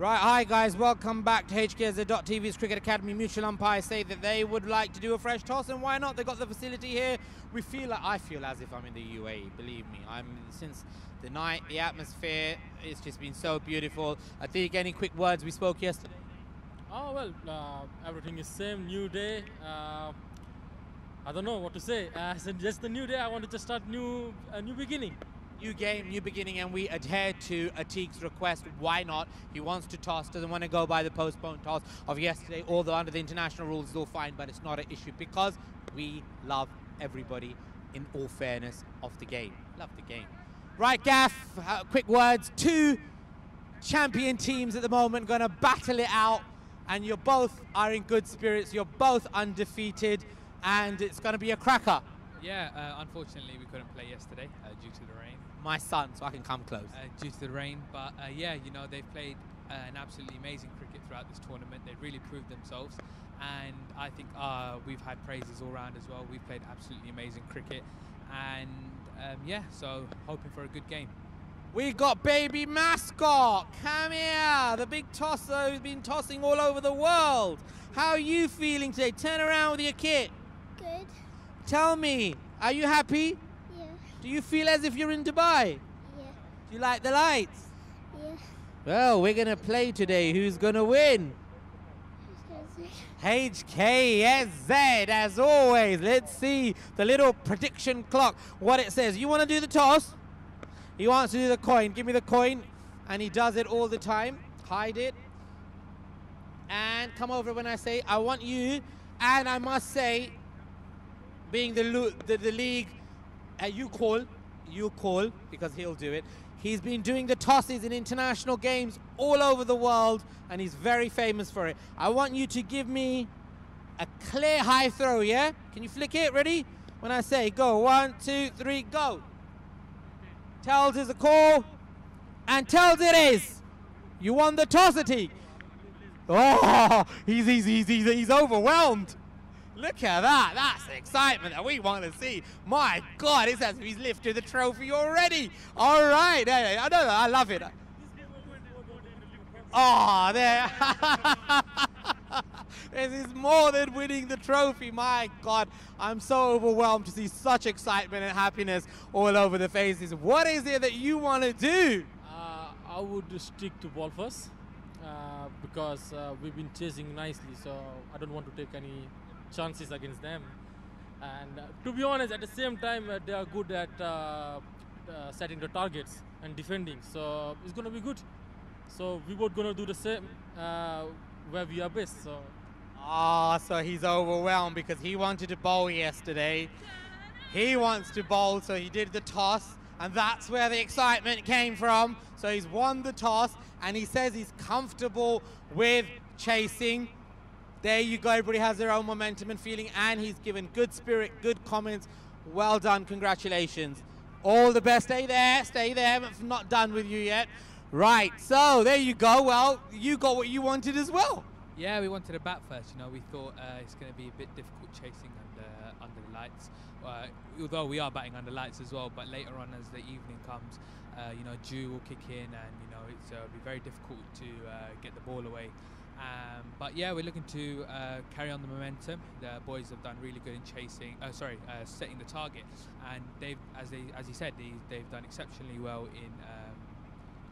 Right, hi guys, welcome back to HKSZ.TV's Cricket Academy. Mutual umpires say that they would like to do a fresh toss, and why not? They've got the facility here. We feel like I feel as if I'm in the UAE. Believe me, I'm since the night, the atmosphere. It's just been so beautiful. I think any quick words we spoke yesterday. Oh well, uh, everything is same. New day. Uh, I don't know what to say. Uh, just the new day. I wanted to start new, a new beginning. New game, new beginning, and we adhere to Atik's request. Why not? He wants to toss, doesn't want to go by the postponed toss of yesterday, although under the international rules it's all fine, but it's not an issue because we love everybody in all fairness of the game. Love the game. Right, Gaff, uh, quick words. Two champion teams at the moment going to battle it out, and you both are in good spirits. You're both undefeated, and it's going to be a cracker. Yeah, uh, unfortunately we couldn't play yesterday uh, due to the. My son, so I can come close. Uh, due to the rain, but uh, yeah, you know they've played uh, an absolutely amazing cricket throughout this tournament. They've really proved themselves, and I think uh, we've had praises all round as well. We've played absolutely amazing cricket, and um, yeah, so hoping for a good game. We got baby mascot. Come here. The big tosser who's been tossing all over the world. How are you feeling today? Turn around with your kit. Good. Tell me, are you happy? Do you feel as if you're in Dubai? Yeah. Do you like the lights? Yeah. Well, we're going to play today. Who's going to win? HKSZ, as always. Let's see the little prediction clock, what it says. You want to do the toss? He wants to do the coin. Give me the coin. And he does it all the time. Hide it. And come over when I say, I want you. And I must say, being the, the, the league, uh, you call, you call, because he'll do it. He's been doing the tosses in international games all over the world, and he's very famous for it. I want you to give me a clear high throw, yeah? Can you flick it? Ready? When I say go, one, two, three, go. Tells is a call, and tells it is. You won the toss, Atik. Oh, he's, he's, he's, he's, he's overwhelmed. Look at that. That's the excitement that we want to see. My God, it's as if he's lifted the trophy already. All right. Hey, I know. I love it. Oh, there. this is more than winning the trophy. My God, I'm so overwhelmed to see such excitement and happiness all over the faces. What is it that you want to do? Uh, I would stick to first uh, because uh, we've been chasing nicely, so I don't want to take any chances against them. And uh, to be honest, at the same time, uh, they are good at uh, uh, setting the targets and defending. So it's going to be good. So we both going to do the same uh, where we are best. So. Ah, oh, so he's overwhelmed because he wanted to bowl yesterday. He wants to bowl, so he did the toss, and that's where the excitement came from. So he's won the toss, and he says he's comfortable with chasing. There you go. Everybody has their own momentum and feeling, and he's given good spirit, good comments. Well done. Congratulations. All the best. Stay there. Stay there. I'm not done with you yet. Right. So there you go. Well, you got what you wanted as well. Yeah, we wanted a bat first. You know, we thought uh, it's going to be a bit difficult chasing under under the lights. Uh, although we are batting under lights as well, but later on as the evening comes, uh, you know, dew will kick in, and you know it's uh, be very difficult to uh, get the ball away. Um, but yeah, we're looking to uh, carry on the momentum. The boys have done really good in chasing. Uh, sorry, uh, setting the target, and they've, as they, as he said, they, they've done exceptionally well in um,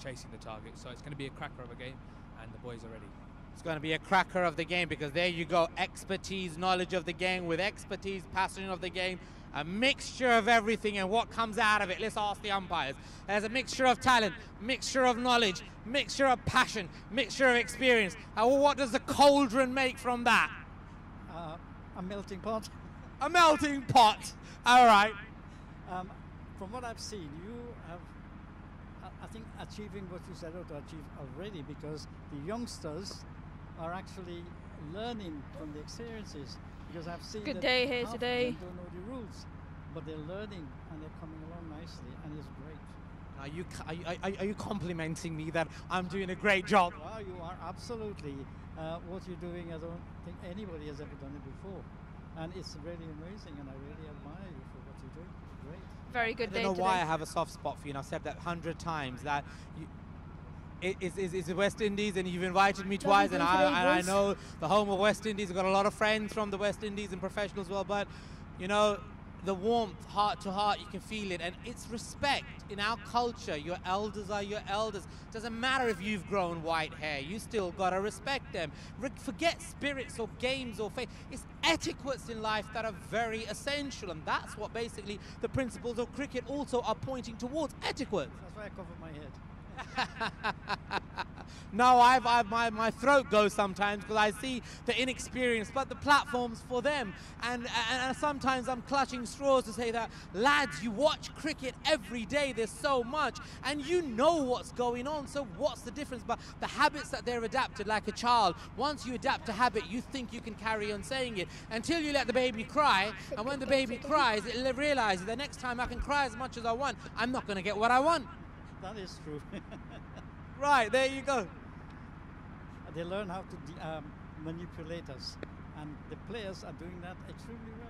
chasing the target. So it's going to be a cracker of a game, and the boys are ready. It's going to be a cracker of the game because there you go, expertise, knowledge of the game with expertise, passion of the game, a mixture of everything and what comes out of it. Let's ask the umpires. There's a mixture of talent, mixture of knowledge, mixture of passion, mixture of experience. Uh, what does the cauldron make from that? Uh, a melting pot. A melting pot. All right. Um, from what I've seen, you have, I think, achieving what you set out to achieve already because the youngsters are actually learning from the experiences because I've seen good day here today. don't know the rules, but they're learning and they're coming along nicely, and it's great. Are you are, are, are you complimenting me that I'm doing a great job? Well, you are absolutely. Uh, what you're doing, I don't think anybody has ever done it before, and it's really amazing, and I really admire you for what you're doing. Great. Very good I day don't know today. why I have a soft spot for you, and I've said that hundred times that you, i- is, is, is the West Indies, and you've invited me twice, and I, and I know the home of West Indies. I've got a lot of friends from the West Indies and professionals as well, but you know, the warmth, heart to heart, you can feel it, and it's respect in our culture. Your elders are your elders. Doesn't matter if you've grown white hair, you still gotta respect them. Re- forget spirits or games or faith. It's etiquettes in life that are very essential, and that's what basically the principles of cricket also are pointing towards etiquette. That's why I covered my head. no, I've, I've my, my throat goes sometimes because I see the inexperience, but the platform's for them. And, and, and sometimes I'm clutching straws to say that, lads, you watch cricket every day, there's so much, and you know what's going on, so what's the difference? But the habits that they're adapted, like a child, once you adapt a habit, you think you can carry on saying it until you let the baby cry, and when the baby cries, it realizes the next time I can cry as much as I want, I'm not going to get what I want That is true. Right, there you go. they learn how to de- um, manipulate us, and the players are doing that extremely well.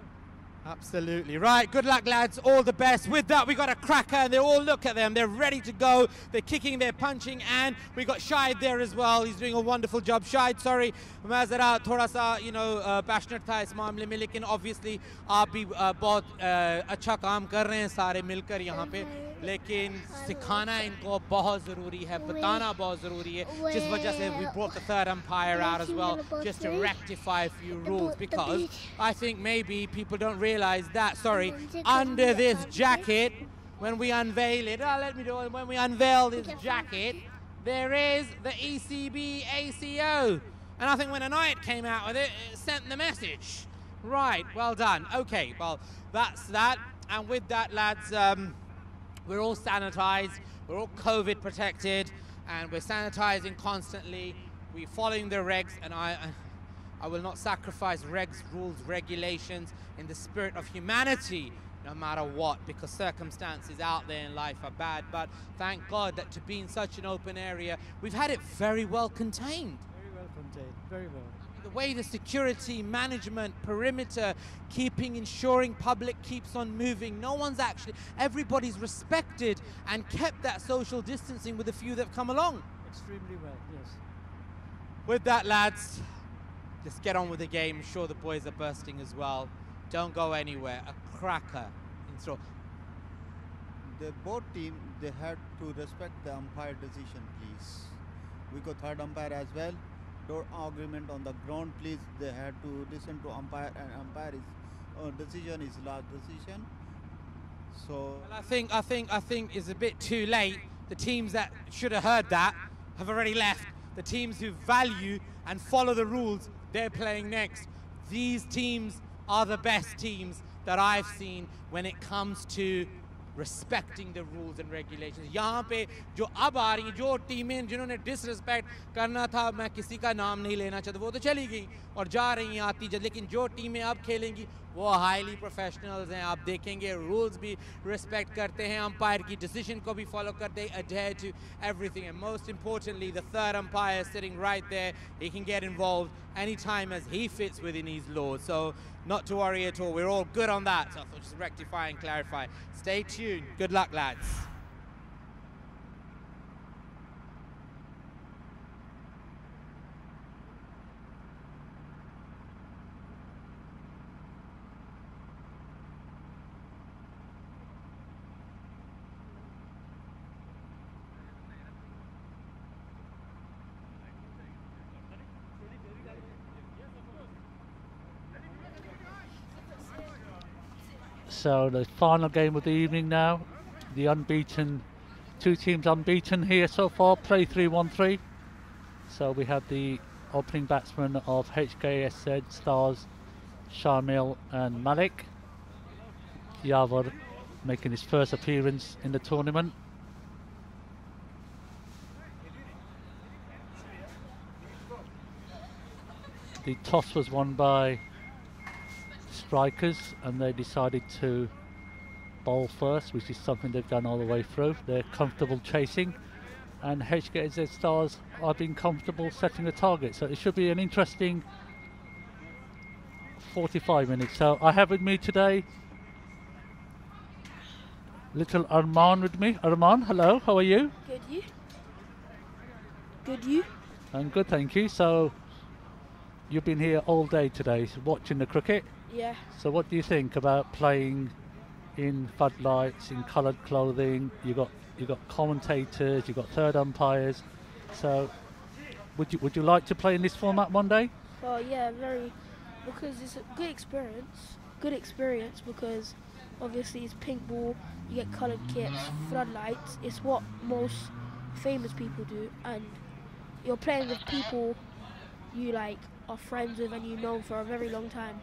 Absolutely. Right, good luck, lads. All the best. With that, we got a cracker, and they all look at them. They're ready to go. They're kicking, they're punching, and we got Shahid there as well. He's doing a wonderful job. Shahid, sorry, मैं ज़रा थोड़ा सा you know passionate था इस मामले में लेकिन obviously आप भी uh, बहुत uh, अच्छा काम कर रहे हैं सारे मिलकर यहाँ पे लेकिन सिखाना इनको बहुत ज़रूरी है बताना बहुत ज़रूरी है जिस वजह से we brought the third umpire out as well just to rectify a few rules because I think maybe people don't realize that sorry under this jacket when we unveil it oh, let me do it when we unveil this jacket there is the E ECB ACO and I think when Anayat came out with it it sent the message right well done okay well that's that and with that lads um, we're all sanitized, we're all COVID protected, and we're sanitizing constantly. We're following the regs, and I, I will not sacrifice regs, rules, regulations in the spirit of humanity, no matter what, because circumstances out there in life are bad. But thank God that to be in such an open area, we've had it very well contained Very well contained. Very well. The way the security management perimeter keeping ensuring public keeps on moving. No one's actually everybody's respected and kept that social distancing with the few that have come along. Extremely well. Yes. with that lads let's get on with the game. I'm sure the boys are bursting as well. Don't go anywhere. A cracker in store the both team they had to respect the umpire decision please. We got third umpire as well no argument on the ground please they had to listen to umpire and umpire is uh, decision is last decision so Well, I think I think I think it's a bit too late. The teams that should have heard that have already left. The teams who value and follow the rules, they're playing next. These teams are the best teams that I've seen when it comes to respecting the rules and regulation यहाँ पे जो अब आ रही जो टीमें जिन्होंने disrespect करना था, मैं किसी का नाम नहीं लेना चाहता, वो तो चली गई और जा रही हैं आती जब लेकिन जो टीमें अब खेलेंगी वो हाईली प्रोफेशनल्स हैं आप देखेंगे रूल्स भी रिस्पेक्ट करते हैं अंपायर की डिसीजन को भी फॉलो करते हैं adhere to everything and most importantly the third umpire sitting right there he can get involved anytime as he fits within his laws so not to worry at all we're all good on that so I thought just rectify and clarify stay tuned good luck lads So the final game of the evening now. The unbeaten, two teams unbeaten here so far, play 3-1-3. So we have the opening batsmen of HKSZ Stars, Shamil and Malik. Yawar making his first appearance in the tournament. The toss was won by strikers and they decided to bowl first, which is something they've done all the way through. They're comfortable chasing, and HKSZ Stars are being comfortable setting the target. So it should be an interesting 45 minutes. So I have with me today little Arman with me. Arman, hello, how are you? Good, you? Good, you? I'm good, thank you. So, you've been here all day today watching the cricket. Yeah. So, what do you think about playing in floodlights, in coloured clothing? You got you got commentators, you got third umpires. So, would you would you like to play in this format one day? Well, yeah, very, because it's a good experience. Good experience because obviously it's pink ball, you get coloured kits, floodlights. It's what most famous people do, and you're playing with people you like are friends with and you know for a very long time.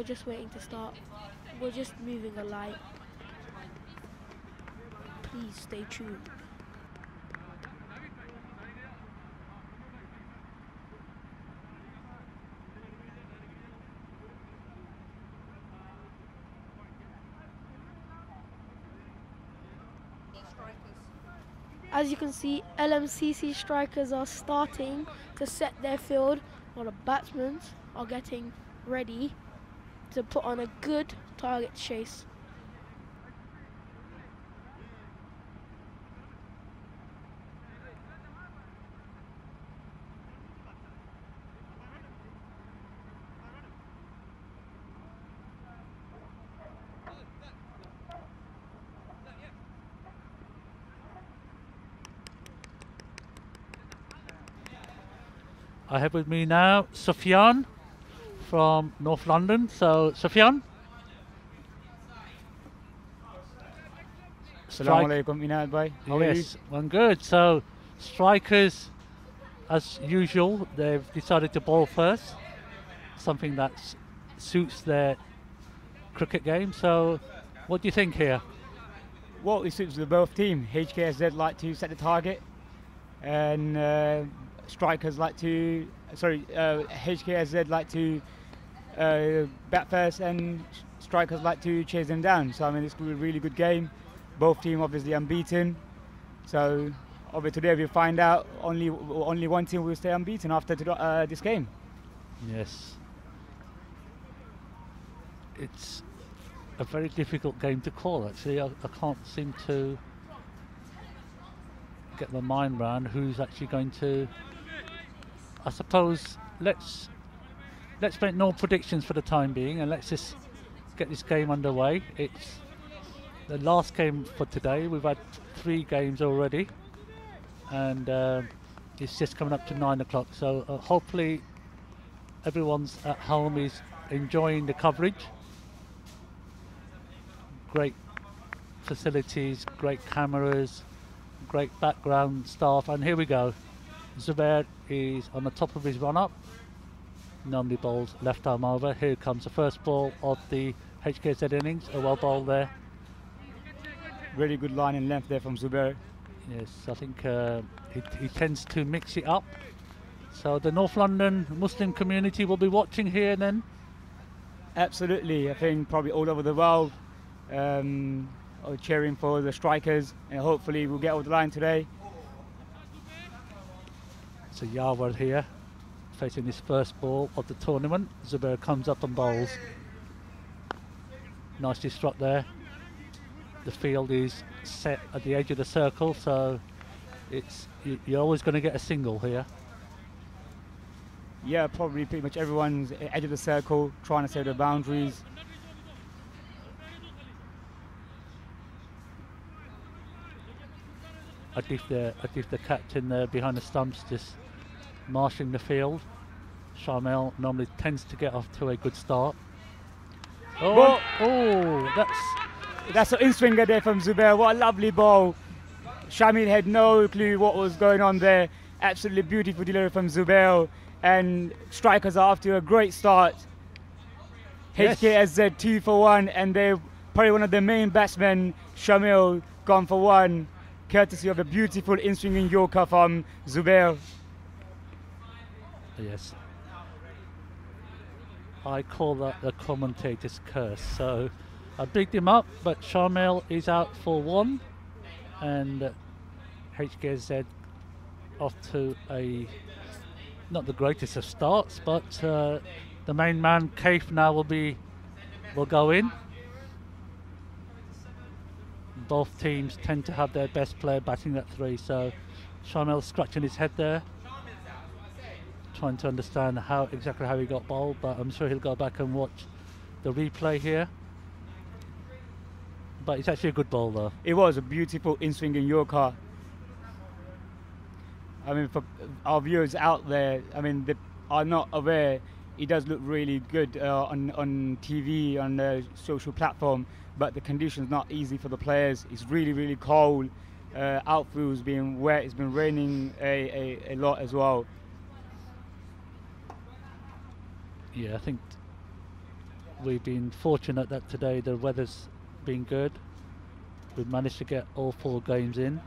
Viewers, we are just waiting to start. We're just moving a light. Please stay tuned. As you can see, LMCC strikers are starting to set their field while the batsmen are getting ready to put on a good target chase. I have with me now Sufyan from North London. So, Sufyan. Assalamu alaikum, Inad bhai. How are you? yes, I'm good. So, strikers, as usual, they've decided to bowl first, something that suits their cricket game. So, what do you think here? Well, it suits the both team. HKSZ like to set the target, and uh, strikers like to, sorry, uh, HKSZ like to uh, first, and strikers like to chase them down. So I mean, it's a really good game. Both team obviously unbeaten. So obviously today we'll find out only only one team will stay unbeaten after uh, this game. Yes. It's a very difficult game to call, actually. I, I can't seem to get my mind round who's actually going to. I suppose let's let's make no predictions for the time being, and let's just get this game underway. It's the last game for today. We've had three games already, and um it's just coming up to nine o'clock. So uh, hopefully everyone's at home is enjoying the coverage. Great facilities, great cameras, great background staff, and here we go. Zubair is on the top of his run up. Normally bowls left arm over. Here comes the first ball of the HKSZ innings. A well bowled there. Really good line and length there from Zubair. Yes, I think uh, he, he tends to mix it up. So the North London Muslim community will be watching here then. Absolutely, I think probably all over the world um, are cheering for the strikers, and hopefully we'll get over the line today. So Yawar here, facing his first ball of the tournament. Zubair comes up and bowls. Nicely struck there. The field is set at the edge of the circle, so it's you, you're always going to get a single here. Yeah, probably pretty much everyone's edge of the circle, trying to set the boundaries. Adif the Adif the captain there behind the stumps, just marshalling the field. Shamil normally tends to get off to a good start. Oh, Ball. oh, that's That's an in swinger there from Zubair. What a lovely ball. Shamil had no clue what was going on there. Absolutely beautiful delivery from Zubair. And strikers are off to a great start. Yes. HKSZ two for one, and they're probably one of the main batsmen, Shamil, gone for one, courtesy of a beautiful in swinging Yorker from Zubair. Yes. I call that the commentator's curse. So I bigged him up, but Shamil is out for one. and HKSZ off to a not the greatest of starts, but uh, the main man Kaif now will be will go in. Both teams tend to have their best player batting at three, so Shamil scratching his head there, trying to understand how exactly how he got bowled, but I'm sure he'll go back and watch the replay here. But it's actually a good ball though. It was a beautiful in-swing in Yorker. I mean, for our viewers out there, I mean, they are not aware. It does look really good uh, on on TV on the social platform, but the conditions not easy for the players. It's really really cold. Uh, outfield's been wet. It's been raining a, a, a lot as well. Yeah, I think we've been fortunate that today the weather's been good. We've managed to get all four games in.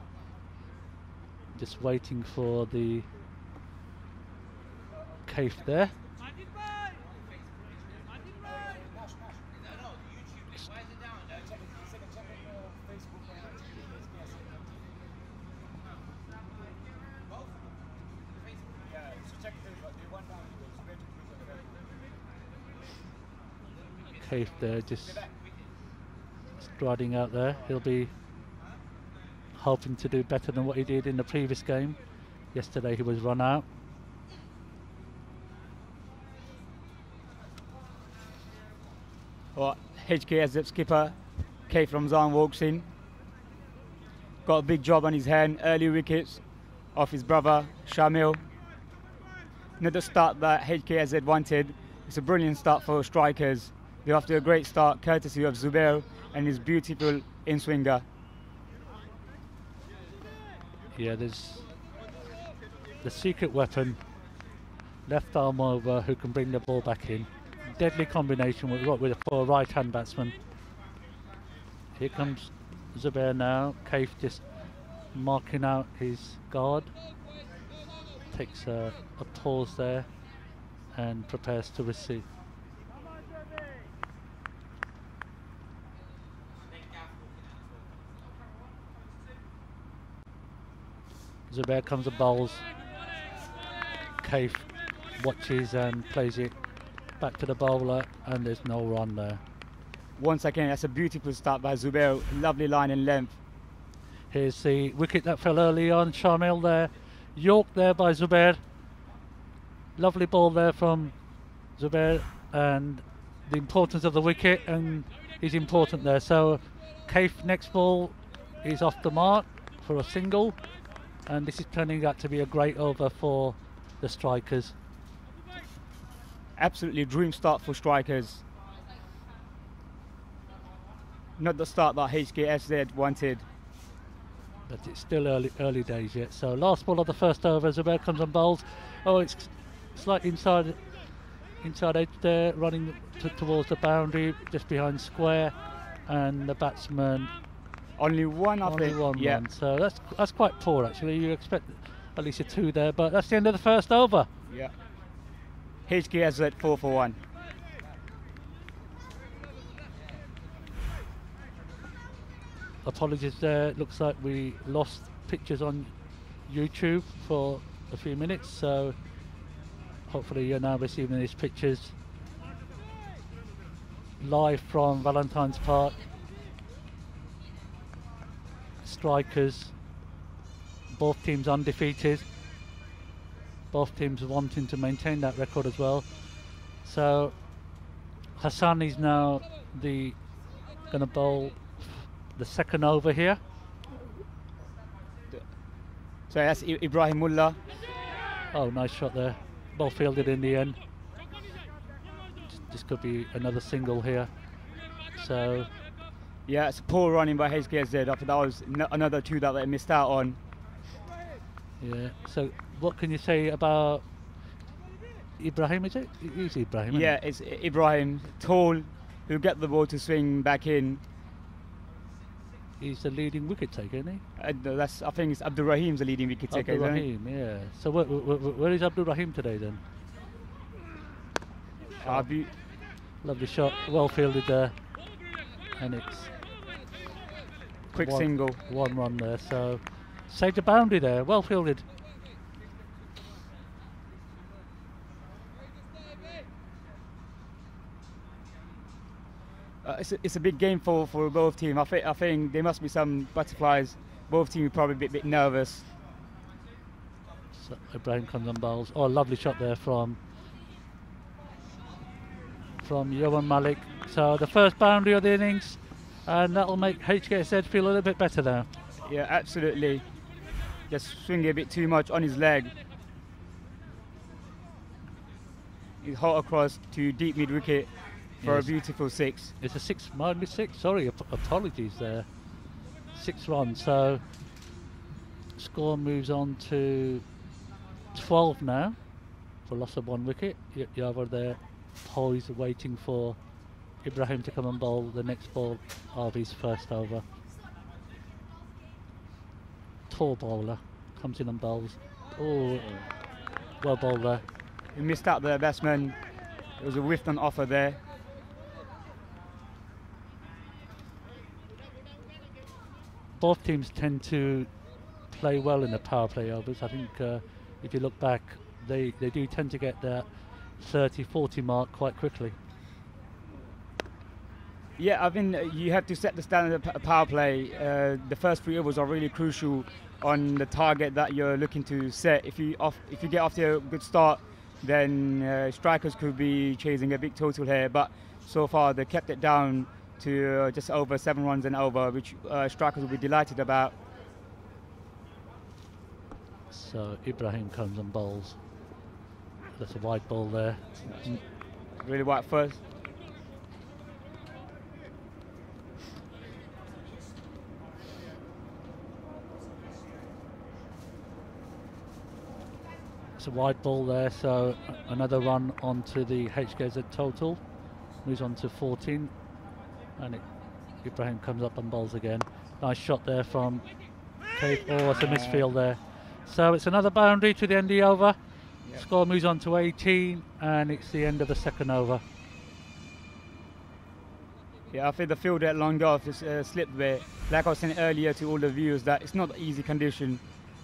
Just waiting for the cave there. Kaif there, just striding out there. He'll be hoping to do better than what he did in the previous game. Yesterday he was run out. Well, HKS skipper Kaif Ramzan walks in. Got a big job on his hand, early wickets off his brother Shamil. Another start that HKSZ wanted. It's a brilliant start for strikers. They're off to a great start, courtesy of Zubair and his beautiful in-swinger. Yeah, there's the secret weapon, left arm over, who can bring the ball back in. Deadly combination with, with for a right-hand batsman. Here comes Zubair now. Kaif just marking out his guard. Takes a, a pause there and prepares to receive. Zubair comes the bowls. Kaif watches and plays it back to the bowler and there's no run there. Once again, that's a beautiful start by Zubair. Lovely line in length. Here's the wicket that fell early on. Shamil there. York there by Zubair. Lovely ball there from Zubair and the importance of the wicket and is important there. So Kaif next ball is off the mark for a single and this is turning out to be a great over for the strikers. Absolutely dream start for strikers. Not the start that HKSZ wanted. But it's still early early days yet. So last ball of the first over, as Zubair comes on bowls. Oh, it's slightly inside inside edge there, running towards the boundary, just behind square, and the batsman only one, I Only one yeah. run. So that's that's quite poor actually. You expect at least a two there, but that's the end of the first over. Yeah. HK has at four for one. Apologies there. Looks like we lost pictures on YouTube for a few minutes, so hopefully you're now receiving these pictures live from Valentine's Park strikers. Both teams undefeated. Both teams wanting to maintain that record as well. So Hassan is now the going to bowl the second over here. So that's Ibrahim Mullah. Oh, nice shot there. Ball fielded in the end. This could be another single here. So Yeah, it's poor running by HKSZ. After that was n- another two that they missed out on. Yeah. So, what can you say about Ibrahim? Is it? He's Ibrahim. Yeah, it's Ibrahim, tall, who get the ball to swing back in. He's the leading wicket taker, isn't he? Uh, that's I think it's Abdul Rahim's the leading wicket taker. Abdul? Rahim. Yeah. So, where, where, where is Abdul Rahim today then? Lovely shot, well fielded there, and it's quick one, single. One run there, so saved a boundary there. Well fielded. Uh, it's, a, it's a big game for, for both teams. I, thi- I think there must be some butterflies. Both teams are probably a bit, bit nervous. So Ibrahim comes on bowls. Oh, lovely shot there from from Yohan Malik. So the first boundary of the innings, and that'll make HKSZ feel a little bit better now. Yeah, absolutely. Just swinging a bit too much on his leg. He's hot across to deep mid wicket for Yes. a beautiful six. It's a six, minus six. Sorry, ap- apologies there. Six runs. So score moves on to 12 now for loss of one wicket. Y- Yawar there poised, waiting for Ibrahim to come and bowl the next ball of his first over. Tall bowler comes in and bowls. Oh, well bowled there. He missed out the batsman. It was a whiff on offer there. both teams tend to play well in the power play overs. I think uh, if you look back, they, they do tend to get that 30 40 mark quite quickly. Yeah, I think uh, you have to set the standard of power play. Uh, the first three overs are really crucial on the target that you're looking to set. If you off, if you get off to a good start, then uh, strikers could be chasing a big total here. But so far they kept it down to uh, just over seven runs and over, which uh, strikers will be delighted about. So Ibrahim comes and bowls. That's a wide ball there. Really white first. It's a wide ball there, so another run onto the HKSZ total. Moves on to 14. And it, Ibrahim comes up and bowls again. Nice shot there from Kaif. Oh, it's a misfield there. So it's another boundary to the end of the over. Score moves on to 18, and it's the end of the second over. Yeah, I think the field at long off just uh, slipped there. Like I was saying earlier to all the viewers, that it's not easy condition.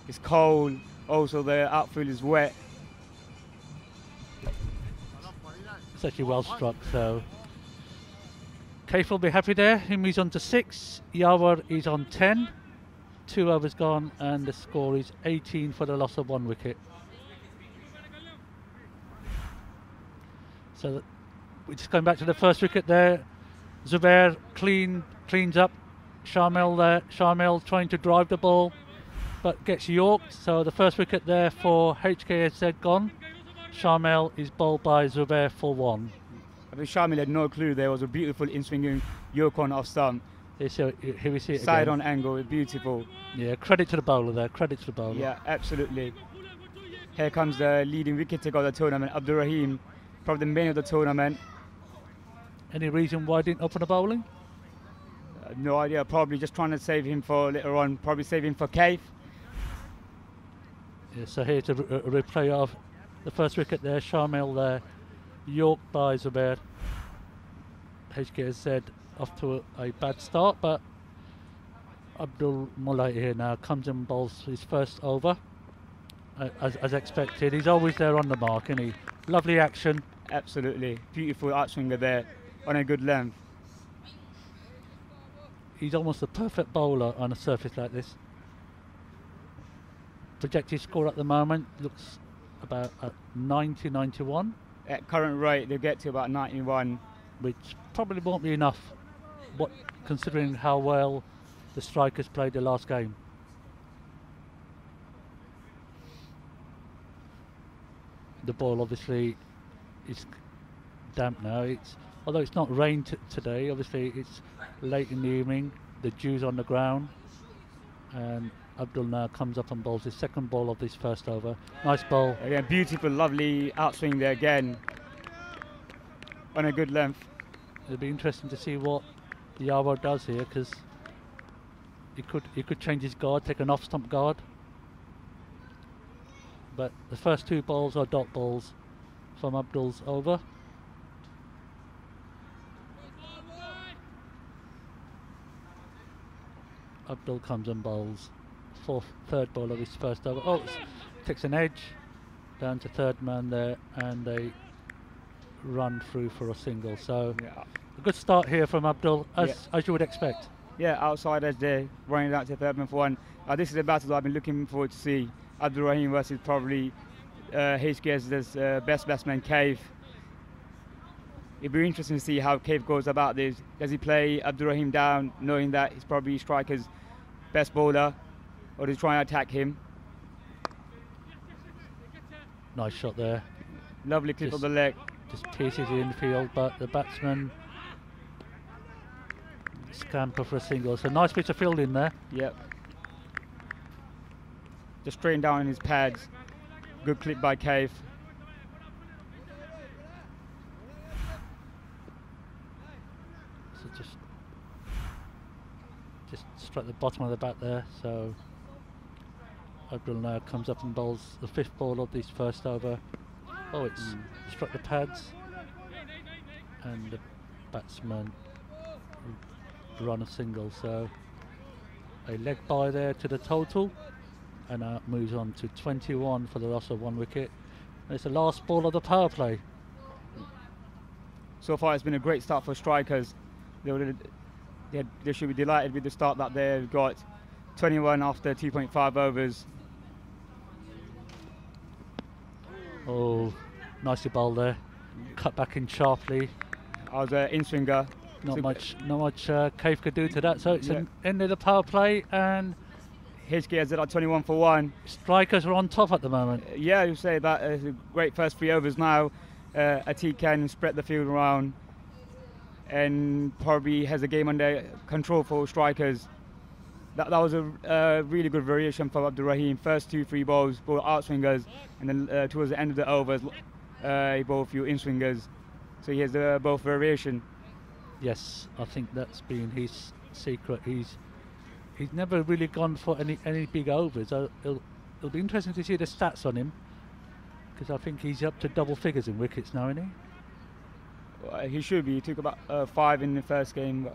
It's cold. Oh, also, the outfield is wet. It's actually well struck, so. Kaif will be happy there. He moves on to six. Yawar is on 10. Two overs gone, and the score is 18 for the loss of one wicket. So we're just going back to the first wicket there. Zubair clean cleans up. Shamil there. Shamil trying to drive the ball, but gets yorked. So the first wicket there for HKSZ gone. Shamil is bowled by Zubair for one. I think Shamil had no clue there was a beautiful in-swinging yoke on off stump. Here, so, here we see it Side again. on angle, beautiful. Yeah, credit to the bowler there. Credit to the bowler. Yeah, absolutely. Here comes the leading wicket taker of the tournament, Abdul Rahim, probably the main of the tournament. Any reason why didn't open the bowling? Uh, no idea, probably just trying to save him for later on, probably save him for Kaif. So here's a, re- a replay of the first wicket there. Shamil there. York by Zubair. said off to a, a bad start, but Abdul Mullah here now comes and bowls his first over. Uh, as, as expected, he's always there on the mark, isn't he? Lovely action. Absolutely, beautiful outswinger there on a good length. He's almost a perfect bowler on a surface like this. Projected score at the moment looks about at 90 91, At current rate, they'll get to about 91. which probably won't be enough. What considering how well the strikers played the last game. The ball obviously is damp now. It's although it's not rained t- today. Obviously it's late in the evening. The dew's on the ground, and Abdul now comes up and bowls his second ball of this first over. Nice ball. Again, beautiful, lovely outswing there again on a good length. It'll be interesting to see what the Yawar does here because he could he could change his guard, take an off stump guard. But the first two balls are dot balls from Abdul's over. Abdul comes and bowls. Fourth, third ball of his first over. Oh, takes an edge down to third man there, and they run through for a single. So Yeah, a good start here from Abdul, as Yeah. as you would expect. yeah outside edge there, running out to third man for one. Uh, this is a battle that I've been looking forward to see. Abdul Rahim versus probably uh, HKS's uh, best batsman, Kaif. It'd be interesting to see how Kaif goes about this. Does he play Abdul Rahim down, knowing that he's probably striker's best bowler, or he try and attack him? Nice shot there. Lovely clip Just- of the leg. Just pierces the infield, but the batsman scamper for a single. So nice bit of fielding there. Yep. Just straight down in his pads. Good clip by Kaif. So just just struck the bottom of the bat there. So Abdul now comes up and bowls the fifth ball of this first over. Oh, it's Mm. struck the pads, and the batsman run a single. So a leg by there to the total, and now it moves on to 21 for the loss of one wicket. And it's the last ball of the power play. So far, it's been a great start for strikers. They, would, they, they should be delighted with the start that they've got. 21 after 2.5 overs. Oh, nicely bowled there. Cut back in sharply. I was an in swinger. Not So- much, not much uh, Kaif could do to that. So it's Yeah. an end of the power play, and HKS at 21 for one. strikers are on top at the moment. Uh, Yeah, you say that uh, a great first three overs now. Uh, Atik can spread the field around and probably has a game under control for strikers. That, that was a uh, really good variation for Abdul Rahim. First two free balls, ball out swingers, and then uh, towards the end of the overs, uh, he bowled a few in swingers. So he has uh, both variation. Yes, I think that's been his secret. He's he's never really gone for any any big overs. Uh, it'll, it'll be interesting to see the stats on him because I think he's up to double figures in wickets now, isn't he? Uh, he should be. He took about uh, five in the first game,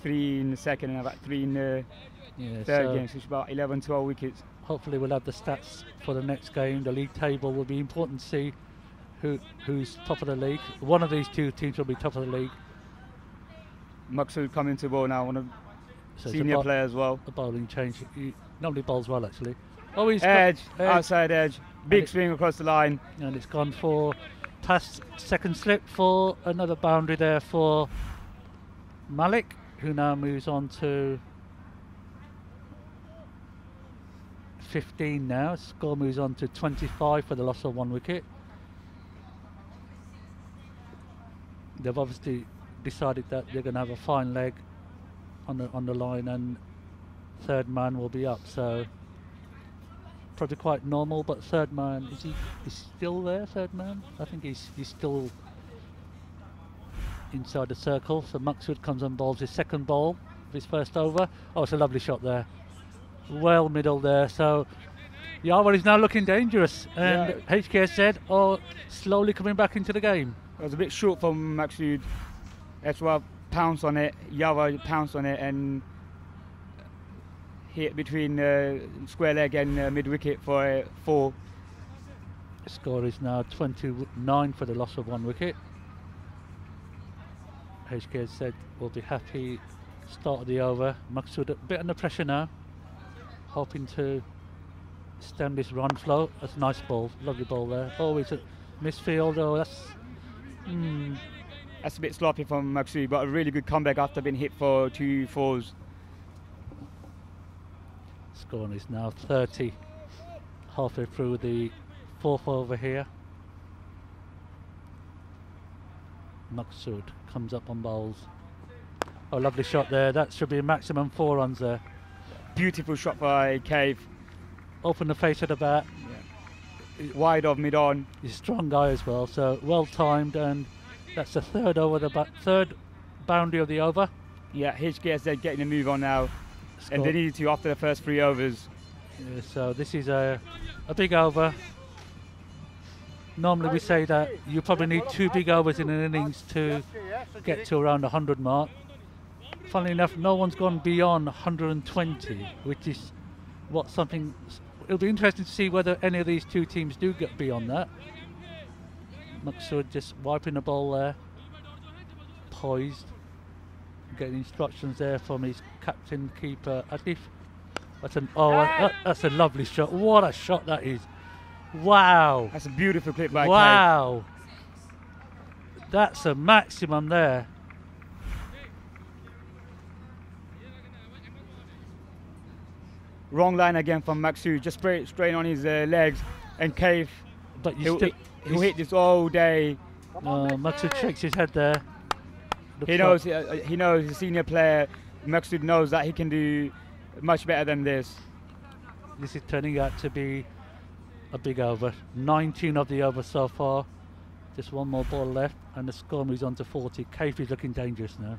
three in the second, and about three in the Yeah. third so game. So it's about 11, 12 wickets. hopefully we'll have the stats for the next game. The league table will be important to see who who's top of the league. One of these two teams will be top of the league. Maksud coming to bowl now, one of So senior player as well. A bowling change. He normally bowls well actually. Oh, he's Edge, edge. outside edge, big swing across the line. and it's gone for past second slip for another boundary there for Malik, who now moves on to 15 now. Score moves on to 25 for the loss of one wicket. They've obviously decided that they're going to have a fine leg on the on the line, and third man will be up. So probably quite normal, but third man is he is still there? Third man, I think he's he's still inside the circle. So Maksud comes and bowls his second ball of his first over. Oh, it's a lovely shot there, well middle there. So Yawar is now looking dangerous, and HKSZ are slowly coming back into the game. It was a bit short from. That's why pounced on it. Yawar pounced on it and hit between uh, square leg and uh, mid wicket for uh, four. The score is now 29 for the loss of one wicket. HK said will be happy. Start of the over. Maksud a bit under pressure now, hoping to stem this run flow. That's a nice ball, lovely ball there. Oh, it's a misfield. Oh, that's. Hmm. That's a bit sloppy from Maksud, but a really good comeback after being hit for two fours. Score is now 30. Halfway through the fourth over here. Maksud comes up on bowls. Oh, lovely shot there. That should be a maximum four runs there. Beautiful shot by Kaif. Open the face of the bat. Wide of mid on. He's a strong guy as well, so well timed, and that's the third over the ba- third boundary of the over. Yeah, HKSZ getting a move on now. Score- And they needed to after the first three overs. Yeah, so this is a a big over. Normally we say that you probably need two big overs in an innings to get to around the 100 mark. Funnily enough, no one's gone beyond 120, which is what something. It'll be interesting to see whether any of these two teams do get beyond that. Maksud just wiping the ball there, poised, getting instructions there from his captain keeper Adif. That's an oh, that, that's a lovely shot. What a shot that is! Wow, That's a beautiful clip by wow. That's a maximum there. Wrong line again from Maxu, just straight, straight on his uh, legs. And Kaif, But you he'll, still, he'll hit this all day. uh, Maksud shakes his head there. Looks He like- knows, uh, he knows, he's a senior player. Maksud knows that he can do much better than this. this is turning out to be a big over. 19 of the over so far. Just one more ball left, and the score moves on to 40. Kaif is looking dangerous now.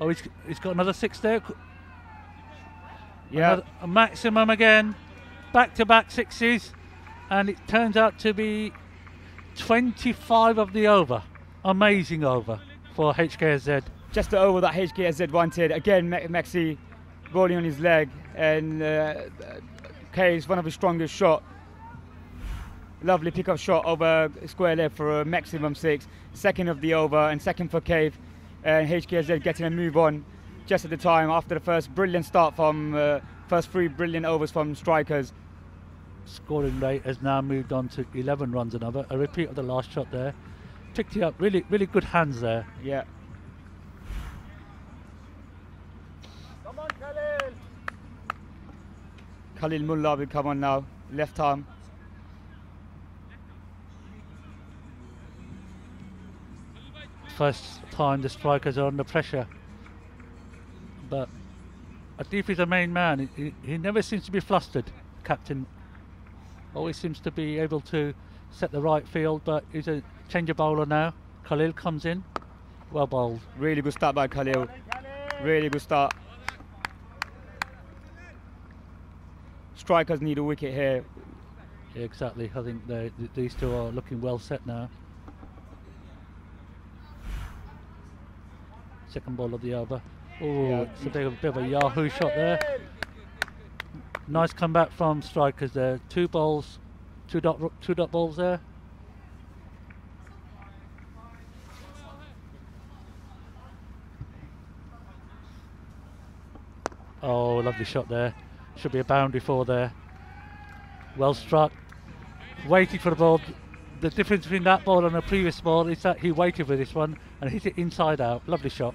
Oh, he's, he's got another six there. Yeah, a maximum again. Back to back sixes. And it turns out to be 25 of the over. Amazing over for HKSZ. just the over that HKSZ wanted. Again, Maxi rolling on his leg, and uh, Kay is one of his strongest shot. Lovely pickup shot over square left for a maximum six. Second of the over, and second for Kaif. And HKSZ getting a move on just at the time after the first brilliant start from uh, first three brilliant overs from strikers. scoring rate has now moved on to 11 runs another. A repeat of the last shot there. Picked it up. Really, really good hands there. Yeah. come on Khalil Mullah will come on now, left arm. First time the strikers are under pressure. But Adif is the main man. He, he never seems to be flustered, captain. Always seems to be able to set the right field, but he's a change of bowler now. Khalil comes in. Well bowled. Really good start by Khalil. Really good start. Strikers need a wicket here. Yeah, exactly. I think they, th- these two are looking well set now. Second ball of the over. Oh, it's a bit of, bit of a Yahoo shot there. Nice comeback from strikers there. Two balls, two dot two dot balls there. Oh, lovely shot there. Should be a boundary for there. Well struck. Waiting for the ball. The difference between that ball and the previous ball is that he waited for this one and hit it inside out. Lovely shot.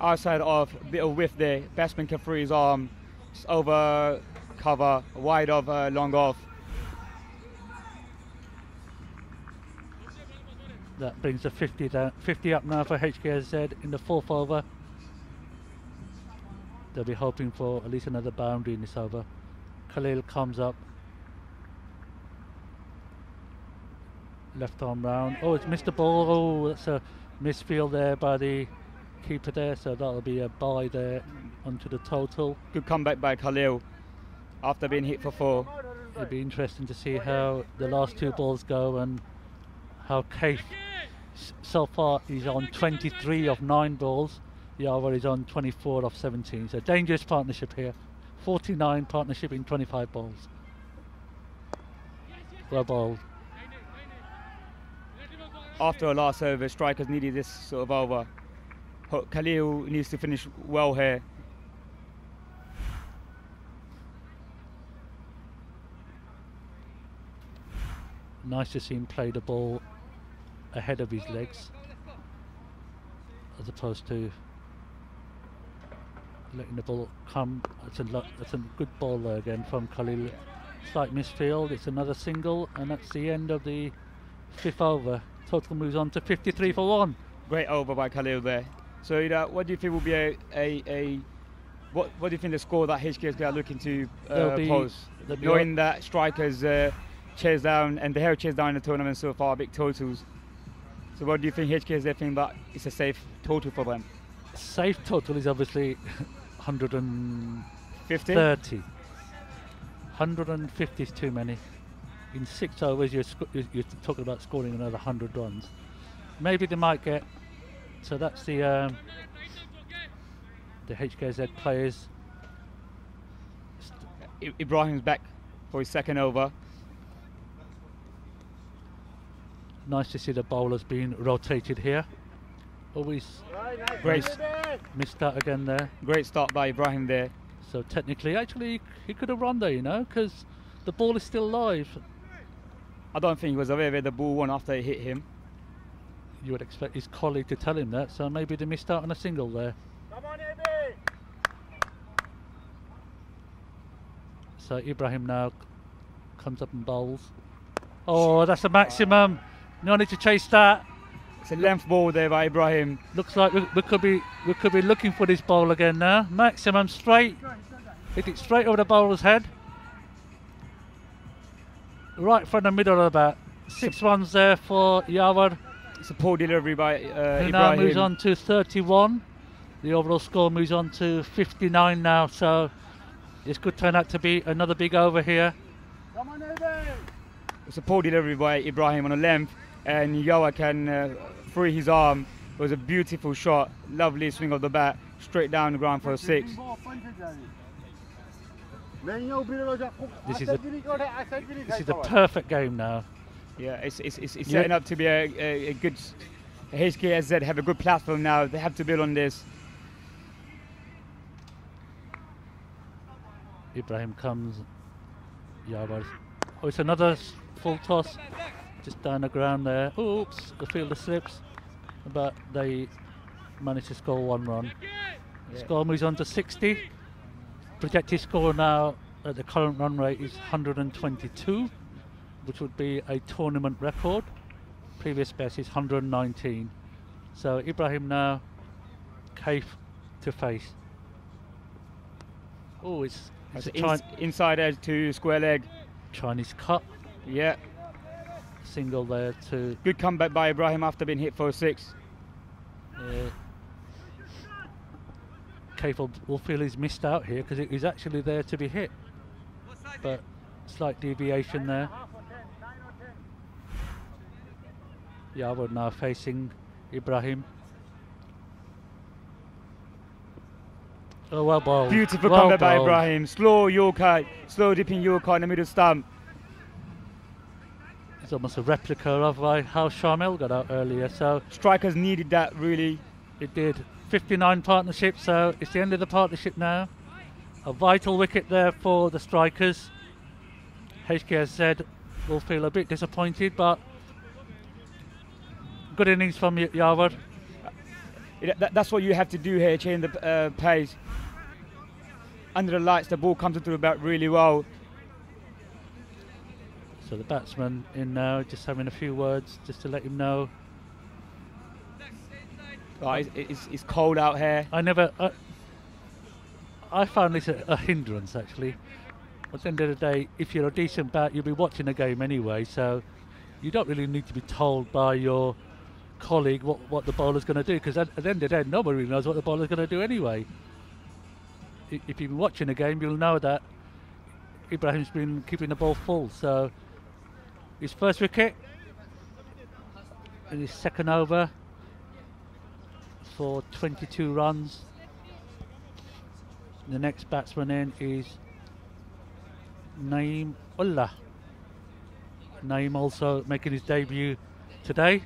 Outside of with the. Batsman can throw his arm. Over cover, wide of, uh, long off. That brings the 50 down, 50 up now for HKSZ in the fourth over. They'll be hoping for at least another boundary in this over. Khalil comes up. Left arm round. Oh, it's missed the ball. Oh, that's a misfield there by the keeper there. So that'll be a bye there onto the total. Good comeback by Khalil after being hit for four. It'll be interesting to see how the last two balls go and how s- so far he's on 23 of 9 balls. Yawar is on 24 of 17. So dangerous partnership here. 49 partnership in 25 balls. Well bowled. After a last over, strikers needed this sort of over. Khalil needs to finish well here. Nice to see him play the ball ahead of his legs as opposed to letting the ball come. That's a, a good ball there again from Khalil. Slight misfield, it's another single, and that's the end of the fifth over. Total moves on to 53 for one. Great over by Khalil there. So, you know, what do you think will be a, a, a what, what do you think the score that HKS are looking to There'll uh, be- post? Knowing that strikers uh, chase down and the hair chase down in the tournament so far, big totals. So, what do you think HKS they think that it's a safe total for them? Safe total is obviously 130. 50? 150 is too many. In six overs, you're you're talking about scoring another 100 runs. Maybe they might get So that's the um, the HKZ players. I- Ibrahim's back for his second over. Nice to see the bowlers being rotated here. Always Great, missed out again there. great start by Ibrahim there. So technically, actually, he could have run there, you know, because the ball is still live. I don't think he was aware where the ball went after it hit him. You would expect his colleague to tell him that, so maybe they missed out on a single there. On, So Ibrahim now comes up and bowls. Oh, that's a maximum. No need to chase that. It's a length ball there by Ibrahim. Looks like we, we could be we could be looking for this bowl again now. Maximum straight. Hit it straight over the bowler's head. Right from the middle of the bat. Six runs there for Yawar. It's a poor delivery by uh, who now moves on to 31. The overall score moves on to 59 now, so this could turn out to be another big over here. It's a poor delivery by Ibrahim on a length, and Yawar can uh, free his arm. It was a beautiful shot, lovely swing of the bat, straight down the ground for a six. This is a, this is a perfect game now. Yeah, it's, it's, it's, it's Yeah. setting up to be a, a, a good. HKSZ have a good platform now. They have to build on this. Ibrahim comes. Yawar. Oh, it's another full toss. Just down the ground there. Oops, the fielder slips. But they managed to score one run. Yeah. Score moves on to 60. Projected score now at the current run rate is 122, which would be a tournament record. Previous best is 119. So Ibrahim now, Kaif to face. Oh, it's, it's It's a Chi- ins- inside edge to square leg. Chinese cut. Yeah, Single there to good comeback by Ibrahim after being hit for a six. Kaif will, will feel he's missed out here because he's actually there to be hit. But slight deviation there. Yawar now facing Ibrahim. Oh, well bowled. Beautiful well comeback by. Ibrahim. Slow Yorker, slow dipping Yorker in the middle stump. It's almost a replica of uh, how Shamil got out earlier. So Strikers needed that really. It did. 59 partnership, so it's the end of the partnership now. A vital wicket there for the strikers. HKSZ will feel a bit disappointed, but good innings from Y- Yawar. It- that- that's what you have to do here, change the uh, pace. Under the lights, the ball comes into the bat really well. So the batsman in now, just having a few words just to let him know. Oh, it's, it's, it's cold out here. I never. I, I found this a, a hindrance actually. At the end of the day, if you're a decent bat, you'll be watching the game anyway, so you don't really need to be told by your colleague what, what the bowler's going to do, because at, at the end of the day, nobody really knows what the bowler's going to do anyway. If you've been watching the game, you'll know that Ibrahim's been keeping the ball full. So his first wicket, in his second over for 22 runs. The next batsman in is Naeem Ullah. Naeem also making his debut today.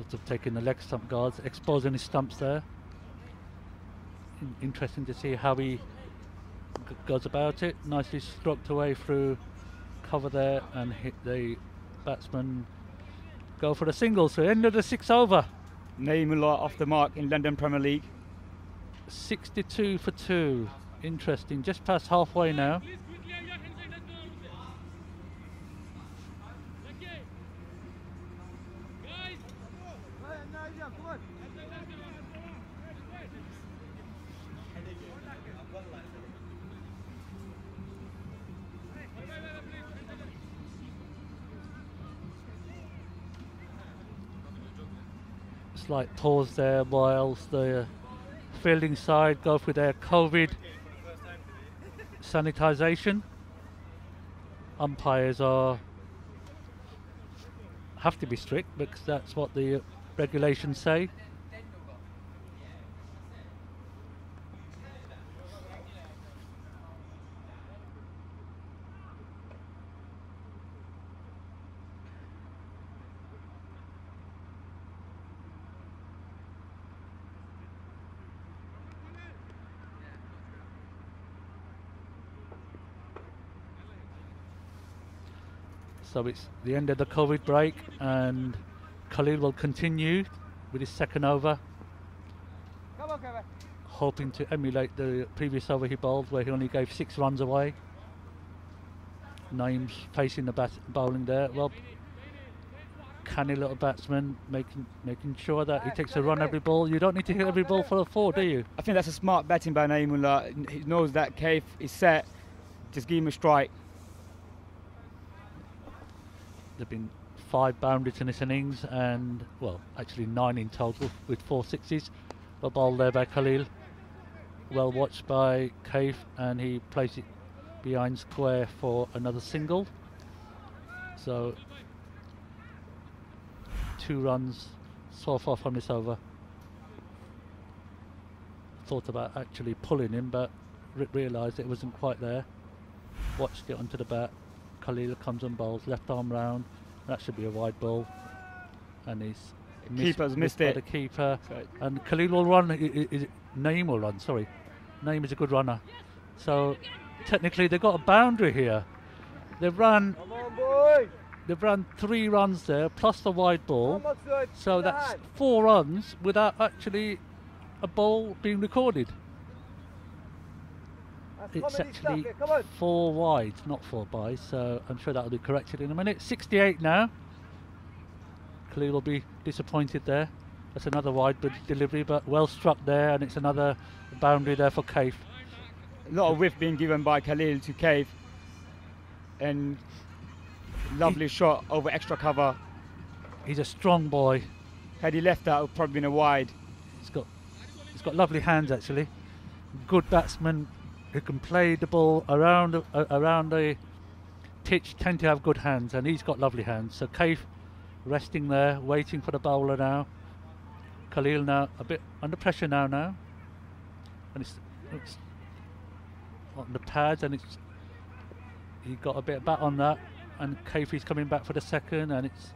Sort of taking the leg stump guards, exposing his stumps there. In- interesting to see how he goes about it. Nicely stroked away through cover there and hit the batsman. Go for the single. So end of the six over. Naimullah off the mark in London Premier League. 62 for two. Interesting. Just past halfway now. Slight pause there whilst the fielding side go through their COVID sanitisation. Umpires are have to be strict because that's what the regulations say. So it's the end of the COVID break, and Khalil will continue with his second over, hoping to emulate the previous over he bowled, where he only gave six runs away. Names facing the bat- bowling there. Well, canny little batsman, making making sure that he takes a run every ball. You don't need to hit every ball for a four, do you? I think that's a smart batting by Naimullah. He knows that Kaif is set. Just give him a strike. There've been five boundaries in this innings, and well, actually nine in total with four sixes. A ball there by Khalil, well watched by Kaif, and he plays it behind square for another single. So two runs so far from this over. Thought about actually pulling him, but realised it wasn't quite there. Watched it onto the bat. Khalil comes and bowls left arm round. That should be a wide ball, and he's Keeper's missed by it. the keeper. So And Khalil will run. i- i- Is it Naeem will run? Sorry, Naeem is a good runner. So technically, they've got a boundary here. They've run. They've run three runs there plus the wide ball. So that's four runs without actually a ball being recorded. It's actually four wide, not four by. So I'm sure that'll be corrected in a minute. 68 now. Khalil will be disappointed there. That's another wide delivery, but well struck there, and it's another boundary there for Kaif. a lot of whiff being given by Khalil to Kaif. And lovely shot over extra cover. He's a strong boy. Had he left that, it would probably been a wide. He's got he's got lovely hands actually. Good batsman who can play the ball around uh, around the pitch tend to have good hands, and he's got lovely hands. So Kaif resting there, waiting for the bowler now. Khalil now a bit under pressure now now, and it's, it's on the pads, and it's he got a bit of bat on that, and Kaif's coming back for the second, and it's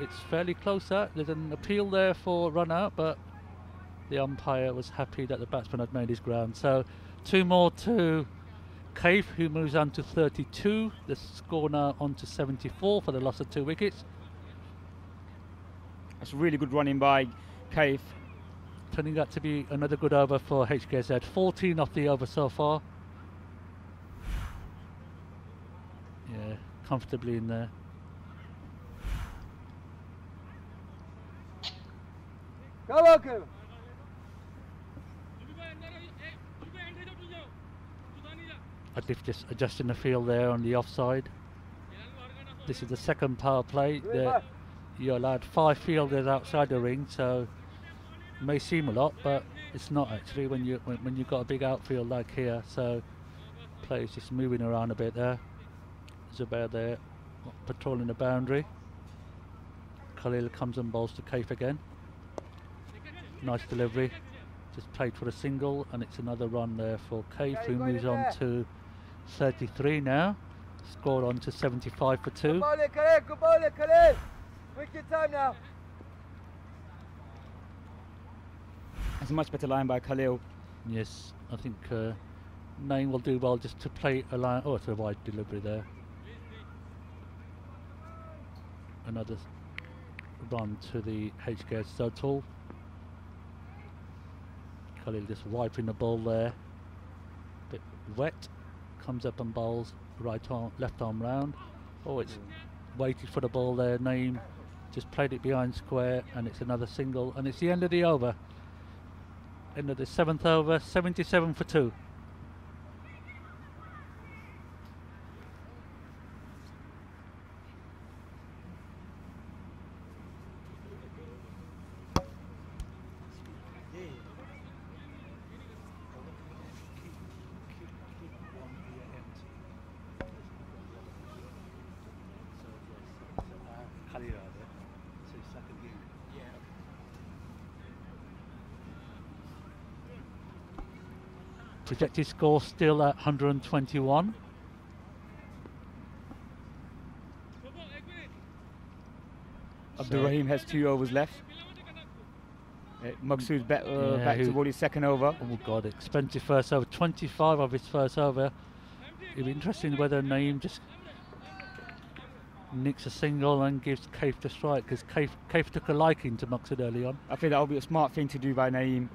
it's fairly close. There's an appeal there for run out, but the umpire was happy that the batsman had made his ground. So two more to Kaif, who moves on to 32. The score now on to 74 for the loss of two wickets. That's really good running by Kaif. Turning out to be another good over for HKZ. 14 off the over so far. Yeah, comfortably in there. Adif just adjusting the field there on the offside. This is the second power play. There- You're allowed five fielders outside the ring, so it may seem a lot, but it's not actually when you when, when you've got a big outfield like here. So players just moving around a bit there. Zubair there patrolling the boundary. Khalil comes and bowls to Kaif again. Nice delivery. Just played for a single, and it's another run there for Kaif, who moves on to 33 now. Scored on to 75 for two. That's a much better line by Khalil. Yes, I think uh, Nain will do well just to play a line. Oh, it's a wide delivery there. Another run to the HKS total. Khalil just wiping the ball there. Bit wet. Comes up and bowls right arm, left arm round. Oh, it's waited for the ball there. Naeem just played it behind square, and it's another single, and it's the end of the over. End of the seventh over, 77 for two. Projected score still at 121. Abdul Rahim has two overs left. Uh, Maksud's bet, uh, Yeah, back toward his second over. Oh god, expensive first over. 25 of his first over. It'll be interesting whether Naeem just nicks a single and gives Kaif the strike because Kaif, Kaif took a liking to Maksud early on. I think that would be a smart thing to do by Naeem.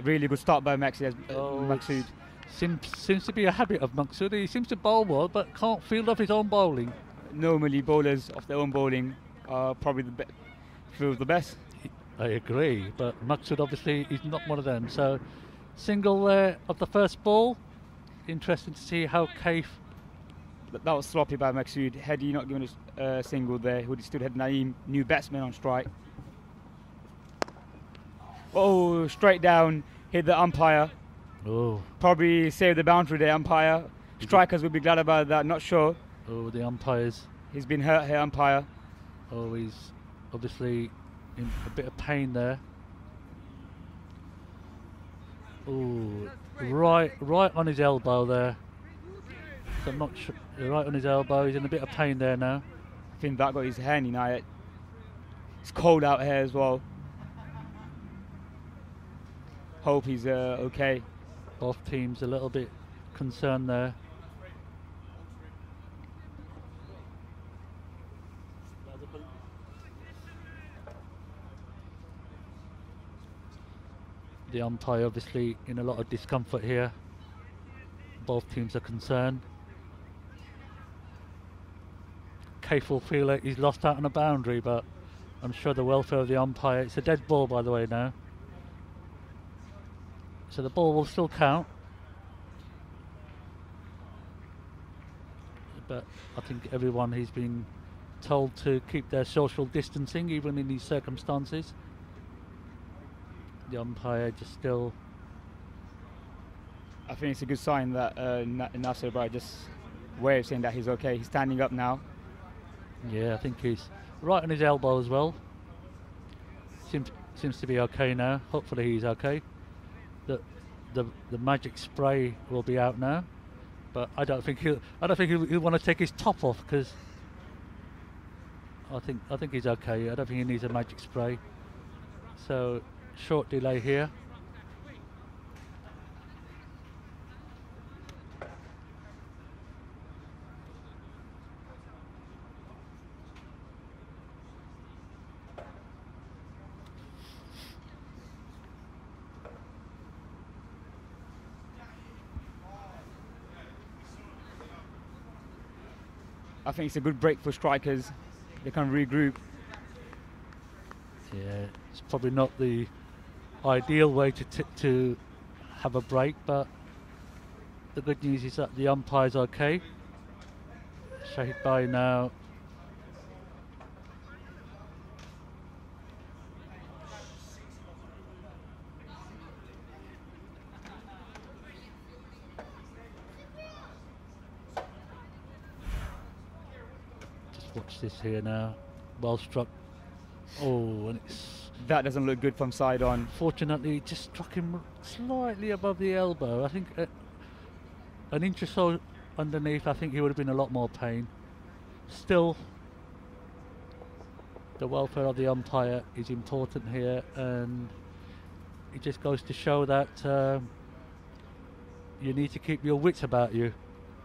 Really good start by Maxi, uh, Oh, Maksud. Seems, seems to be a habit of Maksud. He seems to bowl well but can't field off his own bowling. Normally bowlers off their own bowling are probably the be- feel the best. I agree, but Maksud obviously is not one of them. So, single there of the first ball. Interesting to see how Kaif. That, that was sloppy by Maksud. Had he not given a uh, single there, he would he still had Naeem, new batsman on strike. Oh, straight down, hit the umpire. Oh, Probably saved the boundary there, umpire. Strikers would be glad about that, not sure. oh, the umpires. He's been hurt here, umpire. Oh, he's obviously in a bit of pain there. Oh, right, right on his elbow there. So I'm not sure. Right on his elbow. He's in a bit of pain there now. I think that got his hand in it. It's cold out here as well. Hope he's uh, okay. Both teams a little bit concerned there. The umpire obviously in a lot of discomfort here. Both teams are concerned. Kaif will feel like he's lost out on a boundary, but I'm sure the welfare of the umpire. It's a dead ball, by the way, now. So the ball will still count. But I think everyone has been told to keep their social distancing, even in these circumstances. The umpire just still. I think it's a good sign that uh, Nasser Bar just of saying that he's okay. He's standing up now. Yeah, I think he's right on his elbow as well. Seems seems to be okay now. Hopefully he's okay. The the magic spray will be out now, but I don't think he'll I don't think he'll, he'll want to take his top off because I think I think he's okay. I don't think he needs a magic spray. So short delay here. I think it's a good break for strikers. They can regroup. Yeah, it's probably not the ideal way to to have a break, but the good news is that the umpire's okay. Shahid Bhai now. This here now. Well struck. Oh, and it's That doesn't look good from side on. Fortunately, it just struck him slightly above the elbow. I think uh, an inch or so underneath, I think he would have been a lot more pain. Still, the welfare of the umpire is important here, and it just goes to show that um, you need to keep your wits about you.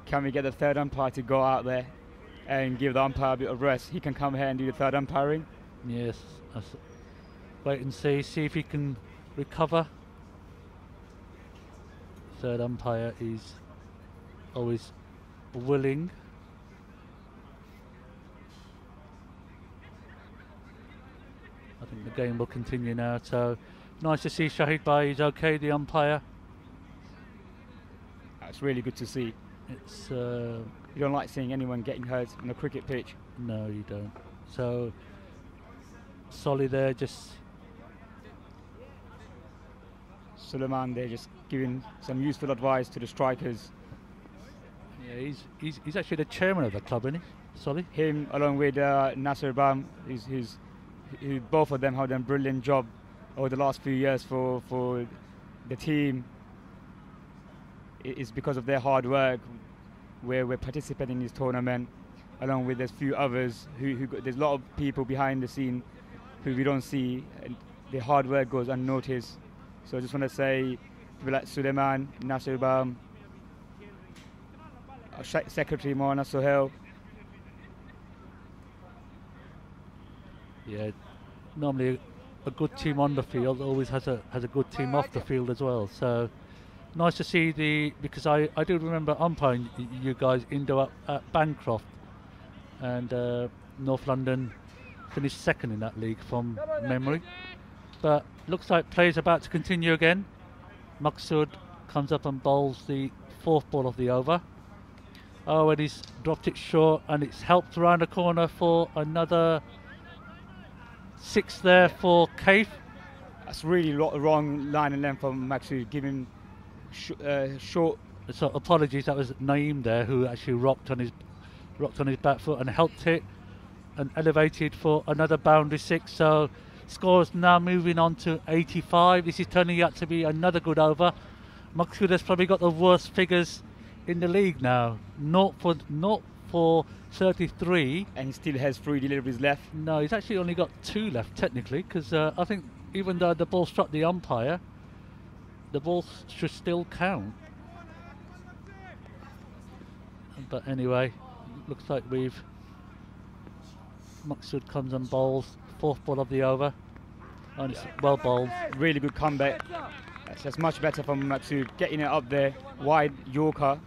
Can we get the third umpire to go out there and give the umpire a bit of rest? He can come here and do the third umpiring. Yes, wait and see, see if he can recover. Third umpire is always willing. I think the game will continue now. So nice to see Shahid Bhai is okay, the umpire. That's really good to see. It's uh, You don't like seeing anyone getting hurt on a cricket pitch. no, you don't. So Solly there, just Suleiman, they're just giving some useful advice to the strikers. yeah, he's he's, he's actually the chairman of the club, isn't he? Solly. Him, along with uh, Nasser Bam, who's, who's, who both of them have done a brilliant job over the last few years for, for the team. It's because of their hard work where we're participating in this tournament along with there's few others who, who there's a lot of people behind the scene who we don't see and their hard work goes unnoticed so I just want to say people like Suleiman, Nasir Secretary Moana Sohel Yeah, normally a good team on the field always has a has a good team off the field as well. So nice to see the because I, I do remember umpiring you guys indoor at, at Bancroft and uh, North London finished second in that league from memory. But looks like play's about to continue again. Maksud comes up and bowls the fourth ball of the over. Oh, and he's dropped it short, and it's helped around the corner for another six there for Kaif. that's really wrong line and length from Maxu giving sh- uh, short So apologies, that was Naeem there who actually rocked on his rocked on his back foot and helped it and elevated for another boundary six. So scores now moving on to 85. This is turning out to be another good over. Maksud has probably got the worst figures in the league now. Not for not for 33. and he still has three deliveries left No, he's actually only got two left technically because uh, I think even though the ball struck the umpire, the ball should still count. But anyway, looks like we've Maksud comes and bowls fourth ball of the over, and it's well bowled. really good comeback. That's, that's much better from Maksud, getting it up there, wide Yorker.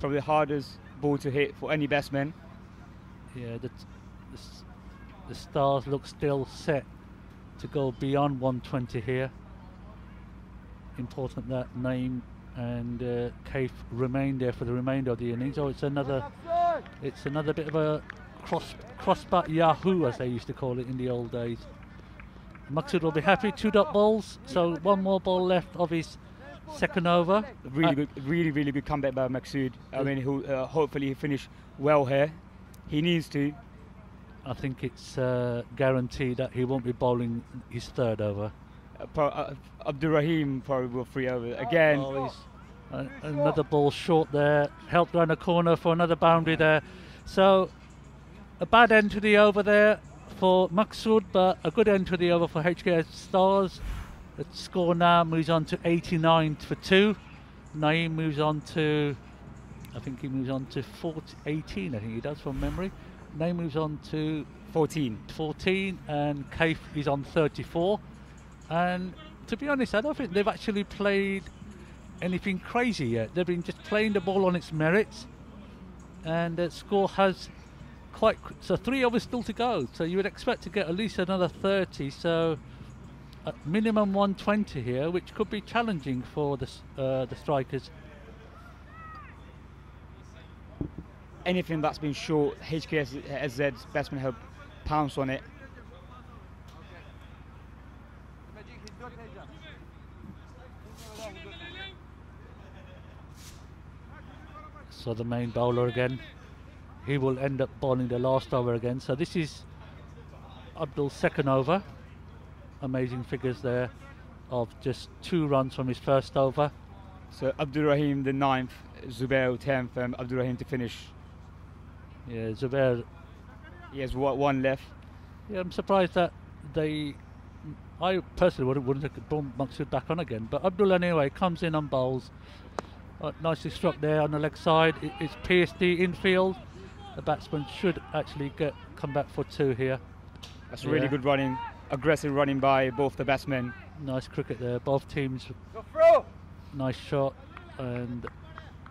Probably the hardest ball to hit for any batsman. Yeah, the, the, the stars look still set to go beyond 120 here. Important that Naeem and uh, Kaif remain there for the remainder of the innings. Oh, it's another, it's another bit of a cross crossbat Yahoo as they used to call it in the old days. Maksud will be happy. Two dot balls, so one more ball left of his second over. Really Uh, good, really, really good comeback by Maksud. I mean, he'll uh, hopefully he finish well here. He needs to. I think it's uh, guaranteed that he won't be bowling his third over. Uh, pro- uh, Abdul Rahim probably will free over again. Oh, he's- uh, another ball short there, helped round the corner for another boundary there. So a bad end to the over there for Maksud, but a good end to the over for HKS Stars. The score now moves on to 89 for two. Naeem moves on to, I think he moves on to 40, 18, I think he does from memory. Naeem moves on to 14. 14 and Kaif is on 34 and to be honest I don't think they've actually played anything crazy yet. They've been just playing the ball on its merits and the score has quite so three overs still to go. So you would expect to get at least another 30 so at minimum 120 here which could be challenging for the, uh, the strikers Anything that's been short, HKSZ's batsmen have pounce on it. So the main bowler again, he will end up bowling the last over again. So this is Abdul's second over. Amazing figures there of just two runs from his first over. So Abdul Rahim the ninth, Zubair tenth, and Abdul Rahim to finish. Yeah, Zubair. He has one one left. Yeah, I'm surprised that they. I personally wouldn't, wouldn't have brought Maksud back on again, but Abdul anyway comes in and bowls. Uh, nicely struck there on the leg side. It, it's pierced the infield. The batsman should actually get come back for two here. That's really good running, aggressive running by both the batsmen. Nice cricket there. Both teams. Nice shot, and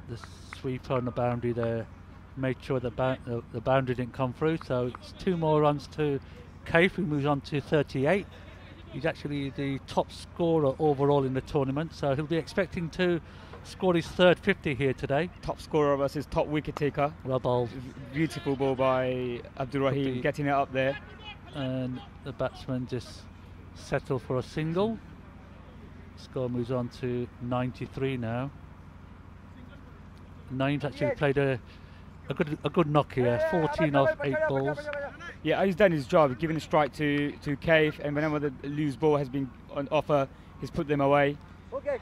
the sweeper on the boundary there made sure the, ba- the, the boundary didn't come through. So it's two more runs to Kaif, who moves on to 38. He's actually the top scorer overall in the tournament, so he'll be expecting to score his third 50 here today. Top scorer versus top wicket taker. Well bowled, Beautiful ball by Abdul Rahim, getting it up there. and the batsman just settle for a single. Score moves on to 93 now. Names actually played a a good a good knock here, 14 off eight balls. Yeah, he's done his job, giving a strike to to Kaif, and whenever the loose ball has been on offer, he's put them away. Okay,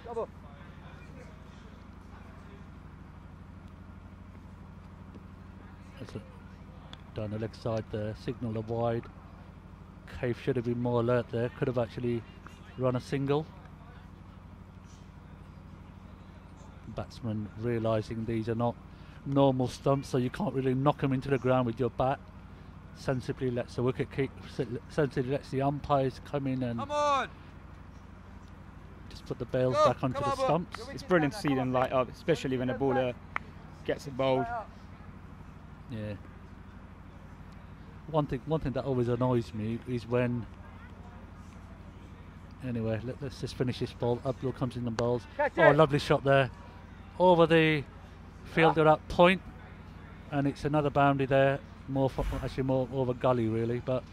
That's it. Down the leg side there, signal a wide. Kaif should have been more alert there, could have actually run a single. Batsman realising these are not normal stumps, so you can't really knock them into the ground with your bat. Sensibly lets the wicket keep, sensibly lets the umpires come in and come just put the bails back onto the stumps. It's brilliant to see them light up, especially when a bowler gets it bowled. Yeah. One thing, one thing that always annoys me is when. Anyway, let, us just finish this ball. Abdul comes in and bowls. oh, lovely shot there, over the fielder at point, and it's another boundary there. More, fo- actually, more over gully really, but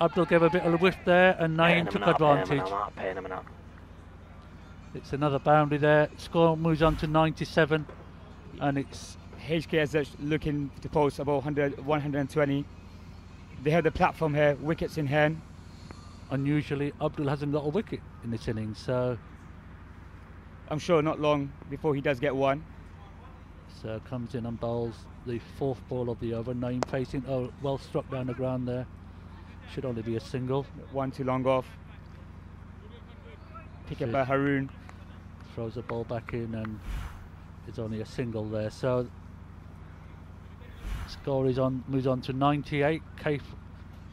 Abdul gave a bit of a whiff there, and Naeem took advantage. It's another boundary there. Score moves on to 97, and it's HKS looking to post about 100, 120. They have the platform here, wickets in hand. unusually Abdul hasn't got a wicket in this innings, so I'm sure not long before he does get one. So comes in and bowls the fourth ball of the over. Naeem facing, oh, well struck down the ground there. Should only be a single. One too long off. Pick up by Haroon. Throws the ball back in and it's only a single there. So score is on moves on to 98. Kaif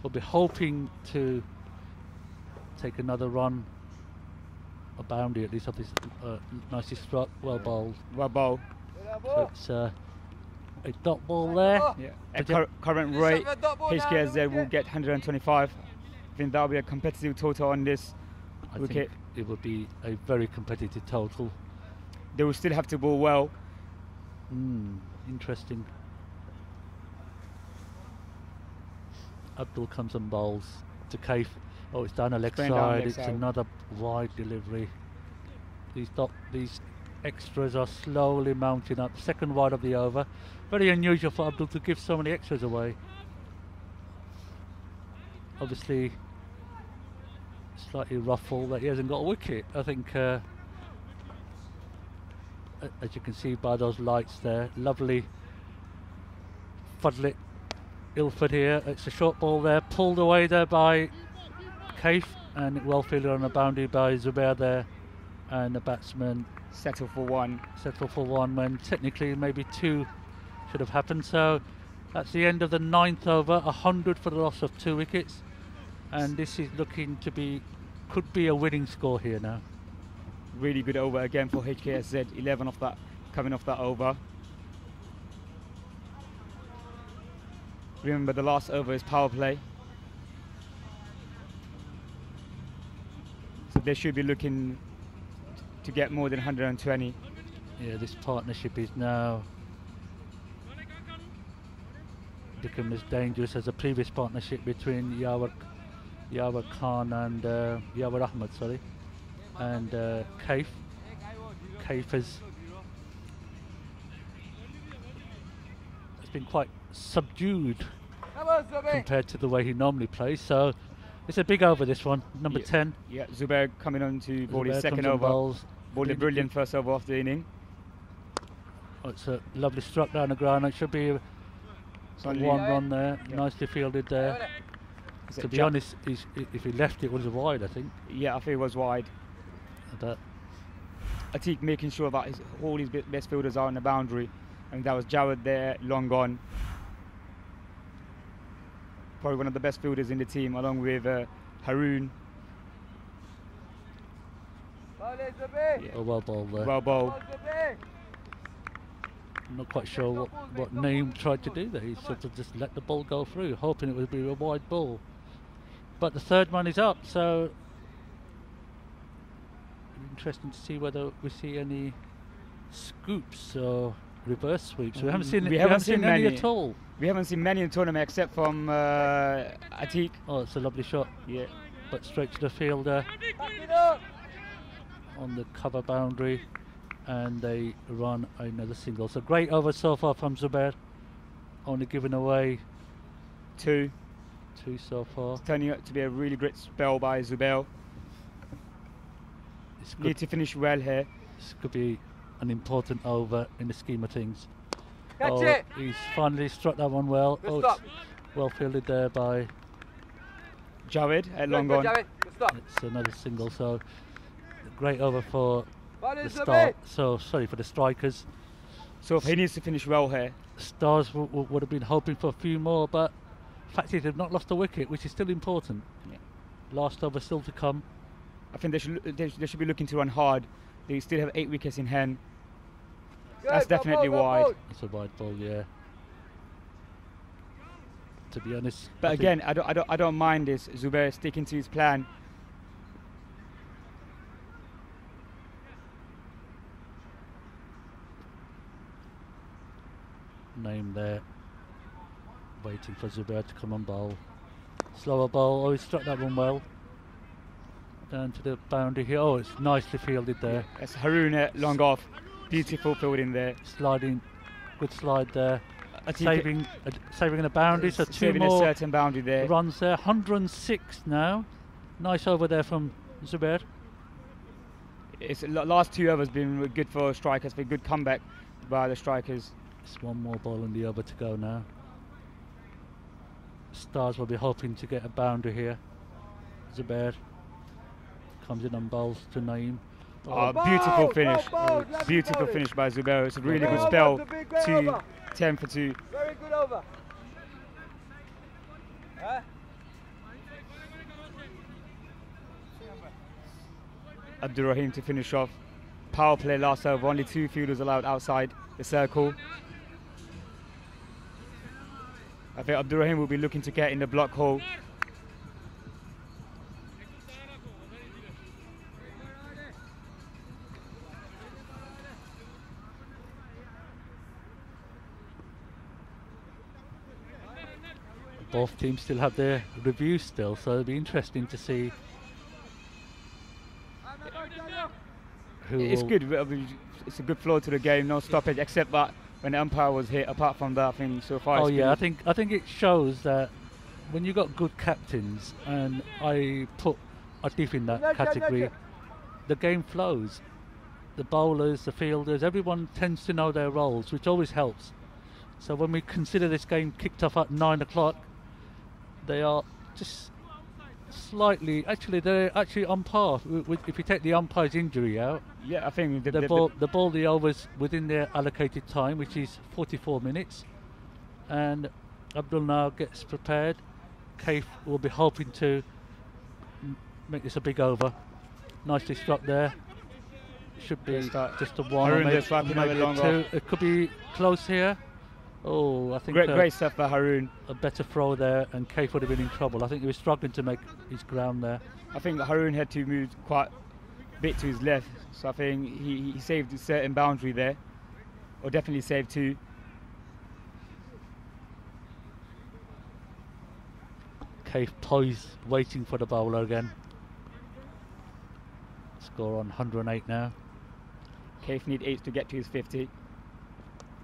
will be hoping to take another run. A boundary at least of this uh, nicely struck, well bowled. Well bowled. So it's uh, a dot ball there. Yeah. At yeah- cur- current rate, HKSZ will get 125. I think that'll be a competitive total on this I wicket. think it will be a very competitive total. They will still have to bowl well. Hmm, interesting. Abdul comes and bowls to Kaif. Oh, it's down the leg Going down side. leg it's side. another wide delivery. These dot, these extras are slowly mounting up. Second wide of the over. Very unusual for Abdul to give so many extras away. Obviously, slightly ruffled that he hasn't got a wicket. I think, uh, as you can see by those lights there, lovely Fudlet Ilford here. It's a short ball there, pulled away there by Kaif, and well fielded on a boundary by Zubair there, and the batsman Settle for one. settle for one when technically maybe two should have happened. So that's the end of the ninth over, a hundred for the loss of two wickets, and this is looking to be could be a winning score here now. Really good over again for HKSZ. 11 off that, coming off that over. Remember the last over is power play. So they should be looking to get more than 120. Yeah, this partnership is now become as dangerous as the previous partnership between Yawar, Yawar Khan and uh, Yawar Ahmed, sorry, and uh, Kaif. Kaif has has been quite subdued compared to the way he normally plays. So it's a big over this one, number Yeah. 10. Yeah, Zubair coming on to bowl his second over. Bowled a Brilliant- brilliant first over of the inning. Oh, it's a lovely struck down the ground. It should be a, a only- one run there, Yeah. nicely fielded there. Is To be Ja- honest, he's, if he left it, it was a wide, I think. Yeah, I think it was wide. But Atik making sure that his, all his best fielders are on the boundary. And that was Jawad there, long gone. Probably one of the best fielders in the team, along with uh, Haroon. Yeah, a well ball there. well bowled. I'm not quite sure what, what Naeem tried to do there. He sort of just let the ball go through, hoping it would be a wide ball. But the third one is up, so interesting to see whether we see any scoops or reverse sweeps. We haven't Mm, seen, we we haven't haven't seen, seen any many. at all. We haven't seen many in the tournament except from uh, Atik. Oh, it's a lovely shot, Yeah, but straight to the fielder on the cover boundary, and they run another single. So great over so far from Zubair, only giving away two. two so far. It's turning out to be a really great spell by Zubair. It's Need to finish well here. This could be an important over in the scheme of things. Catch oh, it. he's finally struck that one well. Good oh, stop. well fielded there by. Javed at Good, long good, on. Jared. Good stop. It's another single. So great over for Ball the in, start. So sorry for the strikers. So if he needs to finish well here. Stars w- w- would have been hoping for a few more, but fact is they've not lost a wicket, which is still important. Yeah. Last over still to come. I think they should they, sh- they should be looking to run hard. They still have eight wickets in hand. Good, That's definitely ball, wide. ball. It's a wide ball, yeah. To be honest, But I again, I don't, I don't, I don't mind this. Zubair sticking to his plan. Name there, waiting for Zubair to come and bowl. Slower bowl. Oh, he struck that one well. Down to the boundary here. Oh, it's nicely fielded there. That's Haroon long off. Beautiful fielding there. Sliding, good slide there. I Saving, uh, saving a boundary. So two saving a more certain boundary there. runs there. 106 now. Nice over there from Zubair. It's last two overs been good for strikers. For good comeback by the strikers. It's one more ball and the over to go now. Stars will be hoping to get a boundary here. Zubair comes in and bowls to Naeem. Oh, Ball, beautiful go finish. ball, lovely Beautiful bowling. finish by Zubair. It's a really Go good spell. Zubair, Two, over. 10 for two. Very good over. Huh? Abdul Rahim to finish off. Power play last over. Only two fielders allowed outside the circle. I think Abdul Rahim will be looking to get in the block hole. Both teams still have their reviews still, so it'll be interesting to see who It's good. It's a good flow to the game. No stoppage, except that when the umpire was hit. Apart from that, I think so far. Oh yeah, I think I think it shows that when you got good captains, and I put Atif in that category, the game flows. The bowlers, the fielders, everyone tends to know their roles, which always helps. So when we consider this game kicked off at nine o'clock, they are just slightly. Actually, they're actually on par. If you take the umpire's injury out, Yeah, I think the, the, the- ball the- the overs within their allocated time, which is 44 minutes, and Abdul now gets prepared. Kaif will be hoping to make this a big over. Nicely struck there. Should be just a one, Harun maybe, just maybe a a two. off. It could be close here. Oh, I think great, uh, great stuff by Haroon. a better throw there, and Kaif would have been in trouble. I think he was struggling to make his ground there. I think Haroon had to move quite a bit to his left, so I think he, he saved a certain boundary there, or definitely saved two. Kaif poised, waiting for the bowler again. Score on 108 now. Kaif need eight to get to his 50.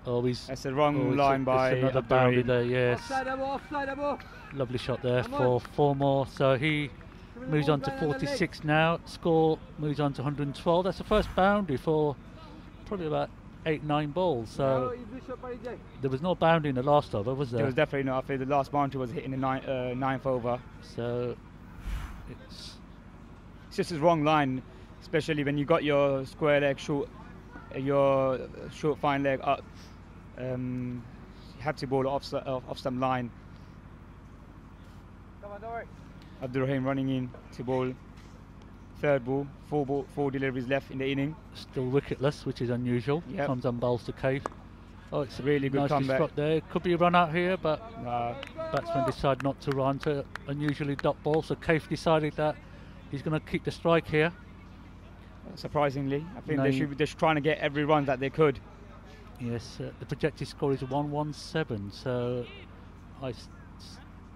Oh, he's That's the wrong oh, it's a- line it's by another boundary there. Yes, Offside the ball, offside the ball. lovely shot there Come for on. four more. So he Give me the moves on to right on the leg. 46 now. Score moves on to 112. That's the first boundary for probably about eight, nine balls. So you do shot by Jay. there was no boundary in the last over, was There there? was definitely no. I think the last boundary was hitting the nine, uh, ninth over. so it's It's just a wrong line, especially when you got your square leg short, uh, your short fine leg up. Um, you have to ball off, off, off some line. Come on, don't worry. Abdul Rahim running in to ball. Third ball, four ball, four deliveries left in the inning. still wicketless, which is unusual. Yep. Comes on bowls to Kaif. Oh, it's a Really good nicely comeback. struck there. Could be a run out here, but Uh, batsman decide not to run to unusually dot ball. So Kaif decided that he's going to keep the strike here. surprisingly, I think No, they should be just trying to get every run that they could. Yes, uh, the projected score is 117, so I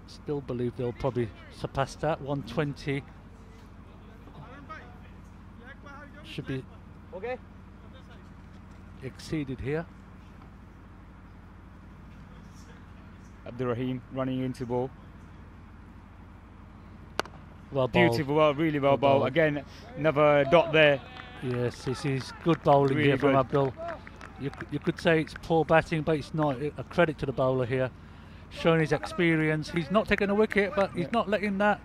still believe they'll probably surpass that. 120 should be Okay? exceeded here. Abdul Rahim running into ball. Well. Beautiful, well, really well Well bowled. Again, another dot there. Yes, this is good bowling Really here from. Abdul. You, you could say it's poor batting, but it's not. A credit to the bowler here, showing his experience. He's not taking a wicket, but he's not letting that.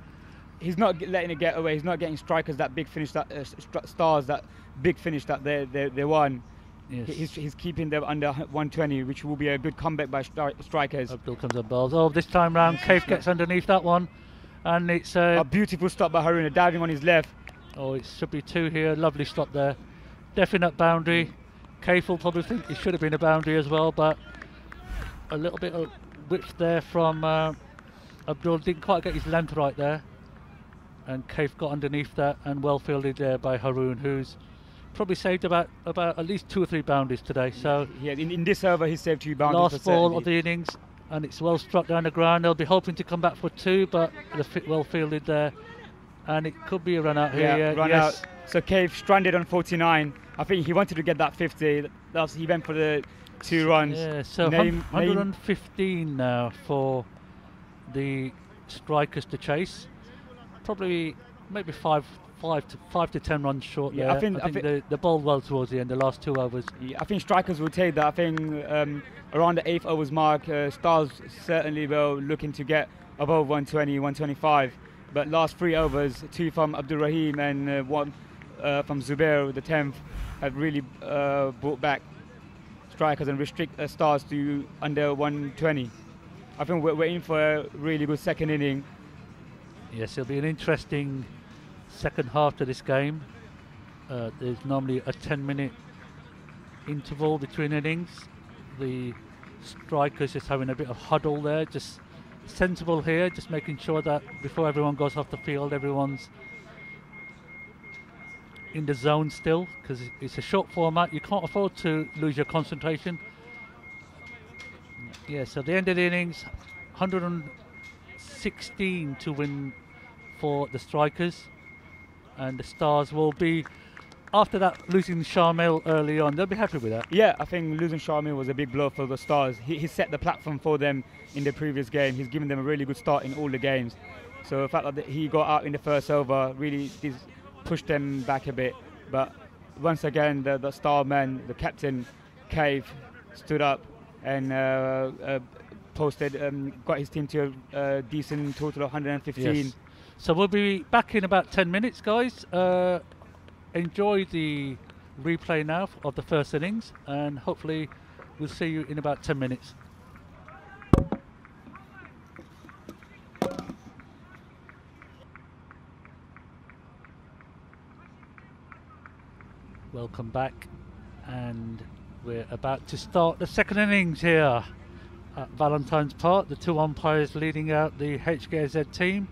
He's not letting it get away. He's not getting strikers that big finish, that uh, stri- stars that big finish that they they, they won. Yes. He's, he's keeping them under 120, which will be a good comeback by stri- strikers. Abdul comes and bowls. Oh, this time round, Kaif gets underneath that one, and it's uh, A beautiful stop by Haruna, diving on his left. Oh, it should be two here. Lovely stop there. Definite boundary. Kaif will probably think it should have been a boundary as well, but a little bit of width there from uh, Abdul. Didn't quite get his length right there. And Kaif got underneath that and well fielded there by Haroon, who's probably saved about about at least two or three boundaries today. So Yeah, in, in this over, he saved two boundaries. last ball certainty. of the innings, and it's well struck down the ground. They'll be hoping to come back for two, but the fit well fielded there, and it could be a run out yeah, here. run yes. out. So Kaif stranded on 49. I think he wanted to get that 50. That's he went for the two runs. Yeah, so Name- hun- name- 115 now for the strikers to chase. Probably maybe five, five to five to ten runs short Yeah, there. I think- I thi- they, they bowled well towards the end, the last two overs. Yeah, I think strikers will take that. I think um, around the eighth overs mark, uh, Stars certainly will looking to get above 120, 125. But last three overs, two from Abdul Rahim and uh, one uh, from Zubair, the 10th, have really uh, brought back strikers and restrict uh, Stars to under 120. I think we're, in for a really good second inning. Yes, it'll be an interesting second half to this game. Uh, there's normally a 10 minute interval between innings. The strikers just having a bit of huddle there, just sensible here, just making sure that before everyone goes off the field, everyone's in the zone still because it's a short format. You can't afford to lose your concentration. Yeah, so the end of the innings, 116 to win for the strikers, and the Stars will be after that losing Shamil early on. They'll be happy with that. Yeah, I think losing Shamil was a big blow for the Stars. He, he set the platform for them in the previous game. He's given them a really good start in all the games. So the fact that he got out in the first over really did push them back a bit. But once again, the, the star man, the captain, Kaif, stood up and uh, uh, posted, um, got his team to a, a decent total of 115. Yes. So we'll be back in about 10 minutes, guys. Uh, enjoy the replay now of the first innings, and hopefully we'll see you in about 10 minutes. Welcome back, and we're about to start the second innings here at Valentine's Park. The two umpires leading out the HKSZ team.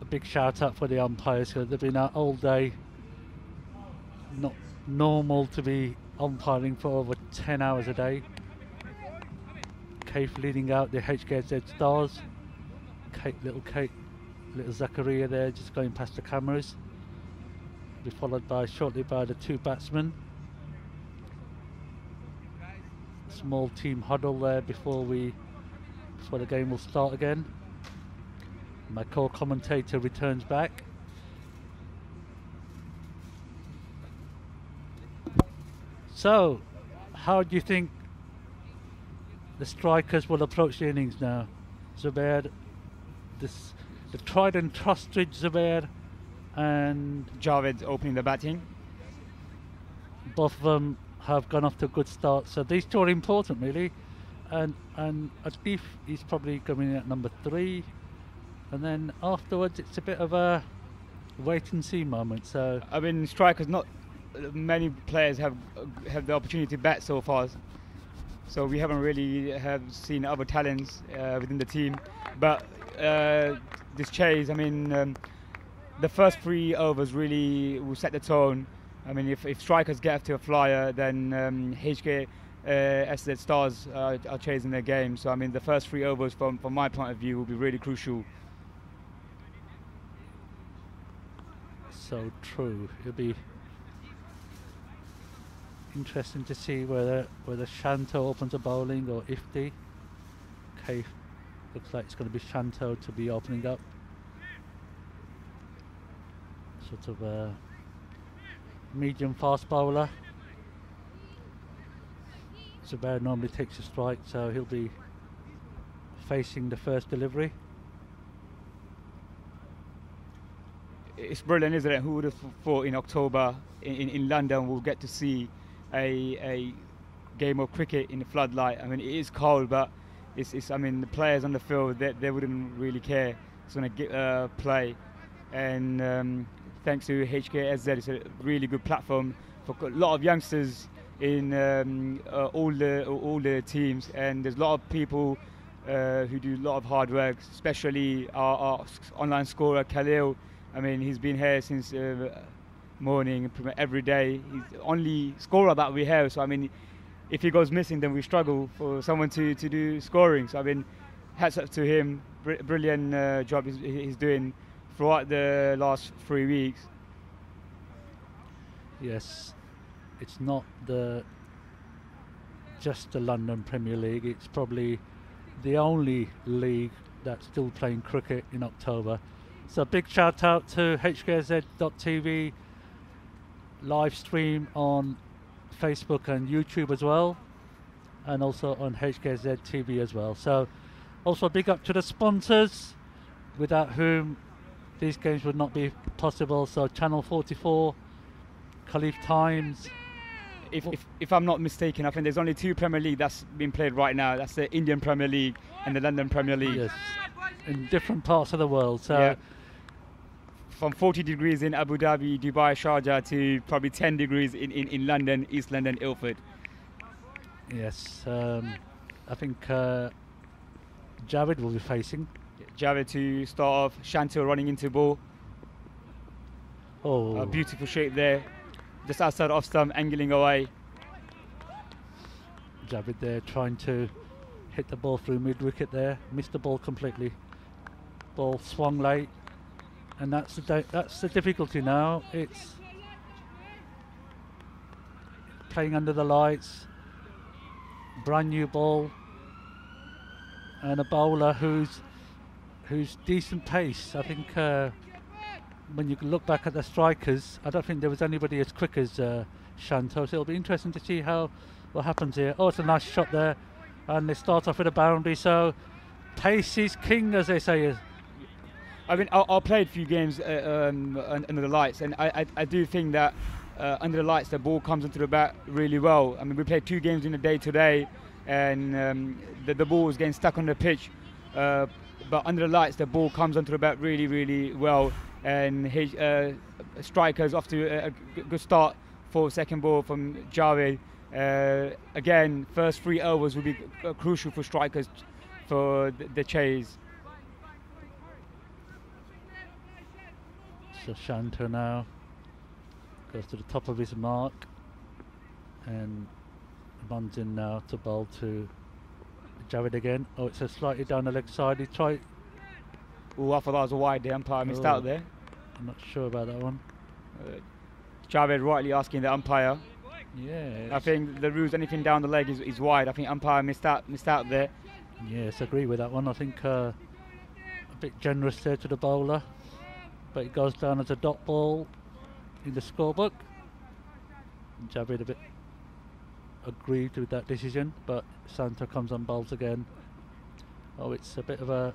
A big shout out for the umpires because they've been out all day. Not normal to be umpiring for over 10 hours a day. Kate leading out the HKSZ stars. Kate, little Kate, little Zachariah there just going past the cameras. Be followed by shortly by the two batsmen. Small team huddle there before we before the game will start again. My co-commentator returns back. So, how do you think the strikers will approach the innings now? Zubair, this, the tried and trusted Zubair, and Javed opening the batting. both of them have gone off to a good start. So these two are important, really. And and Atif is probably coming in at number three, and then afterwards it's a bit of a wait and see moment. So I mean, strikers. Not many players have have the opportunity to bat so far, so we haven't really have seen other talents uh, within the team. But uh, this chase, I mean, um, the first three overs really will set the tone. I mean, if, if strikers get up to a flyer, then um, HK uh, SZ Stars uh, are chasing their game. So I mean, the first three overs, from from my point of view, will be really crucial. so true. It'll be interesting to see whether whether Shanto opens a bowling or Ifti. Okay, Looks like it's going to be Shanto to be opening up. Sort of a medium fast bowler. Zubair normally takes a strike, so he'll be facing the first delivery. it's brilliant, isn't it? Who would have thought in October in, in, London we'll get to see a, a game of cricket in the floodlight? I mean, it is cold, but it's, it's I mean, the players on the field they, they wouldn't really care. It's going to uh, play, and um, thanks to HKSZ, it's a really good platform for a lot of youngsters in um, uh, all the all the teams, and there's a lot of people uh, who do a lot of hard work, especially our, our online scorer Khalil. I mean, he's been here since uh, morning, every day. He's the only scorer that we have. So I mean, if he goes missing, then we struggle for someone to, to do scoring. So I mean, hats up to him. Br- brilliant uh, job he's, he's doing throughout the last three weeks. Yes, it's not the just the London Premier League. It's probably the only league that's still playing cricket in October. So big shout out to HKSZ.tv live stream on Facebook and YouTube as well, and also on HKSZ TV as well. So also a big up to the sponsors, without whom these games would not be possible. So Channel 44, Khalif Times. If, if, if I'm not mistaken, I think there's only two Premier League that's been played right now. That's the Indian Premier League and the London Premier League. Yes, in different parts of the world. So Yeah. From 40 degrees in Abu Dhabi, Dubai, Sharjah to probably 10 degrees in, in, in London, East London, Ilford. yes, um, I think uh, Javid will be facing. Javed to start off, Shanto running into ball. Oh, A beautiful shape there. Just outside off stump, angling away. Javid there trying to hit the ball through mid wicket there, missed the ball completely. Ball swung late, and that's the that's the difficulty now. It's playing under the lights, brand new ball, and a bowler who's who's decent pace. I think uh, when you look back at the strikers, I don't think there was anybody as quick as uh, Shanto. So it'll be interesting to see how what happens here. Oh, it's a nice shot there, and they start off with a boundary. So pace is king, as they say. I mean, I, I played a few games uh, um, under the lights, and I, I, I do think that uh, under the lights the ball comes into the bat really well. I mean, we played two games in a day today, and um, the, the ball was getting stuck on the pitch. Uh, but under the lights, the ball comes onto the bat really, really well, and his uh, strikers off to a good start for second ball from Javed. Uh, again, first three overs will be crucial for strikers for the, the chase. So Shanto now goes to the top of his mark and runs in now to bowl to Javid again. Oh, it's a slightly down the leg side. He tried. Oh, I thought that was a wide. The umpire missed Oh. out there. I'm not sure about that one. Uh, Javed rightly asking the umpire. Yeah, I think the rules anything down the leg is, is wide. I think umpire missed out missed out there. Yes, agree with that one. I think uh, a bit generous there to the bowler, but it goes down as a dot ball in the scorebook. Javid a bit agreed with that decision, but Shanto comes on bowls again. Oh, it's a bit of a.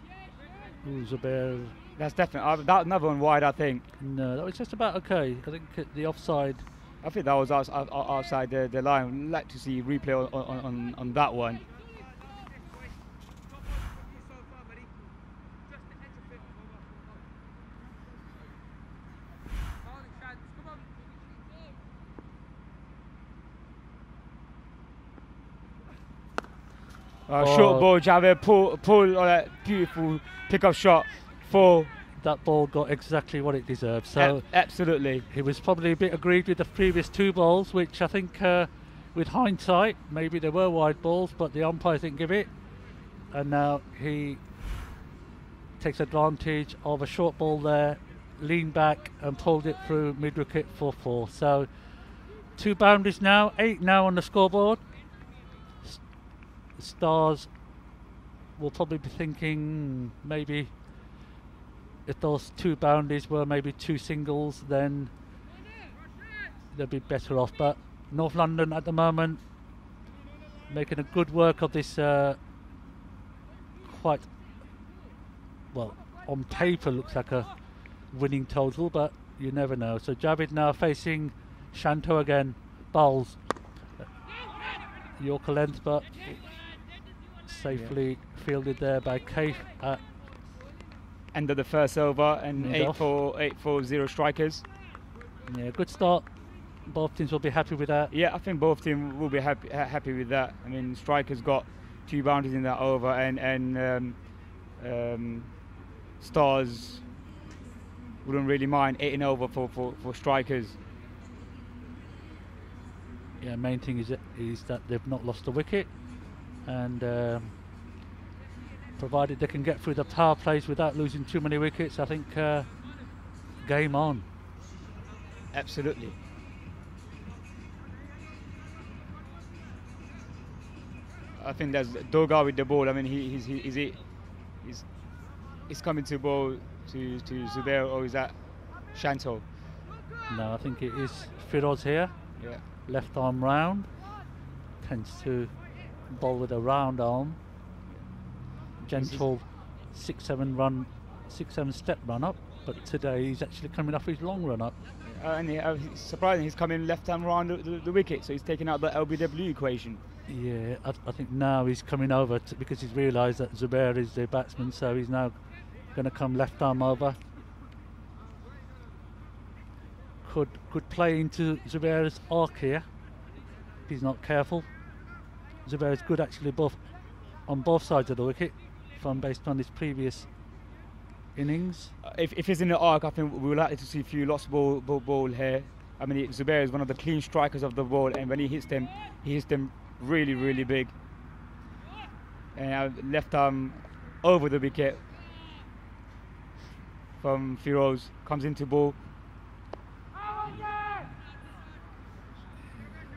Ooh. That's definitely uh, that another one wide. I think. No, that was just about okay. I think the offside. I think that was outs- out- out- outside the, the line. I'd like to see replay on, on, on, on that one. Uh, Oh. Short ball, Javed, pull pull on that beautiful pickup shot for That ball got exactly what it deserved. So. a- absolutely. He was probably a bit agreed with the previous two balls, which I think, uh, with hindsight, maybe they were wide balls, but the umpires didn't give it. And now he takes advantage of a short ball there, leaned back and pulled it through mid wicket for four. So two boundaries now, eight now on the scoreboard. S- Stars will probably be thinking maybe if those two boundaries were maybe two singles, then they'd be better off. But North London at the moment making a good work of this uh, quite well on paper looks like a winning total, but you never know. So Javid now facing Shanto again, bowls Yorker length, but safely fielded there by Keith at End of the first over and Mid eight off. for eight for zero strikers. yeah, good start. Both teams will be happy with that. Yeah, I think both teams will be happy ha- happy with that. I mean, strikers got two boundaries in that over, and and um, um, stars wouldn't really mind eight and over for, for, for strikers. Yeah, main thing is that, is that they've not lost a wicket, and um, provided they can get through the power plays without losing too many wickets, I think uh, game on. Absolutely. I think there's Doga with the ball. I mean, he, he's he, is he, he's he's coming to ball to to Zubair or is that Shanto? No, I think it is Firoz here. Yeah. Left arm round. Tends to bowl with a round arm. Gentle six seven run, six seven step run up. But today he's actually coming off his long run up. Uh, and he, uh, he's surprising, he's coming left hand round the, the, the wicket, so he's taking out the LBW equation. Yeah, I, I think now he's coming over to, because he's realised that Zubair is the batsman, so he's now going to come left arm over. Could could play into Zubair's arc here. If he's not careful. Zubair is good actually both on both sides of the wicket, from based on his previous innings. Uh, if, if he's in the arc, I think we're likely to see a few lost ball, ball, ball here. I mean, Zubair is one of the clean strikers of the ball, and when he hits them, he hits them really, really big. And uh, left arm over the wicket from Firoz comes into ball.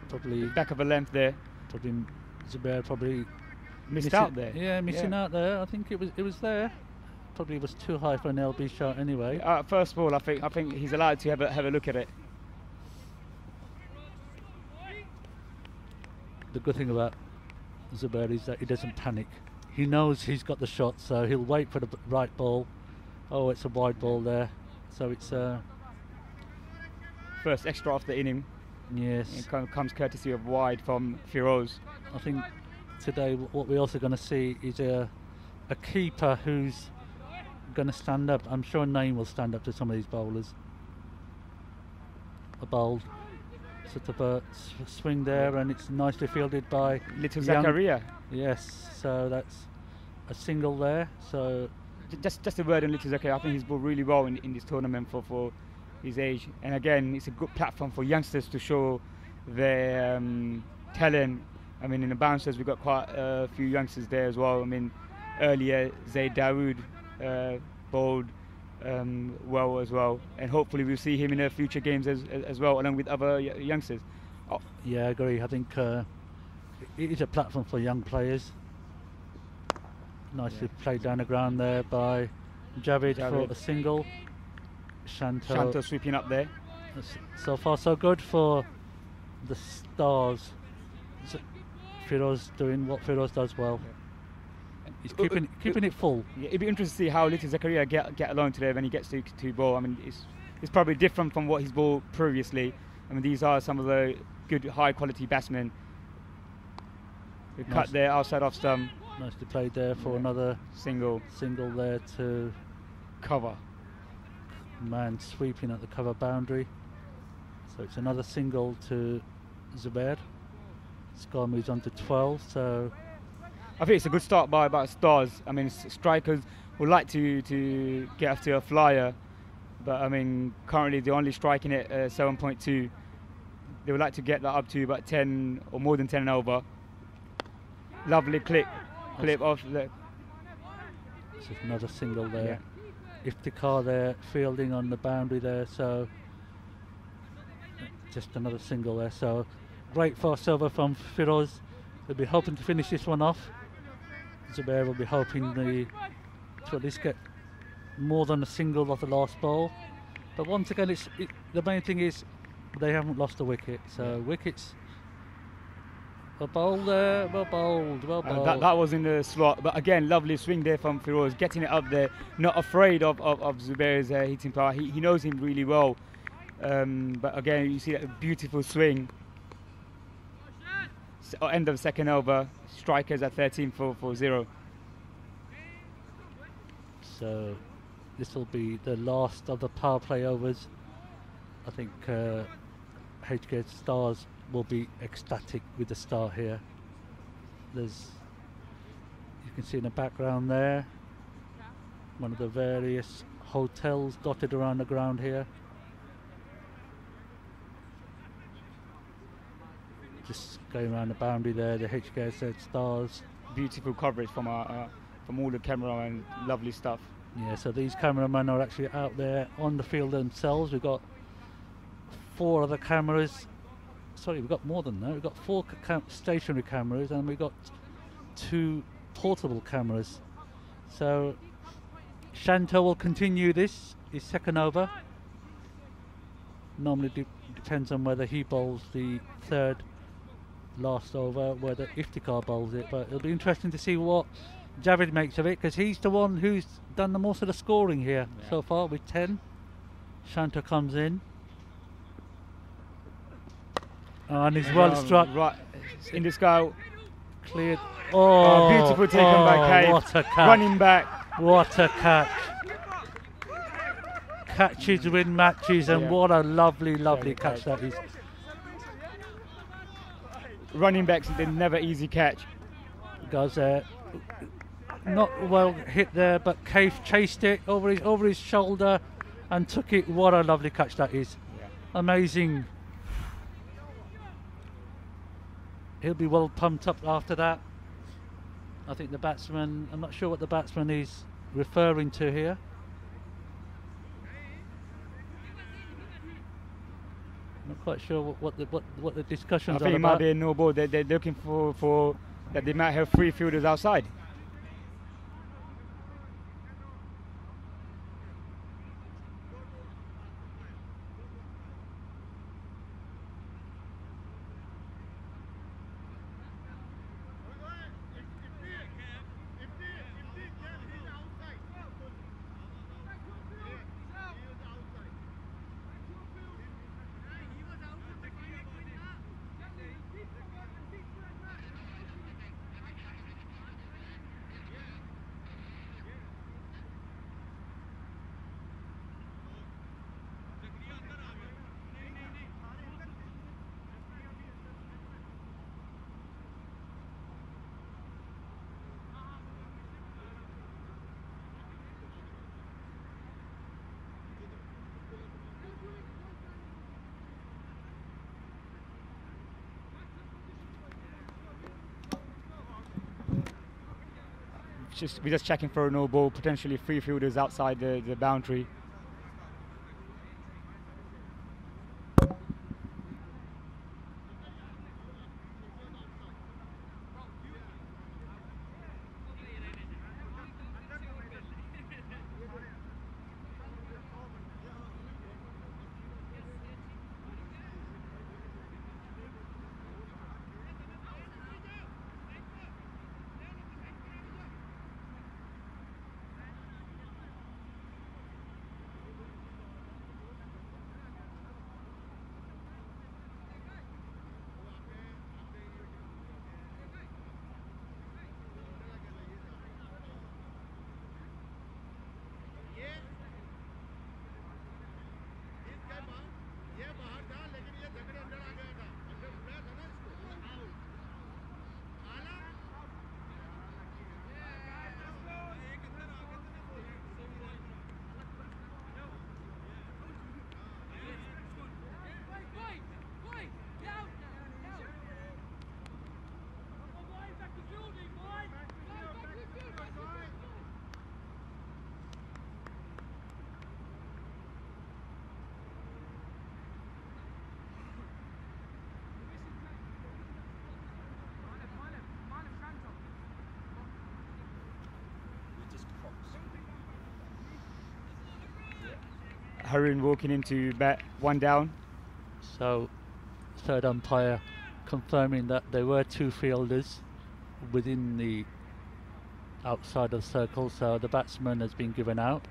Probably back of a length there. Probably Zubair probably Missed out there. Yeah, missing Yeah. out there. I think it was it was there. Probably was too high for an LB shot anyway. Uh, first of all, I think I think he's allowed to have a have a look at it. the good thing about Zubair is that he doesn't panic. He knows he's got the shot, so he'll wait for the right ball. Oh, it's a wide ball there. So it's uh, First extra off the inning. Yes. It com- comes courtesy of wide from Firoz. I think today what we're also going to see is a a keeper who's going to stand up. I'm sure Naeem will stand up to some of these bowlers. A bowl, sort of a swing there, and it's nicely fielded by Little Young. Zakaria. Yes, so that's a single there. So Just just a word on Little Zakaria. I think he's bowled really well in, in this tournament for, for his age. And again, it's a good platform for youngsters to show their um, talent. I mean, in the bouncers, we've got quite a few youngsters there as well. I mean, earlier, Zaid Dawood uh, bowled um, well as well. And hopefully, we'll see him in the future games as, as, well, along with other youngsters. Oh, Yeah, I agree. I think uh, it is a platform for young players. Nicely played down the ground there by Javid, Javid. for a single. Shanto. Shanto sweeping up there. So far, so good for the Stars. S- Firoz doing what Firoz does well. He's Uh, keeping uh, it full. Yeah, it'd be interesting to see how Little Zakaria get get along today when he gets to to ball. I mean, it's it's probably different from what he's bowled previously. I mean, these are some of the good high quality batsmen. who Nice. cut there outside off stump Nicely played there for Yeah. another single single there to cover. Man sweeping at the cover boundary. So it's another single to Zubair. Score moves on to 12. So I think it's a good start by by Stars. I mean, strikers would like to to get to a flyer, but I mean, currently they're only striking at uh, 7.2. They would like to get that up to about 10 or more than 10 and over. Lovely clip, clip off the this is another single Yeah. There. Iftikhar there fielding on the boundary there. So just another single there. So great fast over from Firoz. They'll be hoping to finish this one off. Zubair will be hoping the, to at least get more than a single off the last ball. But once again, it's it, the main thing is they haven't lost a wicket. So wickets were bowled there, well bowled, well Uh, bowled. that, that was in the slot, but again, lovely swing there from Firoz, getting it up there, not afraid of, of, of Zubair's uh, hitting power. He, he knows him really well. Um, but again, you see that beautiful swing. S- uh, end of second over, strikers at 13 for, for zero. So this will be the last of the power play overs. I think uh, HK Stars will be ecstatic with the star here. There's, you can see in the background there, one of the various hotels dotted around the ground here. Just going around the boundary there, the HKSZ Stars. Beautiful coverage from our, uh, from all the camera and lovely stuff. Yeah, so these cameramen are actually out there on the field themselves. We've got four other cameras. Sorry, we've got more than that. We've got four cam- stationary cameras and we've got two portable cameras. So Shanto will continue this, his second over. Normally de- depends on whether he bowls the third last over, whether Iftikhar bowls it. But it'll be interesting to see what Javid makes of it because he's the one who's done the most of the scoring here so far with 10. Shanto comes in. And he's well Um, struck. Right in the sky. Cleared. Oh, Oh, beautiful taken oh, by Kaif. What a catch. Running back. What a catch. Catches win matches, and Yeah. what a lovely, lovely Very catch that is. Running backs, they never easy catch. Goes there. Not well hit there, but Kaif chased it over his over his shoulder and took it. What a lovely catch that is. Amazing. He'll be well pumped up after that. I think the batsman, I'm not sure what the batsman is referring to here. Not quite sure what, what the what, what the discussions. I think it might be a no ball. They, they're looking for, for that they might have three fielders outside. Just we're just checking for a no ball. Potentially three fielders outside the, the boundary. Walking into bat, one down. So, third umpire confirming that there were two fielders within the outside of circle, so the batsman has been given out.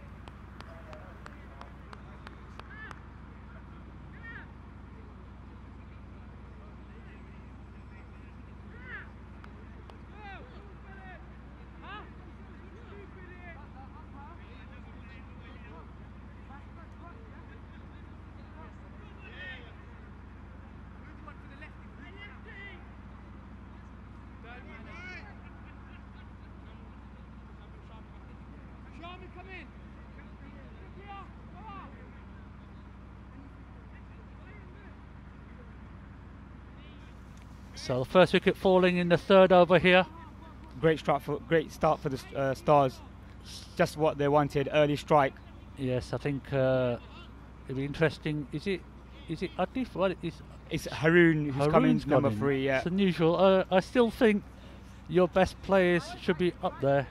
So the first wicket falling in the third over here. Great start for great start for the uh, Stars. Just what they wanted. Early strike. Yes, I think uh, it'll be interesting. Is it is it Atif? What is It's Haroon who's coming Haroon's number gone in. three. Yeah. It's unusual. Uh, I still think your best players should be up there.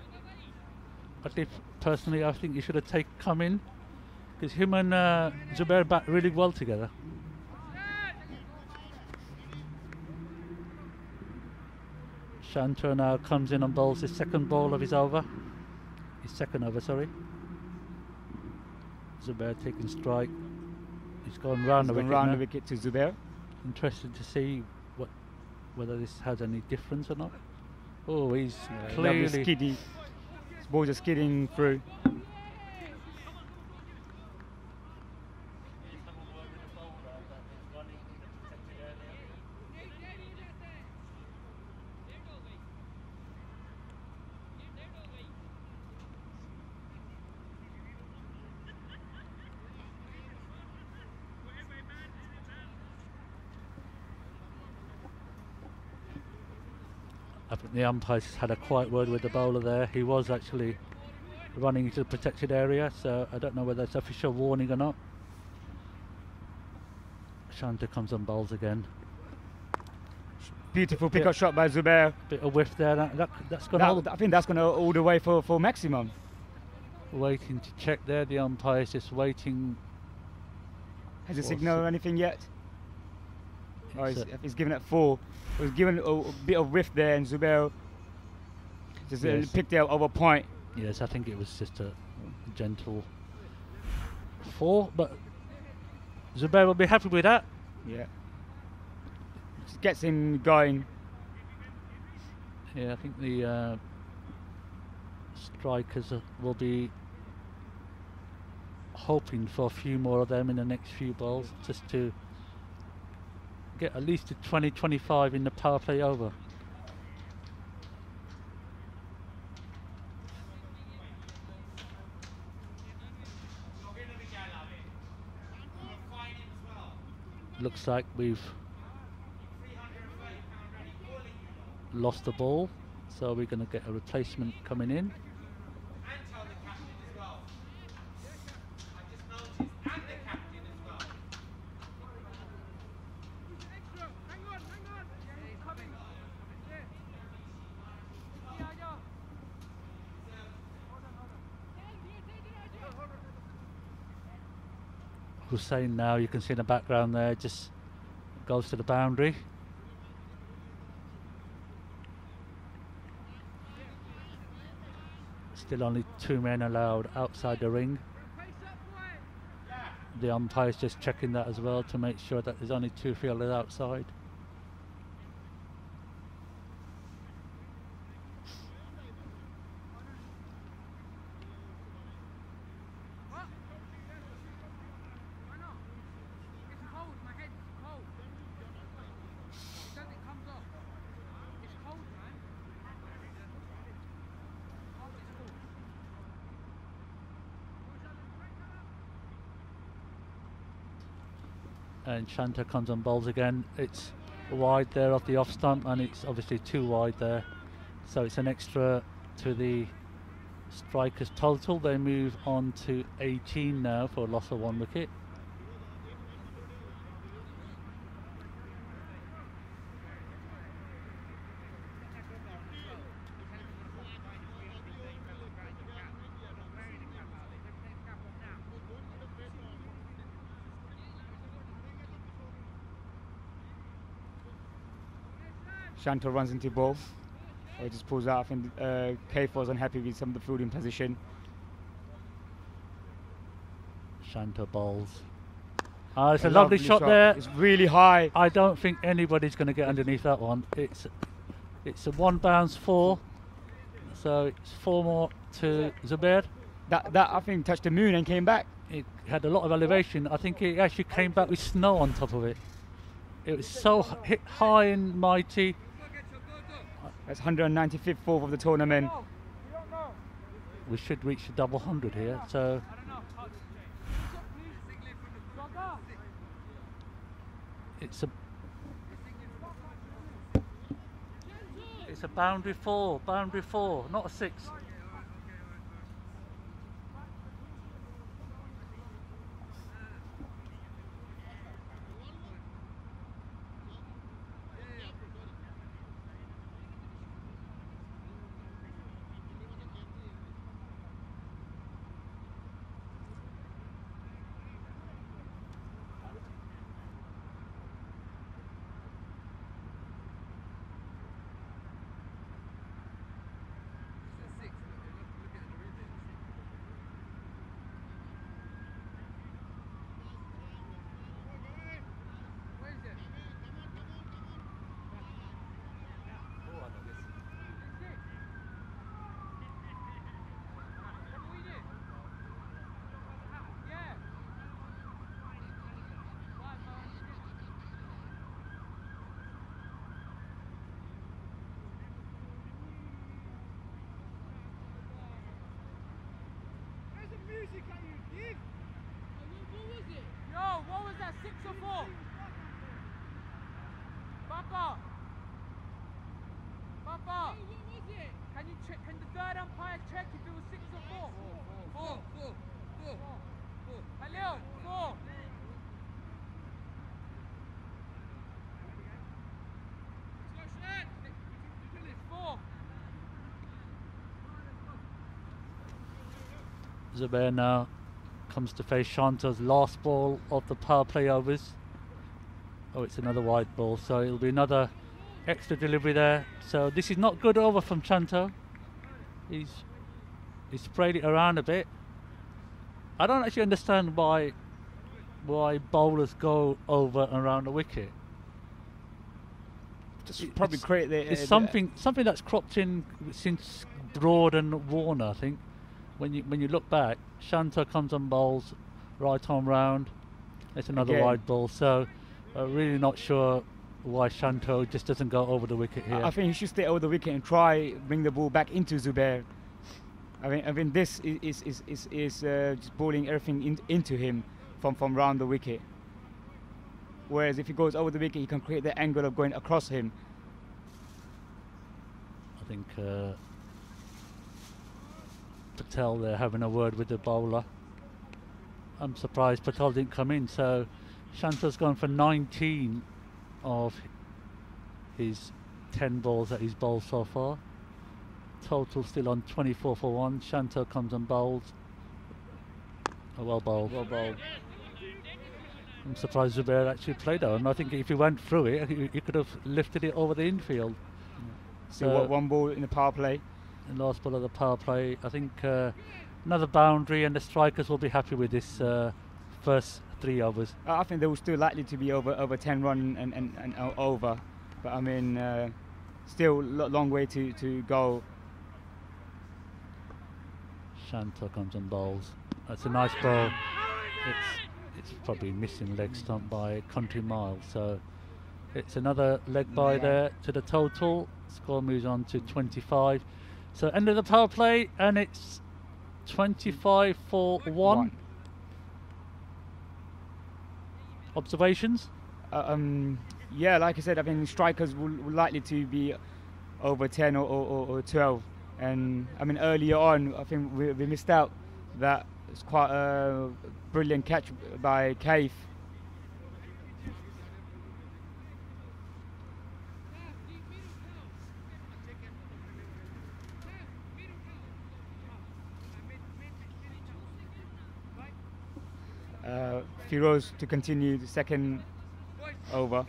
Atif, personally, I think you should have taken come in because him and uh, Zubair bat really well together. Shanto now comes in and bowls his second ball of his over. His second over, sorry. Zubair taking strike. He's gone round He's the gone wicket. round now. the wicket to Zubair. Interested to see what whether this has any difference or not. Oh, he's Yeah, clearly skiddy. His balls are skidding through. The umpires had a quiet word with the bowler there. He was actually running into the protected area, so I don't know whether it's official warning or not. Shanto comes on bowls again. Beautiful pickup shot by Zubair. Bit of whiff there. That, that, that's gone That- all I think that's going to all the way for, for maximum. waiting to check there. The umpire's just waiting. Has he for signal or anything yet? Oh, he's, a- he's given it four. He was given a, a bit of whiff there, and Zubair just uh, Yes. picked out over point. Yes, I think it was just a gentle four, but Zubair will be happy with that. Yeah. Just gets him going. Yeah, I think the uh, strikers will be hoping for a few more of them in the next few balls, just to get at least a 20-25 in the power play over. Looks like we've lost the ball, so we're going to get a replacement coming in. Hussein now, you can see in the background there, just goes to the boundary. Still only two men allowed outside the ring. The umpire's just checking that as well to make sure that there's only two fielders outside. Shanto comes on bowls again. It's wide there off the off stump, and it's obviously too wide there. So it's an extra to the strikers total. They move on to 18 now for a loss of one wicket. Shanto runs into ball. Or just pulls out. I think uh, Kaif's unhappy with some of the fielding position. Shanto bowls. Ah, it's a, lovely, shot, there. It's really high. I don't think anybody's going to get underneath that one. It's it's a one bounce four, so it's four more to Zubair. That that I think touched the moon and came back. It had a lot of elevation. I think it actually came back with snow on top of it. It was so hit high and mighty. That's 195th fourth of the tournament. We should reach the double hundred here. So it's a it's a boundary four, boundary four, not a six. Yo, what was that? Six or four? Papa. Papa. Can you check? Can the third umpire check if it was six or four? Four. Four. Four. Four. Halil, four. It's four. Zubair now comes to face Shanto's last ball of the power play overs. Oh, it's another wide ball, so it'll be another extra delivery there. So this is not good over from Shanto. He's he sprayed it around a bit. I don't actually understand why why bowlers go over and around the wicket. Just probably it's- create the. It's uh, something something that's cropped in since Broad and Warner, I think. When you when you look back, Shanto comes on bowls right arm round. It's another Again. wide ball. So uh, really not sure why Shanto just doesn't go over the wicket here. I think he should stay over the wicket and try bring the ball back into Zubair. I mean, I mean this is is is, is uh, just bowling everything in, into him from from round the wicket. Whereas if he goes over the wicket, he can create the angle of going across him. I think uh, Patel they're having a word with the bowler. I'm surprised Patel didn't come in. So Shanto's gone for 19 of his 10 balls that he's bowled so far. Total still on 24 for one. Shanto comes and bowls. Oh, well bowled. Well bowled. I'm surprised Zubair actually played that one. I think if he went through it, he, he could have lifted it over the infield. So So- what one ball in the power play. Last ball of the power play. I think uh, another boundary, and the strikers will be happy with this uh, first three overs. I I think they will still likely to be over over 10 run and, and, and over, but I mean, uh, still a long way to, to go. Shanto comes and bowls. That's a nice ball. It's it's probably missing leg stump by country mile. So it's another leg by Yeah. there to the total. Score moves on to 25. So end of the power play, and it's 25 for one. One. Observations? Uh, um, yeah, like I said, I mean, strikers will, will likely to be over 10 or, or, or, or 12. And I mean, earlier on, I think we, we missed out that it's quite a brilliant catch by Kaif. Uh, Firoz to continue the second over.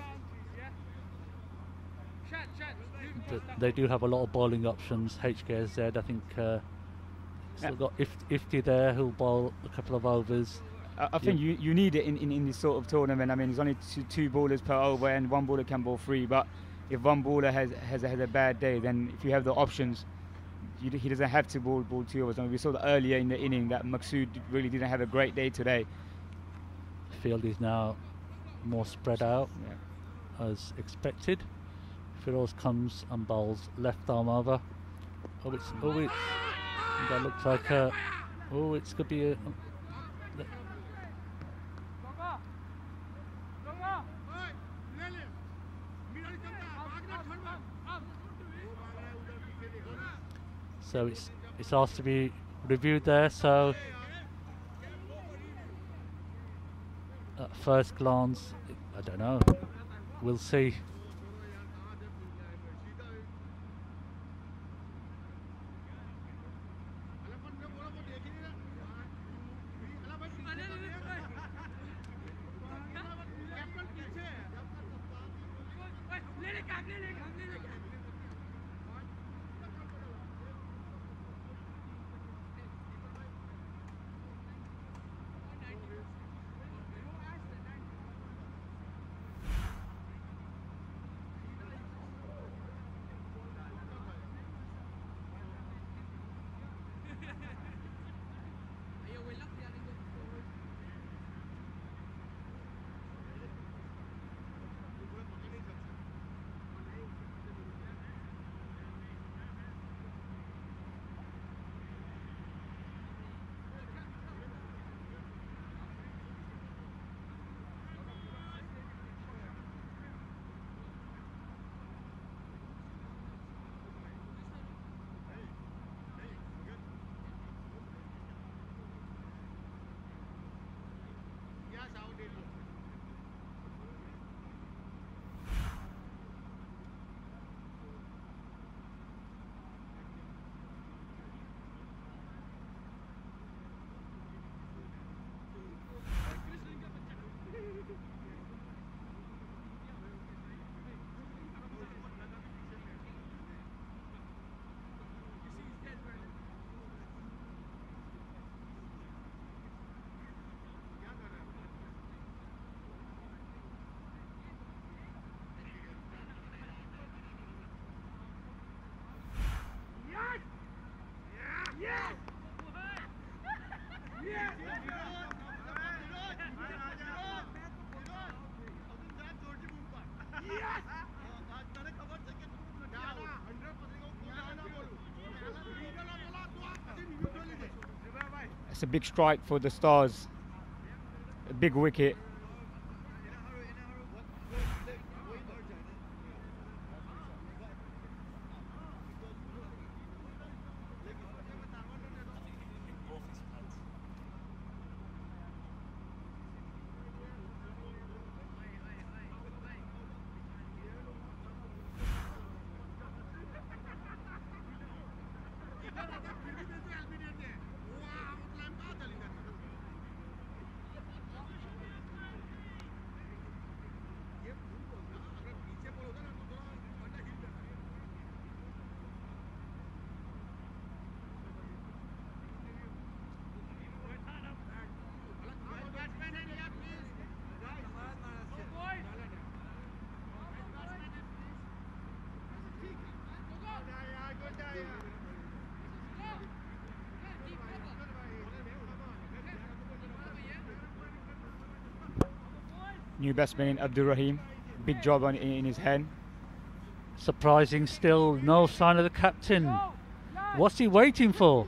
Chat, chat. But they do have a lot of bowling options. HKSZ, I think, uh, still Yeah. got if Ifty there who'll bowl a couple of overs. I, I think you, you need it in, in, in this sort of tournament. I mean, there's only two, two bowlers per over, and one bowler can bowl three. But if one bowler has has, has a bad day, then if you have the options, you, he doesn't have to bowl bowl two overs. I mean, we saw that earlier in the inning that Maksud really didn't have a great day today. Field is now more spread out Yeah. as expected. Firoz comes and bowls left arm over. Oh, it's oh, it's that looks like a oh, it's could be a. Um, so it's it's asked to be reviewed there. So at first glance, I don't know. We'll see. It's a big strike for the Stars. A big wicket. New batsman Abdul Rahim. Big job on, in, in his hand. Surprising still, no sign of the captain. What's he waiting for?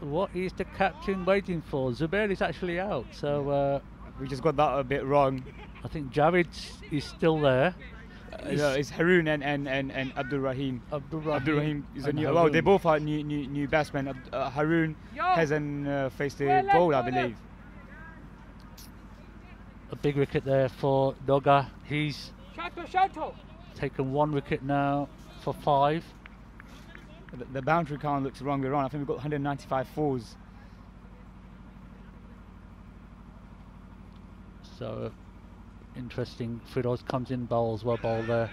What is the captain waiting for? Zubair is actually out, so uh, We just got that a bit wrong. I think Javed is still there. Uh, no, it's Haroon and, and, and, and Abdul Rahim. Abdul Rahim, Abdul Rahim is a and new. Well, they both are new new, new batsmen. Ab- Uh, Haroon hasn't uh, faced a ball, I believe. A big wicket there for Doga. He's taken one wicket now for five. The, the boundary count looks wrong way around. I think we've got 195 fours. So interesting. Firoz comes in, bowls well bowled there.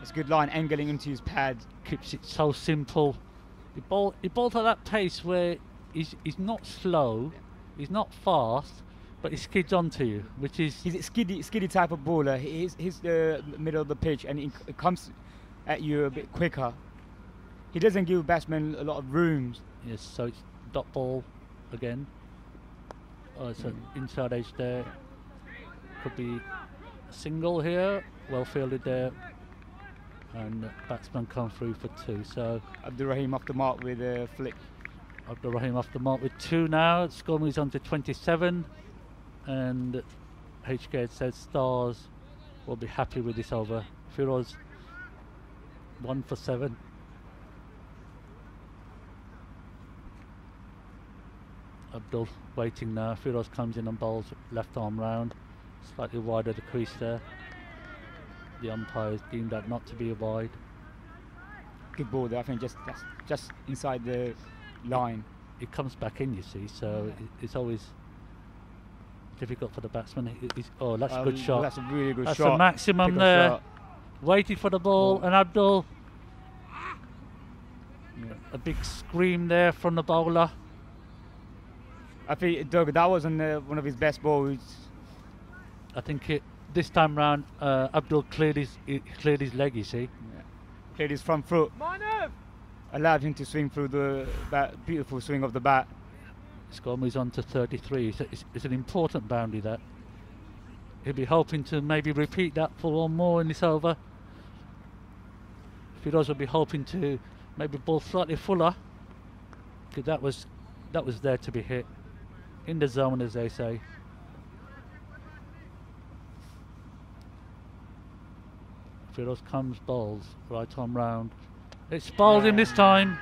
It's a good line angling into his pad. keeps it so simple. He ball he bowls at that pace where he's he's not slow, he's not fast, but he skids onto you, which is He's a skiddy, skiddy type of bowler. He's, he's the middle of the pitch and he comes at you a bit quicker. He doesn't give batsmen a lot of rooms. yes. So it's dot ball again. Oh, it's an inside edge there. Could be a single here. Well fielded there. And batsman come through for two. So Abdul Rahim off the mark with a flick. Abdul Rahim off the mark with two now. Score moves on to 27. And HKSZ Stars will be happy with this over. Firoz one for seven. Abdul waiting now. Firoz comes in and bowls left arm round. Slightly wider the crease there. The umpires deemed that not to be a wide. Good ball there. I think just that's just inside the line. it comes back in, you see, so it, it's always difficult for the batsman. It- it's- oh, that's a good Um, shot. That's a really good That's shot. the maximum Pick-up there. shot. Waiting for the ball, and Abdul, Yeah. a big scream there from the bowler. I think Doug, that wasn't uh, one of his best balls. I think it this time round, uh, Abdul cleared his he cleared his leg. You see, cleared his front foot, allowed him to swing through the bat, beautiful swing of the bat. Score moves on to 33. It's, it's, it's an important boundary that. He'll be hoping to maybe repeat that for one more in this over. Firoz will be hoping to maybe ball slightly fuller. Because that was that was there to be hit. In the zone as they say. Firoz comes bowls right arm round. It's bowled him this time.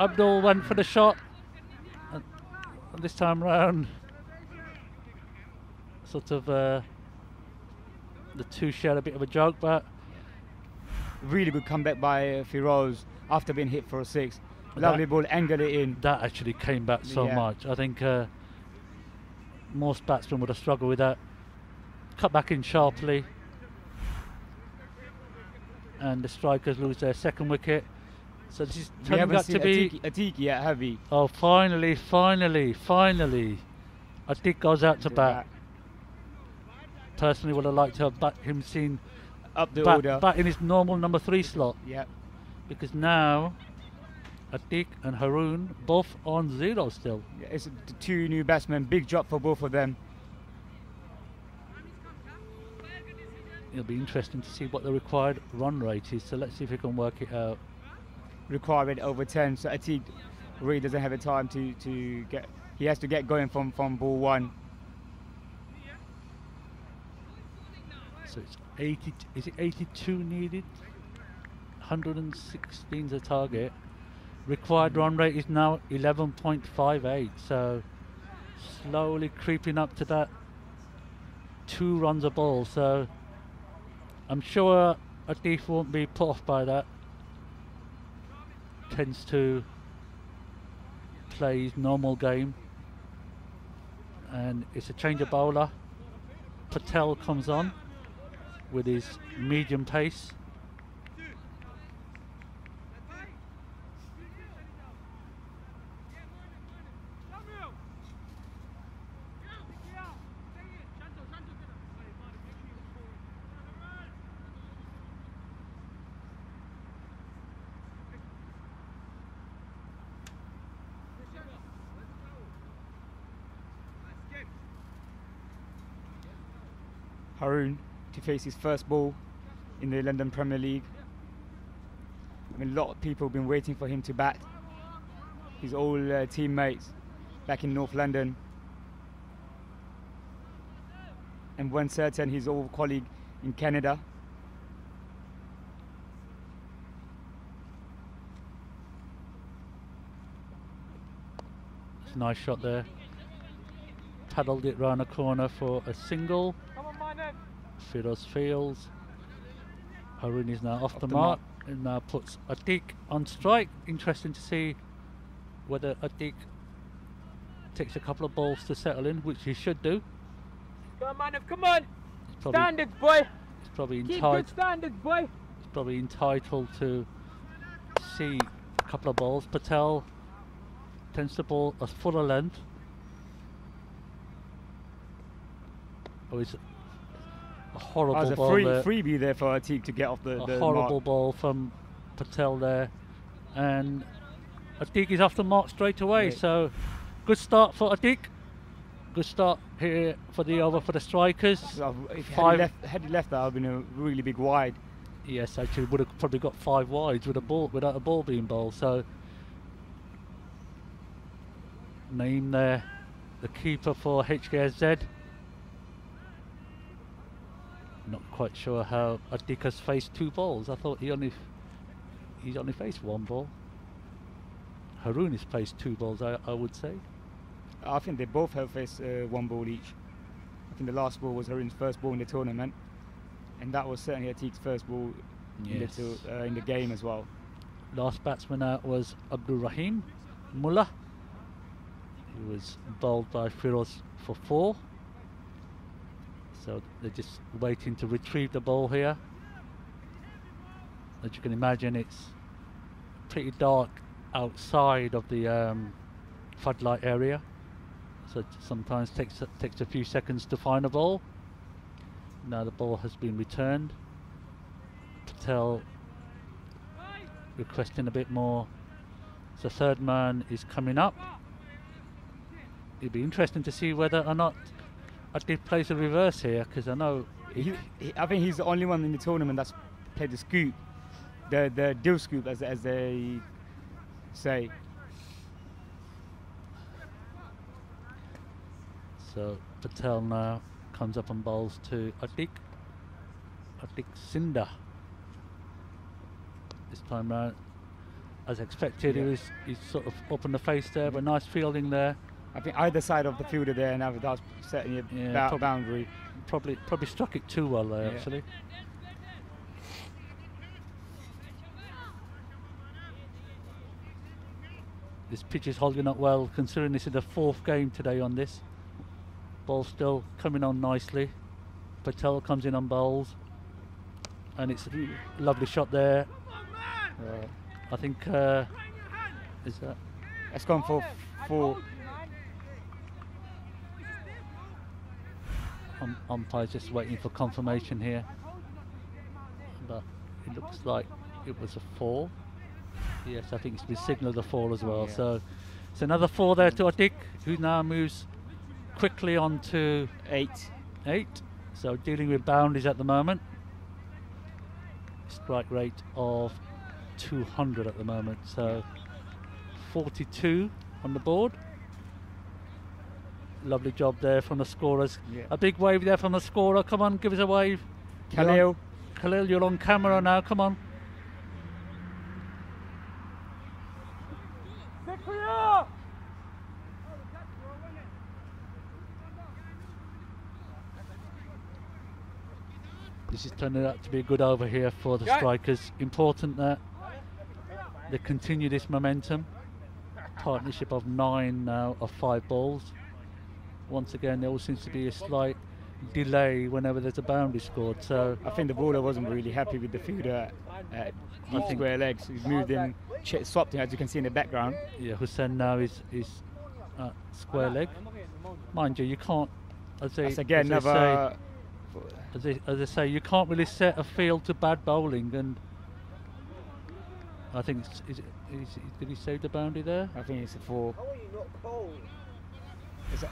Abdul went for the shot. And this time round, sort of uh, the two shared a bit of a joke, but Really good comeback by uh, Firoz after being hit for a six. That- Lovely ball, angled it in. that actually came back so Yeah. much. I think uh, most batsmen would have struggled with that. Cut back in sharply, and the strikers lose their second wicket. So this is We turning haven't out seen to be. Atiki, Atiki yet, have we? Oh, finally, finally, finally! I think goes out to The bat. Personally, would have liked to have bat him seen Up the bat, order. bat in his normal number three slot Yeah. because now Atik and Haroon both on zero still. Yeah, It's the two new batsmen. Big drop for both of them. It'll be interesting to see what the required run rate is. So let's see if we can work it out. Required over 10. So Atik really doesn't have the time to, to get. He has to get going from, from ball one. So it's 80. Is it 82 needed? 116 is the target. Required run rate is now 11.58. So slowly creeping up to that two runs a ball. So I'm sure Atif won't be put off by that. Tends to play his normal game. And it's a change of bowler. Patel comes on with his medium pace. Haroon to face his first ball in the London Premier League. I mean, a lot of people have been waiting for him to bat. His old uh, teammates back in North London. And one certain his old colleague in Canada. It's a nice shot there. Paddled it round the corner for a single. Firoz Fields. Haroon is now off, the, the mark. and now puts Atik on strike. Interesting to see whether Atik takes a couple of balls to settle in, which he should do. Come on, Manav, come on. Probably, Standards, boy. he's probably Keep entitled, good standards, boy. he's probably entitled to see a couple of balls. Patel tends to ball a fuller length. Oh, it's a horrible there's a ball free, there. freebie there for Atik to get off the, a the horrible mark. ball from Patel there, and Atik is off the mark straight away. Yeah. So, good start for Atik. Good start here for the over for the strikers. So if had he left, had he left that, would have been a really big wide. Yes, actually would have probably got five wides with a ball without a ball being bowled. So, name there, the keeper for HKSZ. Not quite sure how Atik has faced two balls. I thought he only he's only faced one ball. Haroon has faced two balls, I, I would say. I think they both have faced uh, one ball each. I think the last ball was Haroon's first ball in the tournament, and that was certainly Atik's first ball in, the uh, in the game as well. Last batsman out was Abdul Rahim Mullah. He was bowled by Firoz for four. So they're just waiting to retrieve the ball here. As you can imagine, it's pretty dark outside of the um, floodlight area. So it sometimes takes takes a few seconds to find a ball. Now the ball has been returned. Patel requesting a bit more. So third man is coming up. It'd be interesting to see whether or not I did place a reverse here because I know He, he, I think he's the only one in the tournament that's played the scoop, the the Dilscoop as as they say. so. Patel now comes up and bowls to Atik. Atik Sinda. This time round, as expected, Yeah. he was he's sort of up in the face there, but nice fielding there. I think either side of the fielder there, and that was certainly a Yeah, ba- prob- boundary. Probably probably struck it too well there Yeah. actually. This pitch is holding up well considering this is the fourth game today on this. Ball still coming on nicely. Patel comes in on bowls. And it's a lovely shot there. Uh, I think uh, is that it's gone for four. Um, umpire just waiting for confirmation here. But it looks like it was a four. Yes, I think it's been signalled a four as well. Yeah. So it's another four there to Atik, who now moves quickly on to Eight. eight. So dealing with boundaries at the moment. Strike rate of 200 at the moment. So 42 on the board. Lovely job there from the scorers. Yeah. A big wave there from the scorer. Come on, give us a wave. You're on- Khalil. Khalil, you're on camera now. Come on. This is turning out to be a good over here for the strikers. Important that they continue this momentum. Partnership of nine now of five balls. Once again, there always seems to be a slight delay whenever there's a boundary scored. So I think the bowler wasn't really happy with the fielder at I deep think- square legs. He's moved him, ch- swapped him, as you can see in the background. yeah, Hussein now is is uh, square leg. Mind you, you can't. As they, That's again as they another. say, as they, as they say, you can't really set a field to bad bowling, and I think it's, is it, is did he save the boundary there? I think it's a four. Is that,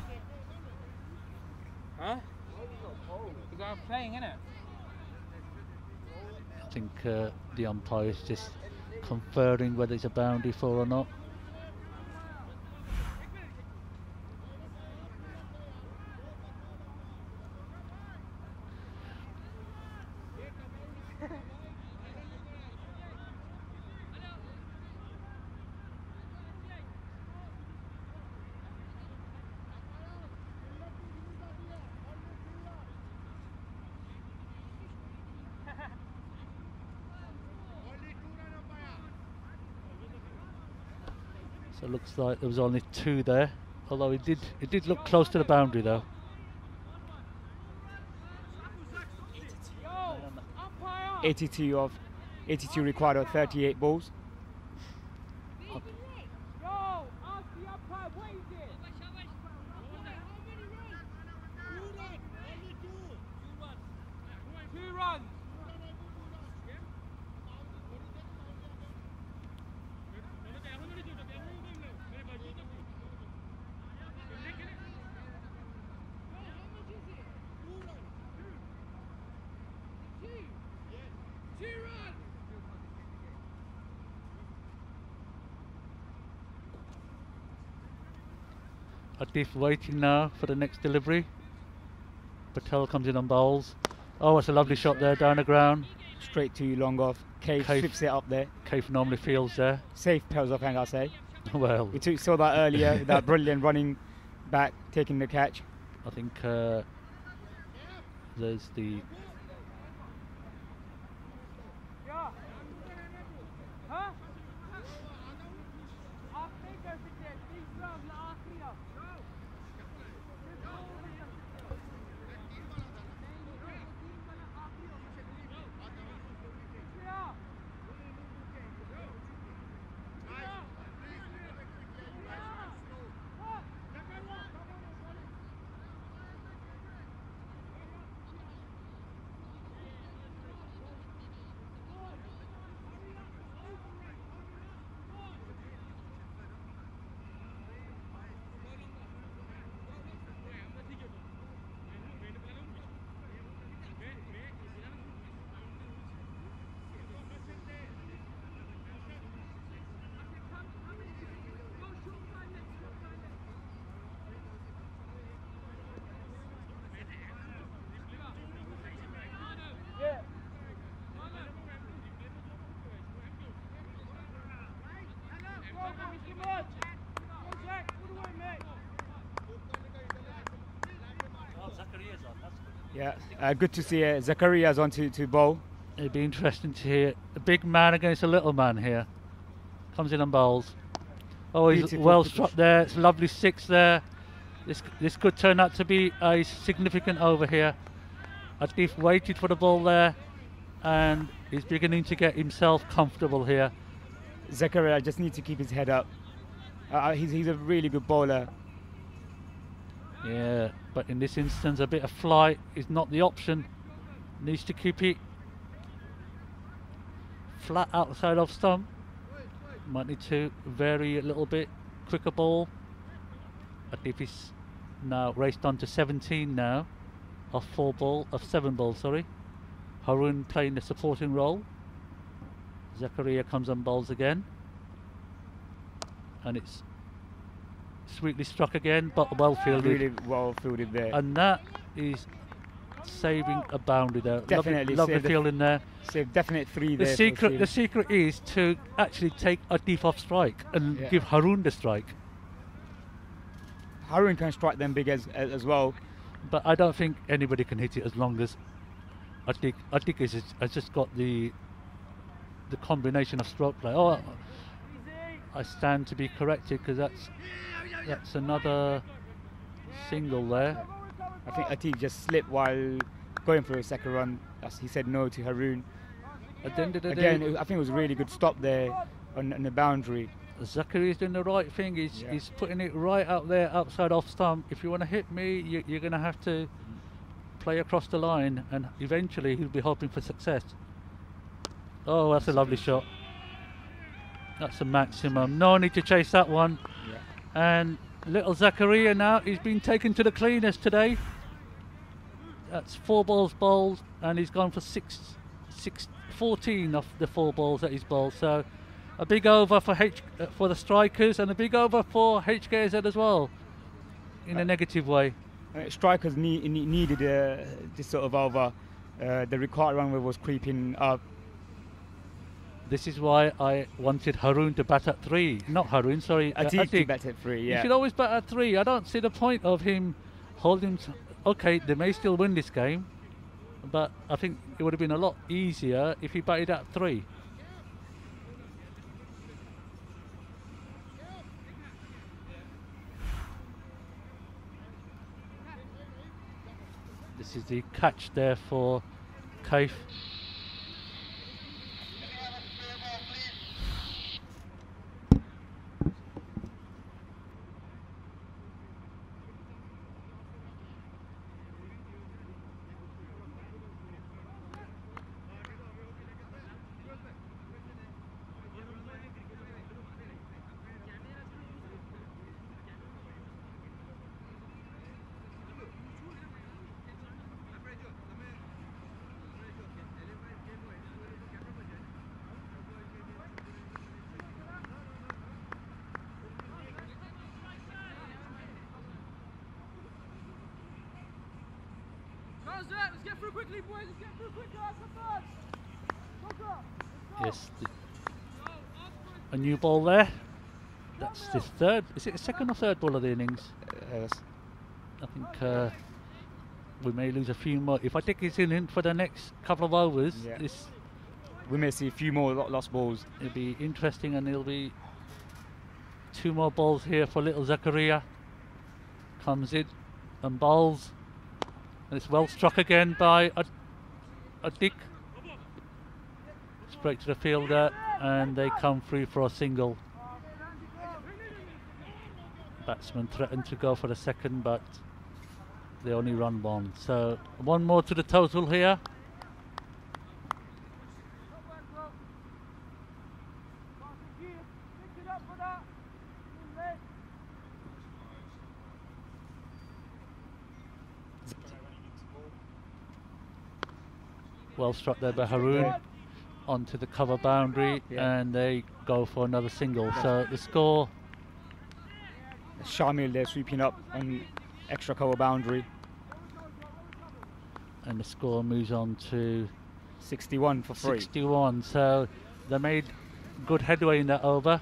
Huh? I'm playing, innit? I think uh, the umpire is just conferring whether it's a boundary four or not. Looks like there was only two there, although it did it did look close to the boundary though. 82 off. 82 required of 38 balls. Atif waiting now for the next delivery. Patel comes in on bowls. Oh, it's a lovely shot there down the ground. Straight to long off. Kaif Kaif. slips it up there. Kaif normally fields there. Safe pairs off hand, I say. well, We took, saw that earlier. that brilliant running back, taking the catch. I think uh, there's the uh, good to see uh, Zacharias on to, to bowl. It'd be interesting to hear a big man against a little man here. Comes in and bowls. Oh, he's Beautiful well struck there. It's a lovely six there. This this could turn out to be a significant over here. Atif waited for the ball there, and he's beginning to get himself comfortable here. Zacharias just needs to keep his head up. Uh, he's, he's a really good bowler. Yeah, but in this instance, a bit of flight is not the option. Needs to keep it flat outside of stump. Might need to vary a little bit. Quicker ball. I think he's now raced on to 17 now. Of four ball, of seven ball, sorry. Harun playing the supporting role. Zakaria comes on bowls again. And it's sweetly struck again, but well fielded. Really well fielded there. And that is saving a boundary there. Definitely lovely, lovely fielding there. so definite three The there. secret, the secret is to actually take a deep off strike and Yeah. give Harun the strike. Harun can strike them big as as, as well. But I don't think anybody can hit it as long as I think I think has just, has just got the the combination of stroke play. Oh, I stand to be corrected because that's that's another single there. I think Atif just slipped while going for a second run. As he said no to Haroon. At the end of the Again, I think it was a really good stop there on, on the boundary. Zachary is doing the right thing. He's, Yeah. he's putting it right out there outside off stump. If you want to hit me, you, you're going to have to play across the line, and eventually he'll be hoping for success. Oh, that's a lovely shot. That's a maximum. No need to chase that one. Yeah. And little Zakaria now, he's been taken to the cleaners today. That's four balls bowled, and he's gone for six, six, 14 off the four balls that he's bowled. So a big over for H, uh, for the strikers, and a big over for HKZ as well, in a negative way. Uh, strikers need, need, needed uh, this sort of over. Uh, the required runway was creeping up. This is why I wanted Harun to bat at three. Not Harun, sorry. uh, Atif to bat at three, He yeah. should always bat at three. I don't see the point of him holding. Okay, they may still win this game, but I think it would have been a lot easier if he batted at three. This is the catch there for Kaif. The- a new ball there. That's the third. Is it the second or third ball of the innings? Yes. I think uh, we may lose a few more. If I think it's in, in for the next couple of overs, Yeah. this We may see a few more lost balls. it'll be interesting, and it'll be two more balls here for little Zakaria. Comes in and bowls, and it's well struck again by a, a dick. Straight to the fielder, and they come through for a single. Batsman threatened to go for the second, but they only run one. So one more to the total here. Well struck there by Haroon onto the cover boundary, Yeah. and they go for another single. So the score Shamil there sweeping up on extra cover boundary. and the score moves on to 61 for free. 61. So they made good headway in that over.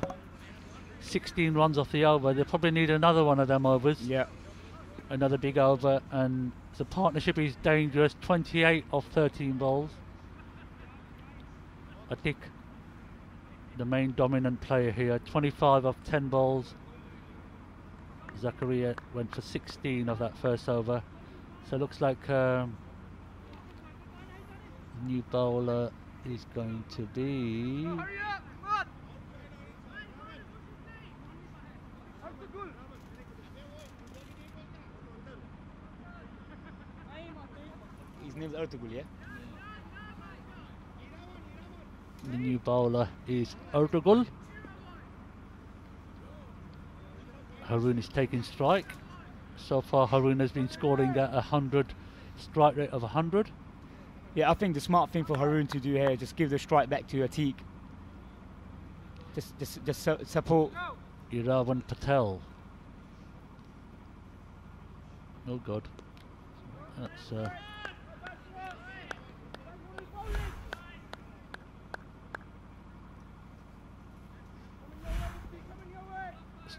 16 runs off the over. They probably need another one of them overs. Yeah. Another big over, and the partnership is dangerous. 28 of 13 balls. I think the main dominant player here. 25 of 10 balls. Zakaria went for 16 of that first over. So it looks like um, new bowler is going to be. His name's Ertugrul, yeah? The new bowler is Ertugrul. Haroon is taking strike. So far, Haroon has been scoring at a hundred strike rate of 100. Yeah, I think the smart thing for Haroon to do here is just give the strike back to Atik. Just, just, just su- support. Iravan Patel. Oh God. That's uh,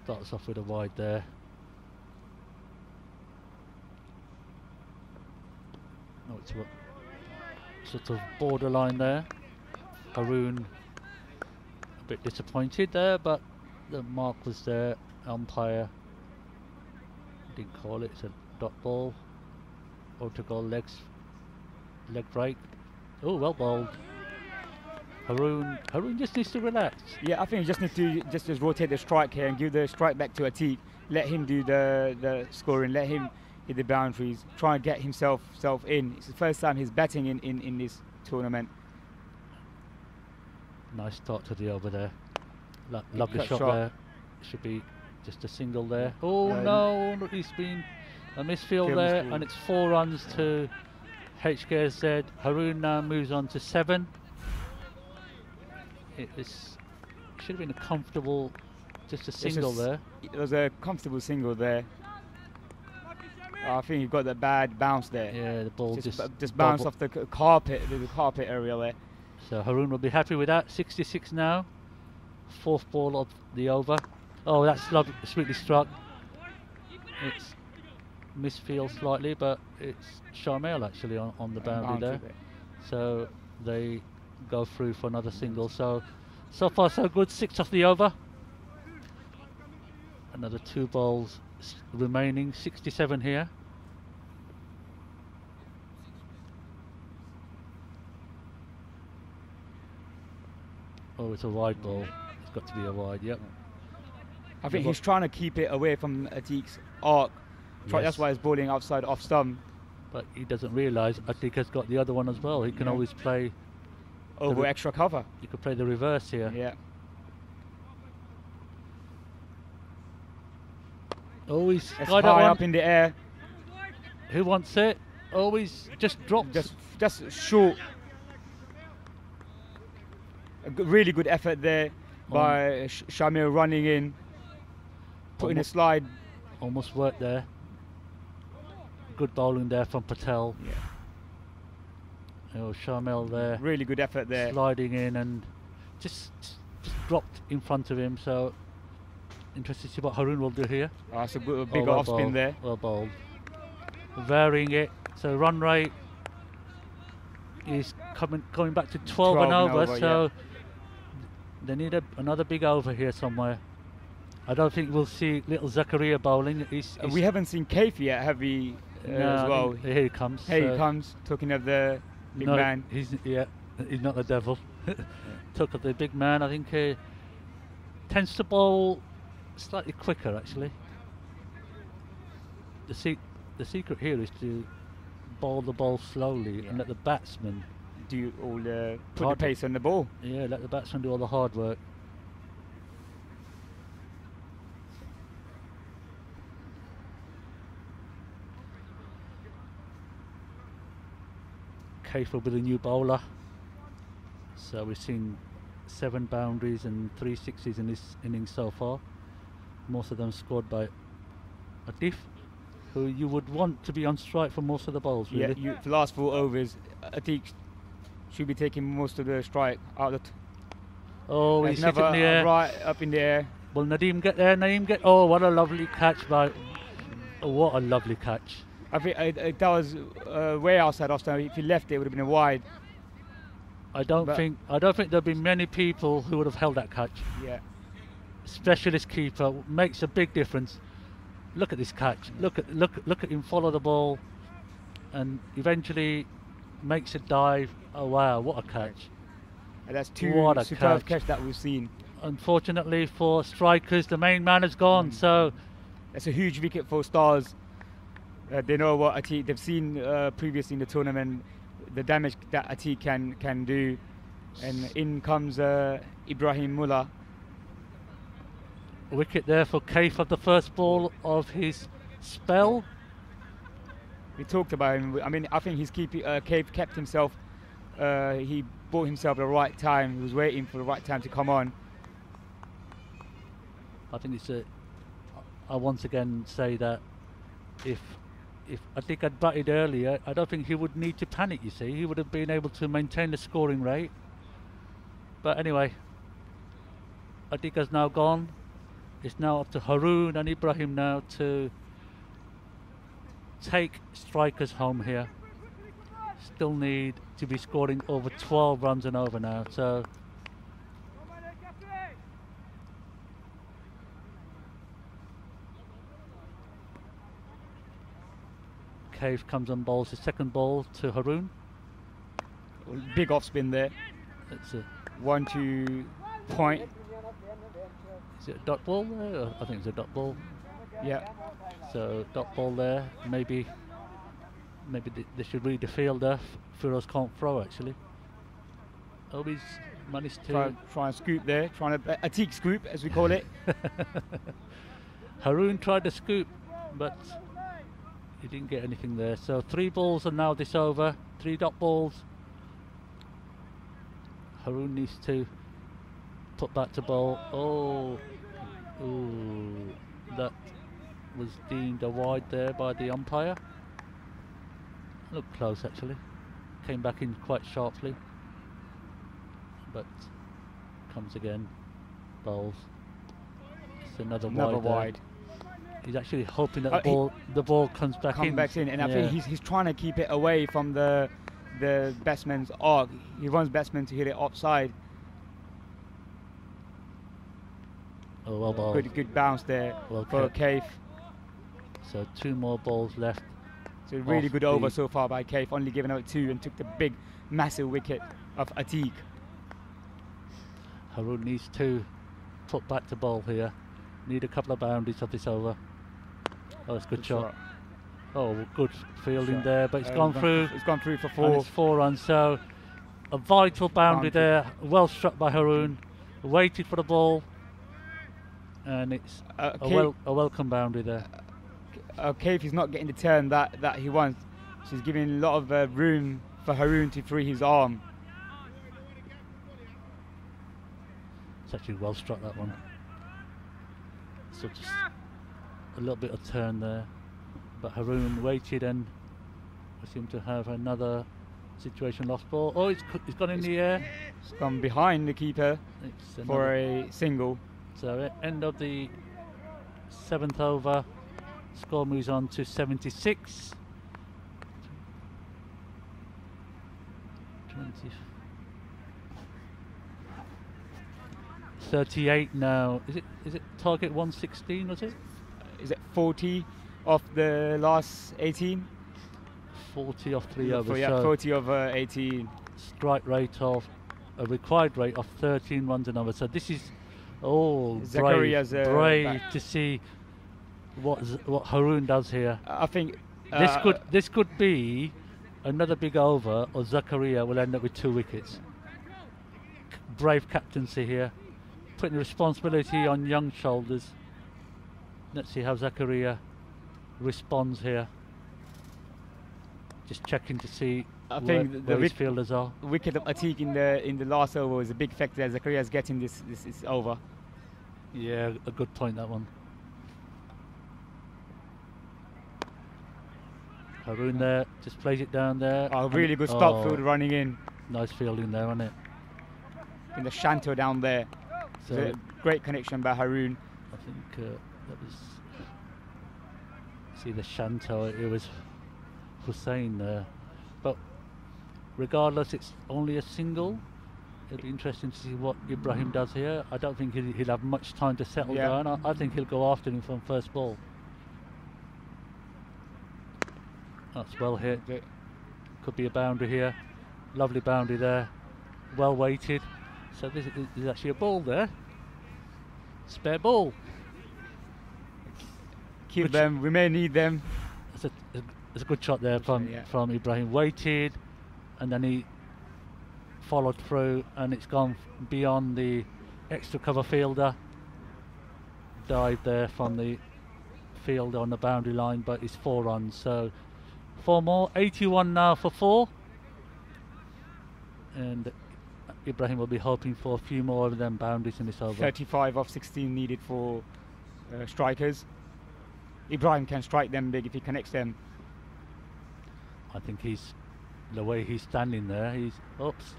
starts off with a wide there. Oh, it's a sort of borderline there. Haroon a bit disappointed there, but the mark was there. Umpire didn't call it. It's a dot ball. Ertugrul legs, leg break. Oh, well bowled. Haroon, Haroon just needs to relax. Yeah, I think he just needs to just, just rotate the strike here and give the strike back to Atik. Let him do the, the scoring. Let him hit the boundaries. Try and get himself self in. It's the first time he's batting in, in, in this tournament. Nice start to the over there. Lo- Good lovely shot, shot. there. Should be just a single there. Oh Um, no, it's been a misfield there, and it's four runs to HKZ. Haroon now moves on to seven. It was should have been a comfortable, just a single just- there. It was a comfortable single there. I think you've got the bad bounce there. Yeah, the ball just, just just bounced off the carpet, the, carpet area there. So Haroon will be happy with that. 66 now. Fourth ball of the over. Oh, that's lovely, sweetly struck. It's misfield slightly, but it's Shamil actually on, on the Boundary there. So they go through for another single. So, so far so good. Six off the over. Another two balls remaining. 67 here. Oh, it's a wide ball. It's got to be a wide. Yep. I think he's trying to keep it away from Atik's arc. Yes. That's why he's bowling outside off stump. But he doesn't realise Atik has got the other one as well. He can Yeah. always play. Oh, Over re- extra cover. You could play the reverse here. Yeah. Always guide high one. up in the air. Who wants it? Always just drops. Just, just short. A really good effort there by Sh- Shamil running in, putting a slide. Almost worked there. Good bowling there from Patel. Yeah. Oh, Shamil there. Really good effort there. Sliding in and just, just just dropped in front of him. So interested to see what Haroon will do here. Oh, that's a good, a Oh, big well off spin bowled, there. Well bowled. Varying it. So run rate is coming going back to 12, 12 and and over. over, yeah. so they need a, another big over here somewhere. I don't think we'll see little Zakaria bowling. He's, he's we haven't seen Kaif yet, have we? Uh, no, as well. here he comes. Here so he comes, talking of the big no, man. He's yeah, he's not the devil. Took up the big man. I think uh, tends to bowl slightly quicker actually. The se- the secret here is to bowl the ball slowly Yeah. and let the batsman Do all the put Hard- the pace on the ball. yeah let the batsman do all the hard work. Kaif will be the new bowler. So we've seen seven boundaries and three sixes in this innings so far. Most of them scored by Atif, who you would want to be on strike for most of the balls, really. Yeah, you, for the last four overs, think should be taking most of the strike out of the. T- oh, he's hit it in never air. right up in the air. Will Nadeem get there? Nadeem get. Oh, what a lovely catch by. Oh, what a lovely catch. I think uh, that was uh, way outside off. If he left it, it would have been a wide. I don't But- think. I don't think there'll be many people who would have held that catch. Yeah. Specialist keeper makes a big difference. Look at this catch. Look at look look at him follow the ball, and eventually makes a dive. Oh wow, what a catch! And that's two What a superb catch. catch that we've seen. Unfortunately for strikers, the main man has gone. Mm. So That's a huge wicket for Stars. Uh, they know what Ati they've seen uh, previously in the tournament, the damage that Ati can can do, and in comes uh, Ibrahim Mullah. wicket there for Kaif of the first ball of his spell. We talked about him. I mean, I think he's keep uh, Kaif kept himself. Uh, he bought himself the right time. He was waiting for the right time to come on. I think it's a. I once again say that if if I think I'd batted earlier, I don't think he would need to panic. You see, he would have been able to maintain the scoring rate. But anyway, Atika's now gone. It's now up to Haroon and Ibrahim now to take strikers home here. Still need to be scoring over 12 runs and over now. So Kaif comes and bowls his second ball to Haroon. Big off spin there. It's a One two point. is it a dot ball there? I think it's a dot ball. Yeah. So dot ball there. Maybe maybe they, they should read the fielder. F- Firoz can't throw actually. He's managed to. Try, try and scoop there. Trying to a teak scoop as we call it. Haroon tried to scoop, but he didn't get anything there. So three balls and now this over. Three dot balls. Haroon needs to put back to bowl. Oh, ooh, that was deemed a wide there by the umpire. Looked close actually. Came back in quite sharply, but comes again. Bowls. It's another, Another wide. wide. He's actually hoping that Uh, the ball the ball comes back Come in. back in, and I think he's he's trying to keep it away from the the batsman's arc. He wants batsman to hit it offside. oh, well bowled. Good good bounce there Well for. Kaif. So two more balls left. So really good over so far by Kaif, only giving out two and took the big, massive wicket of Atiq. Haroon needs to put back to ball here. Need a couple of boundaries of this over. Oh, it's a good, shot. Oh, good fielding Shot. there, but it's Uh, gone through. It's gone through for And four. it's four runs. So a vital boundary Boundary. there. Well struck by Haroon. Waited for the ball. And it's Uh, a, wel- a welcome boundary there. Okay, Kaif is not getting the turn that, that he wants. She's giving a lot of uh, room for Haroon to free his arm. It's actually well struck that one. So just a little bit of turn there. But Haroon waited and we seem to have another situation lost ball. Oh, it's, it's gone in the air. It's gone behind the keeper It's for a single. So end of the seventh over. Score moves on to 76. 20. 38 now. Is it is it target 116 was it? Is it 40 off the last 18? 40 off three For- yeah, so 40 over 18. strike rate of a required rate of 13 runs an over. So this is oh brave, Zakaria's, uh, brave back. to see what Z- what Haroon does here. I think This uh, could this could be another big over, or Zakaria will end up with two wickets. Brave captaincy here, putting the responsibility on young shoulders. Let's see how Zakaria responds here. Just checking to see I where, think the, the where his wick- fielders are. wicket of Atik in the in the last over was a big factor. Zakaria's getting this this is over. Yeah, a good point that one. Haroon there, just plays it down there. Oh, really good stop oh, field running in. Nice fielding there, wasn't it? In the shanto down there. So a great connection by Haroon. I think uh, that was. See the Shanto, it was Hussein there. But regardless, it's only a single. It'll be interesting to see what Ibrahim does here. I don't think he'll, he'll have much time to settle Yeah. down. I, I think he'll go after him from first ball. That's well hit. Could be a boundary here. Lovely boundary there. Well weighted. So this is, there's actually a ball there. Spare ball. Keep Which- them. We may need them. It's a, it's a good shot there from yeah. from Ibrahim. Waited, and then he followed through, and it's gone beyond the extra cover fielder. Dive there from the fielder on the boundary line, but it's four runs. So four more. 81 now for four, and Ibrahim will be hoping for a few more of them boundaries in this over. 35 off 16 needed for uh, strikers. Ibrahim can strike them big if he connects them. I think he's the way he's standing there. He's oops.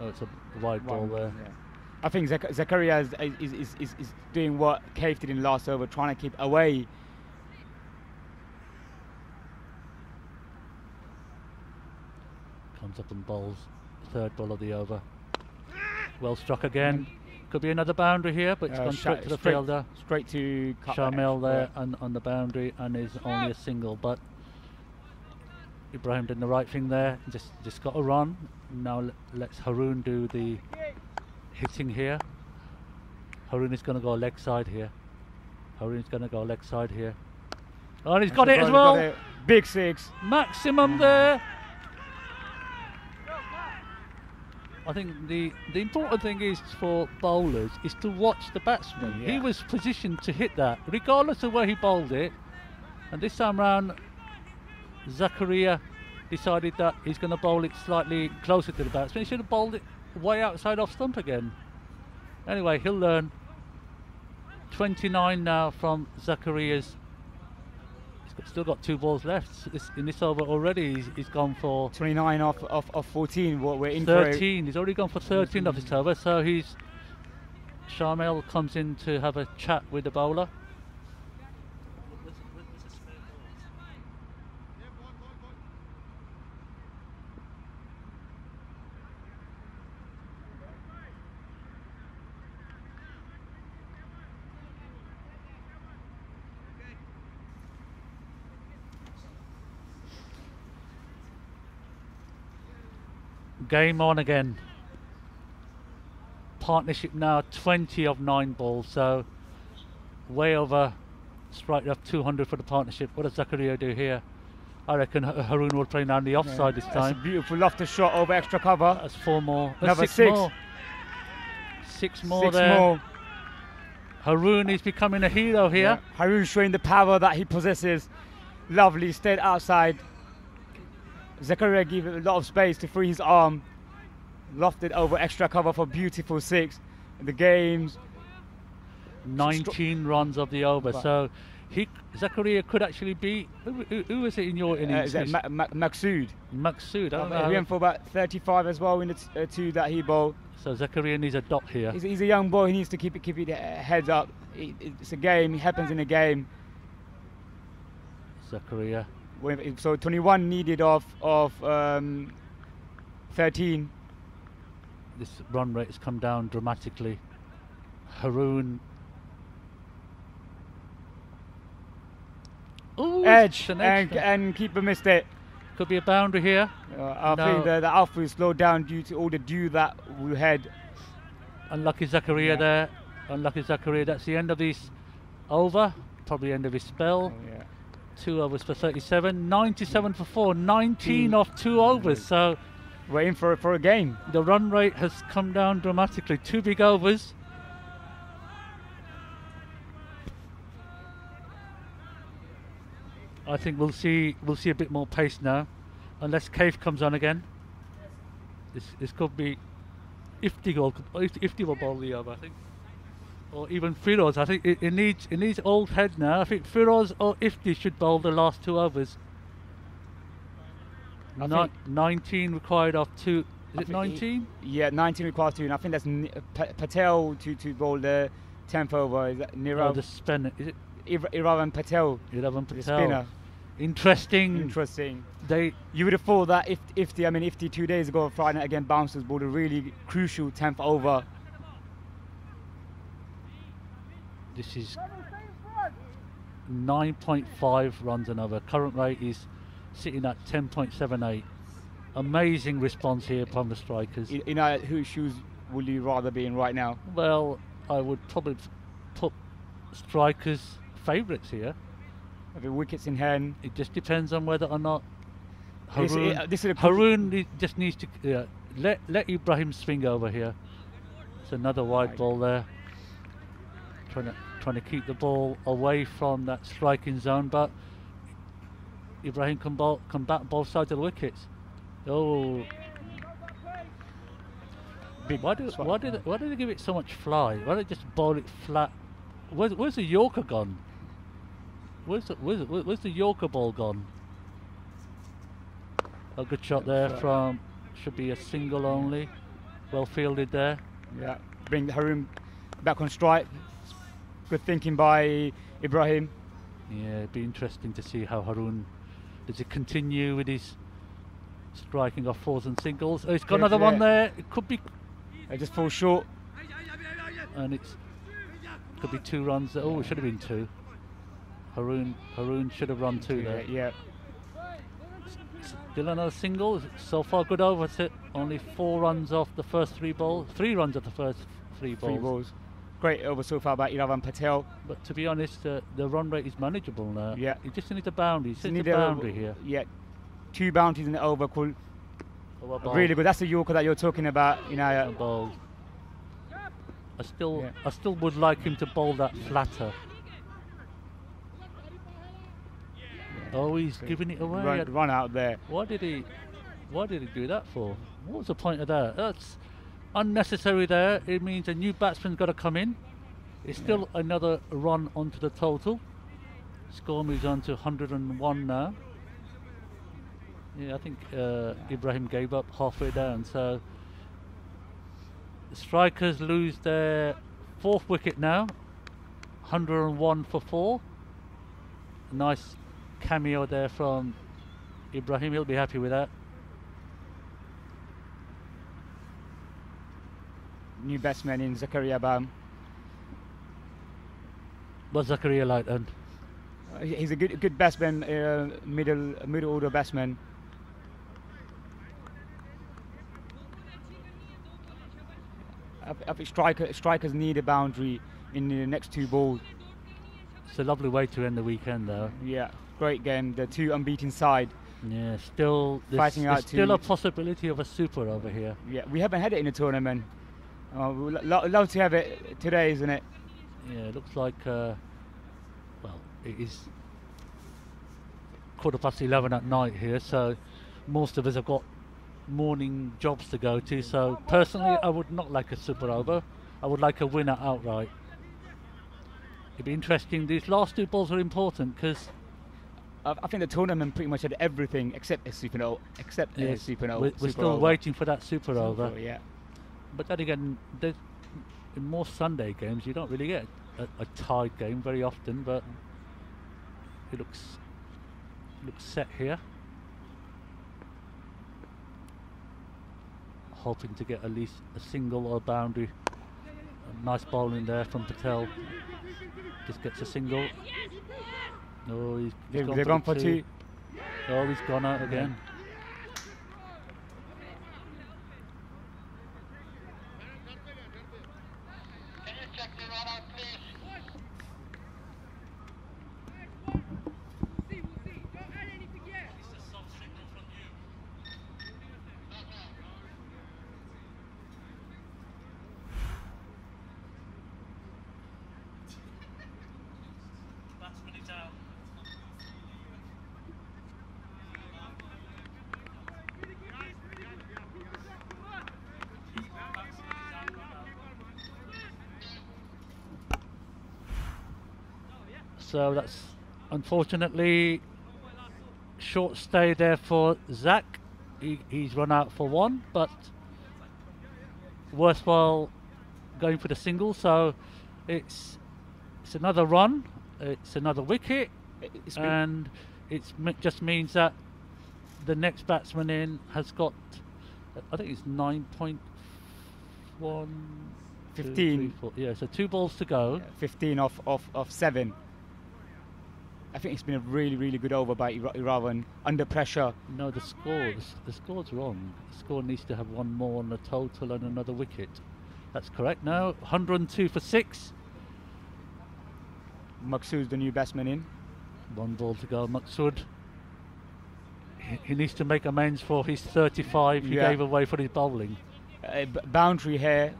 Oh, it's a wide ball there. yeah. I think Zach- Zakaria is, is, is, is, is doing what Kaif did in the last over, trying to keep away. Comes up and bowls. Third ball of the over. Well struck again. Could be another boundary here, but it's Uh, gone sha- straight to the straight- fielder. Straight to cut that Shamil extra- there on, on the boundary and is only a single, but Ibrahim did the right thing there. Just just got a run. Now let, let's Haroon do the hitting here. Haroon is going to go leg side here. Haroon is going to go leg side here. Oh, and he's got it as Got well. it. Big six. Maximum there. I think the the important thing is for bowlers is to watch the batsman. He was positioned to hit that, regardless of where he bowled it. And this time round, Zakaria decided that he's going to bowl it slightly closer to the batsman. He should have bowled it way outside off stump again. Anyway, he'll learn. 29 now from Zakaria's Still got two balls left. This, in this over already, he's, he's gone for 29 off, off, off 14. What we're in for. 13. He's already gone for 13 off this mm-hmm. over, so he's. Shamil comes in to have a chat with the bowler. Game on again. Partnership now 20 of 9 balls, so way over strike of 200 for the partnership. What does Zakaria do here? I reckon Ha- Haroon will play down the offside this That's a time. beautiful lofted shot over extra cover. That's four more. That's Another six, six. more. Six more Six there. more. Haroon is becoming a hero here. Yeah. Haroon showing the power that he possesses. Lovely, stayed outside. Zakaria gave it a lot of space to free his arm. Lofted over extra cover for beautiful six. And the game's 19 runs of the over. But- So he Zakaria could actually be. Who, who, who was it in your Uh, innings? is that Ma- Ma- Maksud? Maksud. I don't know he went for about 35 as well in the uh, two that he bowled. So Zakaria needs a dot here. He's, he's a young boy. He needs to keep it keep it uh, heads up. It, it's a game. It happens in a game. Zakaria. So 21 needed of of um, 13. This run rate has come down dramatically. Haroon. Ooh, edge an and, edge. and keeper missed it. Could be a boundary here. Uh, I No. think the, the alpha is slowed down due to all the dew that we had. Unlucky Zakaria Yeah. there. Unlucky Zakaria. That's the end of this over. Probably end of his spell. Oh, yeah. Two overs for 37. 97 for four. 19 Two. off two overs. So We're in for for a game. the run rate has come down dramatically. Two big overs. I think we'll see we'll see a bit more pace now, unless Kaif comes on again. This this could be Ifti will Ifti will bowl the over, I think, or even Firoz. I think it, it needs it needs old head now. I think Firoz or Ifti should bowl the last two overs. I think- 19 required of two. I Is it think he- 19? Yeah, 19 required two, and I think that's N- Pa- Patel to to bowl the 10th over. Is that Oh, the spinner. Is it Ira- Iravan Patel, 11 the Patel? spinner. Interesting. Interesting. They You would have thought that if if the I mean if the two days ago Friday night again bouncers bowled a really crucial 10th over. This is 9.5 runs an over. Current rate is sitting at 10.78. Amazing response here from the strikers. You, you know whose shoes would you rather be in right now? Well, I would probably put strikers favourites here. Have wickets in hand. It just depends on whether or not This, Haroon, uh, this is Haroon just needs to yeah, let let Ibrahim swing over here. It's another wide Right. ball there. Trying to trying to keep the ball away from that striking zone, but Ibrahim can bowl, can bat both sides of the wickets. Oh, why do why did why did they give it so much fly? Why don't they just bowl it flat? Where's where's the Yorker gone? Where's the, where's, the, where's the Yorker ball gone? A good shot there shot. from should be a single only. Well fielded there. Yeah, bring Haroon back on strike. Good thinking by Ibrahim. Yeah, it'd be interesting to see how Haroon does it continue with his striking off fours and singles. Oh, he's got Yeah, another one there. It could be, They just fall short. and it's could be two runs. Oh, it should have been two. Haroon, Haroon should have run two Yeah, there. yeah. Still another single. So far, good over. It. Only four runs off the first three balls. Three runs off the first three balls. Three balls. Great over so far by Iravan Patel. But to be honest, uh, the run rate is manageable now. Yeah. You just need a boundary. It's Just a boundary here. Yeah, two bounties in the over. Cool. Ball. Really good. That's the Yorker that you're talking about. You know. Uh. I still, Yeah. I still would like him to bowl that flatter. Oh, he's giving it away. run, run out there. Why did he? Why did he do that for? What was the point of that? That's unnecessary. There, it means a new batsman's got to come in. It's still another run onto the total. Score moves on to 101 now. Yeah, I think uh, Ibrahim gave up halfway down. So the strikers lose their fourth wicket now. 101 for four. Nice cameo there from Ibrahim. He'll be happy with that. New batsman in Zakaria Bam. What's Zakaria like then? Uh, he's a good good batsman, uh, middle middle order batsman. I, I think striker, strikers need a boundary in the next two balls. It's a lovely way to end the weekend, though. Yeah, great game. The two unbeaten side. Yeah, still Fighting there's out still a possibility of a super over here. Yeah, we haven't had it in a tournament. Uh, we lo- love to have it today, isn't it? Yeah, it looks like uh, well, it is quarter past eleven at night here, so most of us have got morning jobs to go to. So personally, I would not like a super over. I would like a winner outright. it'd be interesting. These last two balls are important because I, think the tournament pretty much had everything except a super over. Except a supernova. we're, we're still supernova. waiting for that super over. Super, yeah. But then again, in more Sunday games, you don't really get a, a tied game very often. But it looks looks set here. Hoping to get at least a single or a boundary. A nice bowling there from Patel. Just gets a single. No, he's, he's They've, gone they've for gone for two. Oh, he's gone out again. So that's unfortunately short stay there for Zach. He, he's run out for one, but worthwhile going for the single. So it's it's another run, it's another wicket, It's and it just means that the next batsman in has got, I think it's nine point one. two, three, 15. four- Yeah, so two balls to go. Yeah, 15 off, off, off 7. I think it's been a really, really good over by Ira- Iravan under pressure. No, the score. The, the score's wrong. The score needs to have one more on the total and another wicket. That's correct. Now 102 for six. Maksud's the new batsman in. One ball to go. Maksud. He, he needs to make amends for his 35 he Yeah. gave away for his bowling. A b- boundary here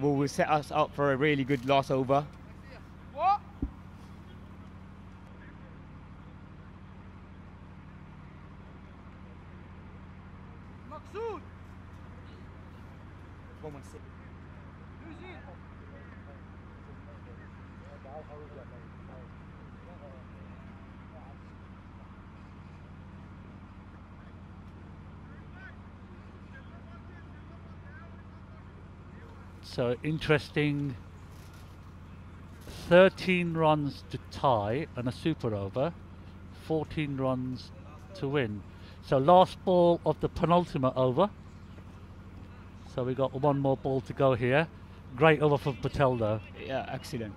will, will set us up for a really good last over. Maksud! So interesting. 13 runs to tie and a super over, 14 runs to win. So last ball of the penultimate over. So we got one more ball to go here. Great over for Patel though. Yeah, excellent.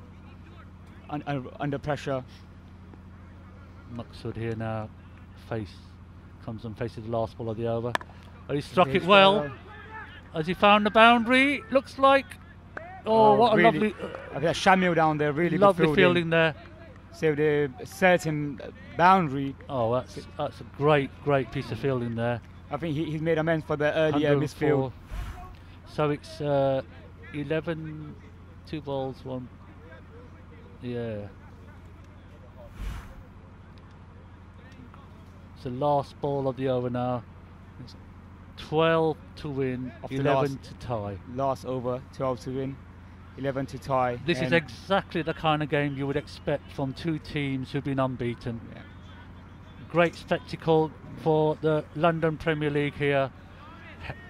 Un- un- under pressure. Maksud here now. Face comes and faces the last ball of the over. Oh, he struck it well. Got Has he found the boundary? Looks like. Oh, Oh, what a really- lovely, I think Shamil down there, really lovely good fielding there. So the certain boundary, Oh, that's that's a great, great piece of fielding there. I think he, he's made amends for the earlier 104. misfield. So it's uh, 11, two balls, one. Yeah. It's the last ball of the over now. It's 12 to win, Of 11 last- to tie. Last over, 12 to win, 11 to tie. This is exactly the kind of game you would expect from two teams who've been unbeaten. Yeah. Great spectacle for the London Premier League here.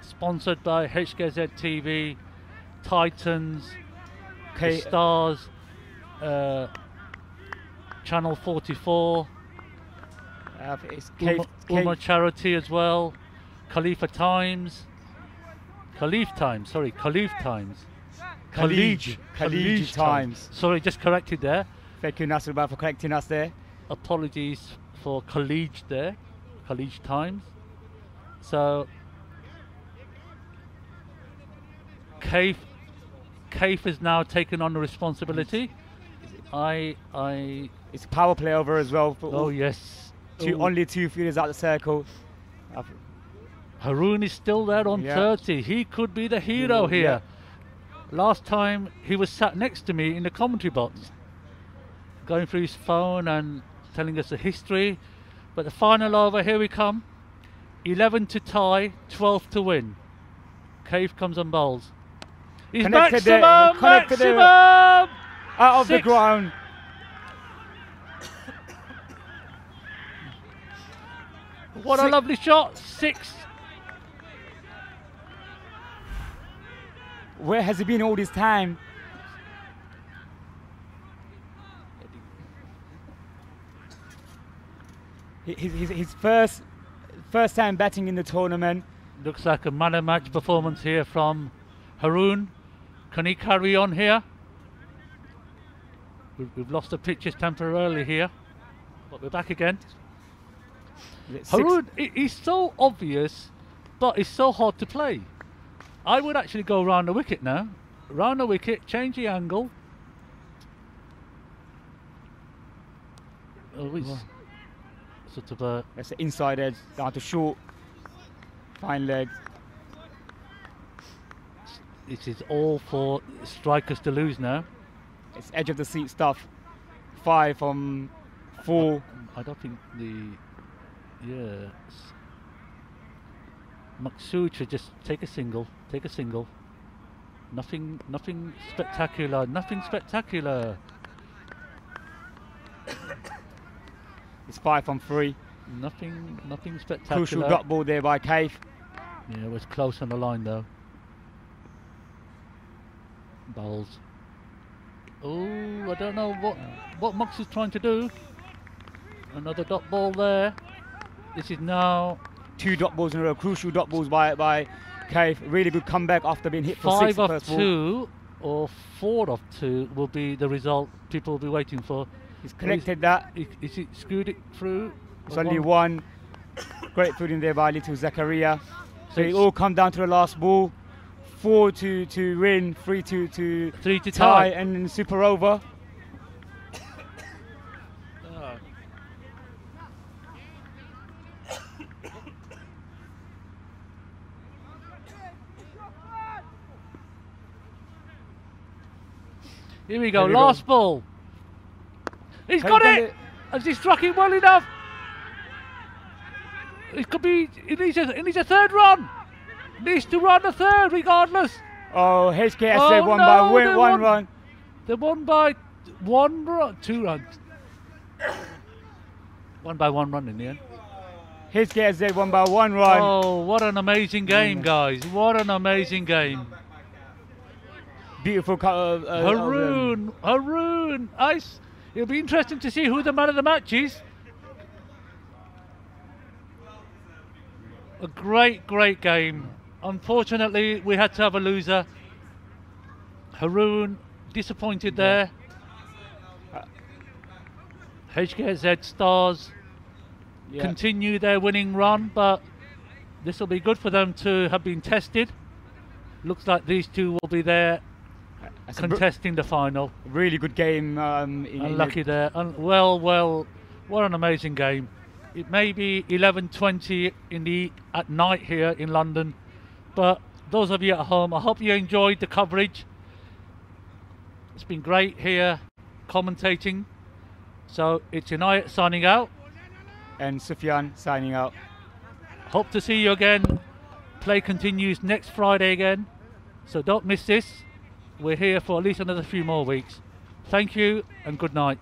Sponsored by HKSZ TV, Titans, K- Stars, uh, Channel 44, uh, it's Cave, Uma, Cave, Uma Charity as well, Khalifa Times, Khalif Times, sorry, Khalif Times. Khalij, Khalij Times. Sorry, just corrected there. Thank you, Nasser, for correcting us there. apologies for Khalij there, Khalij Times. So, Kaif, Kaif has now taken on the responsibility. I, I, It's a power play over as well. Oh yes. two, Ooh. only two fielders out the circle. I've- Haroon is still there on Yeah. 30. He could be the hero here. Last time he was sat next to me in the commentary box, going through his phone and telling us the history. But the final over, here we come. 11 to tie, 12 to win. Kaif comes and bowls. He's Connected maximum! Maximum! out of the ground. What a lovely shot. Six. Where has he been all this time? His, his, his first first time batting in the tournament. Looks like a man of match performance here from Haroon. Can he carry on here? We've, we've lost the pitches temporarily here, but we're back again. Haroon, he's so obvious, but it's so hard to play. I would actually go round the wicket now. Round the wicket, change the angle. Oh, it's sort of a That's the inside edge down to short. Fine leg. This is all for strikers to lose now. It's edge of the seat stuff. Five from four. I don't think the. Maksud should just take a single. Take a single. Nothing. Nothing spectacular. Nothing spectacular. It's five on three. Nothing. Nothing spectacular. Crucial drop ball there by Kaif. Yeah, it was close on the line though. Bowls. Oh, I don't know what what Mux is trying to do. Another dot ball there. This is now Two dot balls in a row. Crucial dot balls by by Kaif. Really good comeback after being hit for five six of ball. two or four of two will be the result people will be waiting for. He's connected that. Is, is it screwed it through? It's only one. Great fielding there by little Zakaria. So it all come down to the last ball. Four to to win, three to to Three to tie, tie. and then super over. Here we go, Here we go. last ball. He's got done it! Has he struck it well enough? It could be. It needs a. It needs a third run. Needs to run a third, regardless. Oh, HKS Oh, said one no, by win, one won. run. They won by one run, two runs. One by one run in the end. HKS said one by one run. Oh, what an amazing game, guys! What an amazing game. Beautiful cut of, uh, of, um, Haroon, Haroon, ice. It'll be interesting to see who the man of the match is. A great, great game. Unfortunately, we had to have a loser. Haroon, disappointed there. HKSZ Stars yeah. continue their winning run, but this will be good for them to have been tested. Looks like these two will be there That's contesting the final. really good game. Um, in, in Unlucky there. Un- well, well, what an amazing game. It may be 11:20 in the at night here in London, but those of you at home, I hope you enjoyed the coverage. It's been great here commentating. So it's Inayat signing out. and Sufyan signing out. Hope to see you again. Play continues next Friday again. So don't miss this. We're here for at least another few more weeks. Thank you and good night.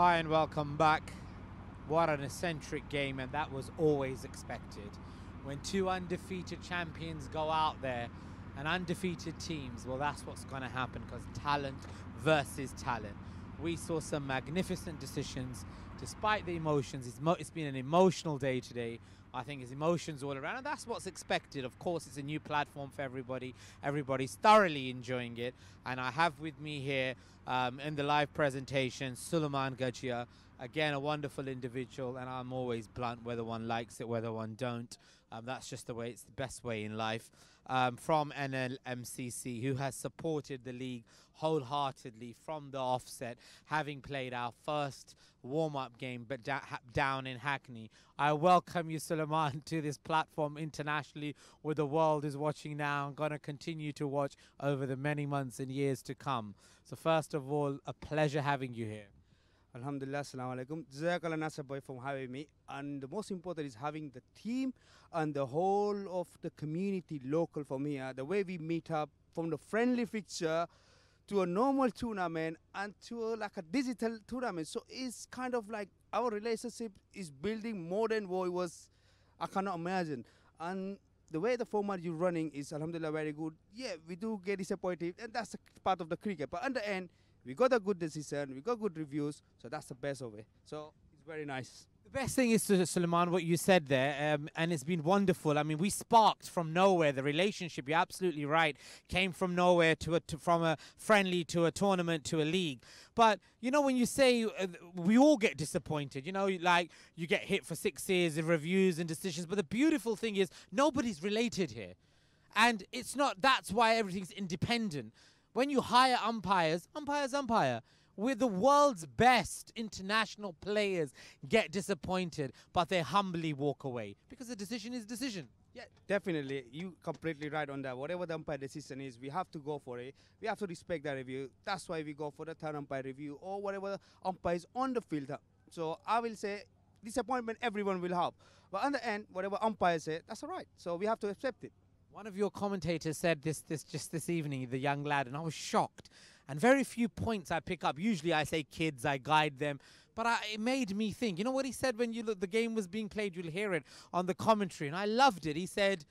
Hi and welcome back. What an eccentric game, and that was always expected. When two undefeated champions go out there and undefeated teams, well, that's what's going to happen because talent versus talent. We saw some magnificent decisions despite the emotions. It's, mo- it's been an emotional day today. I think it's emotions all around, and that's what's expected. Of course, it's a new platform for everybody. Everybody's thoroughly enjoying it. And I have with me here um, in the live presentation Suleiman Gajia, again a wonderful individual, and I'm always blunt whether one likes it, whether one don't. Um, that's just the way it's the best way in life. Um, from NLMCC, who has supported the league wholeheartedly from the offset, having played our first warm-up game, but da- down in Hackney. I welcome you, Suleiman, to this platform internationally, where the world is watching now and going to continue to watch over the many months and years to come. So, first of all, a pleasure having you here. Alhamdulillah, Assalamu alaikum. Jazakallah Nasser boy from having me. And the most important is having the team and the whole of the community local from here. Uh, the way we meet up from the friendly fixture to a normal tournament and to a, like a digital tournament. So it's kind of like our relationship is building more than what it was. I cannot imagine. And the way the format you're running is Alhamdulillah very good. Yeah, we do get disappointed, and that's part of the cricket. But in the end, we got a good decision, we got good reviews, so that's the best of it. So it's very nice. The best thing is, Su- Suleiman, what you said there, um, and it's been wonderful. I mean, we sparked from nowhere. The relationship, you're absolutely right, came from nowhere to a to, from a friendly to a tournament to a league. But you know, when you say uh, we all get disappointed, you know, like you get hit for six years of reviews and decisions. But the beautiful thing is, nobody's related here, and it's not. That's why everything's independent. When you hire umpires, umpires, umpire where the world's best international players get disappointed, but they humbly walk away because the decision is decision. Yeah, definitely. You completely right on that. Whatever the umpire decision is, we have to go for it. We have to respect that review. That's why we go for the third umpire review or whatever umpire is on the field. So I will say disappointment everyone will have. But on the end, whatever umpire say, that's all right. So we have to accept it. One of your commentators said this this just this evening, the young lad, and I was shocked. And very few points I pick up. Usually I say kids, I guide them. But I, it made me think. You know what he said when you look, the game was being played? You'll hear it on the commentary, and I loved it. He said,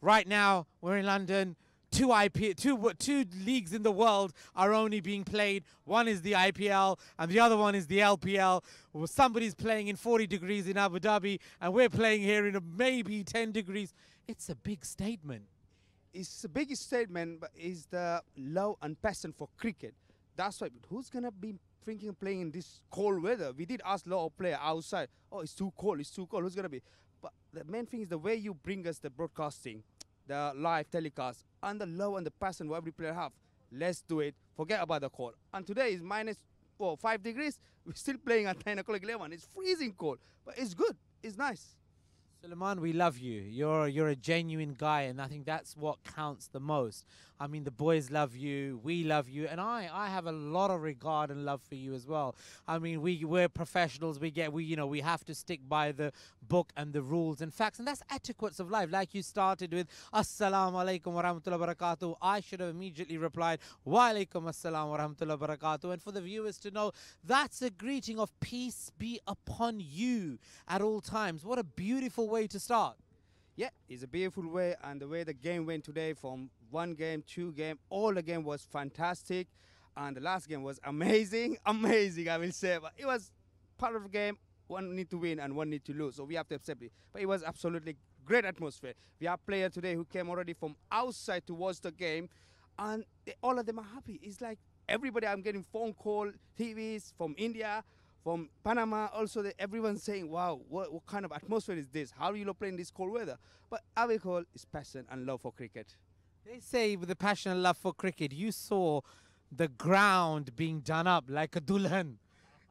"Right now we're in London. Two IP, two two leagues in the world are only being played. One is the IPL, and the other one is the LPL. Well, somebody's playing in 40 degrees in Abu Dhabi, and we're playing here in maybe 10 degrees. It's a big statement." It's the biggest statement, but is the love and passion for cricket. That's why. Who's gonna be thinking of playing in this cold weather? We did ask a lot of players outside. Oh, it's too cold. It's too cold. Who's gonna be? But the main thing is the way you bring us the broadcasting, the live telecast, and the love and the passion what every player have. Let's do it. Forget about the cold. And today is minus oh, five degrees. We're still playing at 10 o'clock 11. It's freezing cold, but it's good. It's nice. Suleiman, we love you. You're you're a genuine guy, and I think that's what counts the most. I mean, the boys love you, we love you, and I I have a lot of regard and love for you as well. I mean, we we're professionals. We get we you know we have to stick by the book and the rules and facts, and that's etiquettes of life. Like you started with Assalamu alaikum wa rahmatullahi wa barakatuh. I should have immediately replied Wa alaikum assalam wa rahmatullahi wa barakatuh. And for the viewers to know, that's a greeting of peace be upon you at all times. What a beautiful way to start. Yeah, it's a beautiful way, and the way the game went today from one game, two game, all the game was fantastic, and the last game was amazing, amazing, I will say. But it was part of the game. One need to win and one need to lose, so we have to accept it. But it was absolutely great atmosphere. We have players today who came already from outside to watch the game, and they, all of them are happy. It's like everybody. I'm getting phone call, TVs from India, from Panama. Also, the, everyone's saying, "Wow, what, what kind of atmosphere is this? How do you play in this cold weather?" But call is passion and love for cricket. They say with the passion and love for cricket, you saw the ground being done up like a dulhan.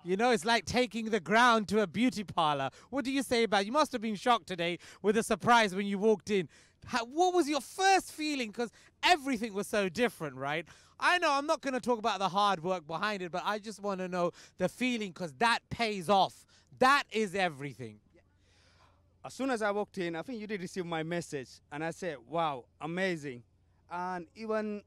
You know, it's like taking the ground to a beauty parlor. What do you say about? You must have been shocked today with a surprise when you walked in. How, what was your first feeling? Because everything was so different, right? I know I'm not going to talk about the hard work behind it, but I just want to know the feeling because that pays off. That is everything. As soon as I walked in, I think you did receive my message, and I said, "Wow, amazing!" And even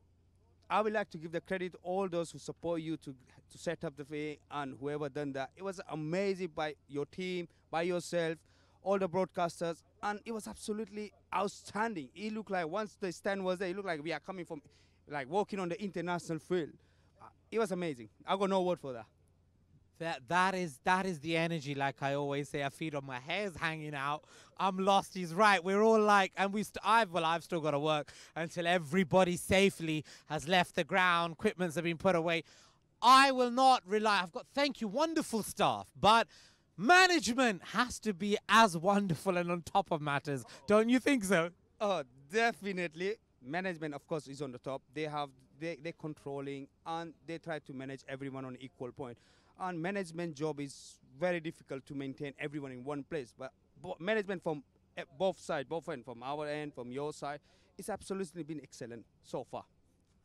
I would like to give the credit to all those who support you to to set up the thing and whoever done that. It was amazing by your team, by yourself, all the broadcasters, and it was absolutely outstanding. It looked like once the stand was there, it looked like we are coming from, like walking on the international field. Uh, it was amazing. I got no word for that. That that is that is the energy. Like I always say, I feel on my hair's hanging out. I'm lost. He's right. We're all like, and we. St- I've well, I've still got to work until everybody safely has left the ground. Equipments have been put away. I will not rely. I've got thank you, wonderful staff, but management has to be as wonderful and on top of matters. Don't you think so? Oh, definitely. Management, of course, is on the top. They have they they're controlling and they try to manage everyone on equal point. And management job is very difficult to maintain everyone in one place. But management from eh, both sides, both end, from our end, from your side, it's absolutely been excellent so far.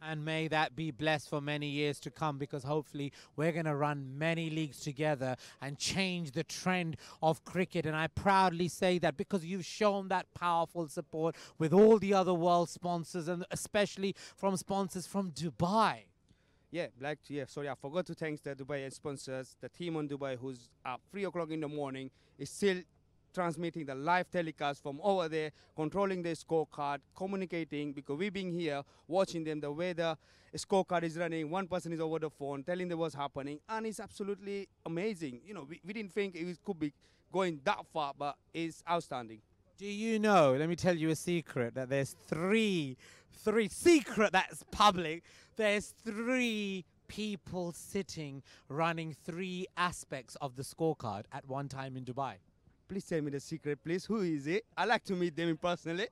And may that be blessed for many years to come because hopefully we're going to run many leagues together and change the trend of cricket. And I proudly say that because you've shown that powerful support with all the other world sponsors and especially from sponsors from Dubai. Yeah, like yeah. Sorry, I forgot to thank the Dubai sponsors, the team on Dubai, who's at three o'clock in the morning is still transmitting the live telecast from over there, controlling the scorecard, communicating because we've been here watching them the way the scorecard is running. One person is over the phone telling them what's happening, and it's absolutely amazing. You know, we, we didn't think it could be going that far, but it's outstanding. Do you know? Let me tell you a secret that there's three, three secret that's public. There's three people sitting running three aspects of the scorecard at one time in Dubai. Please tell me the secret, please. Who is it? I like to meet them personally.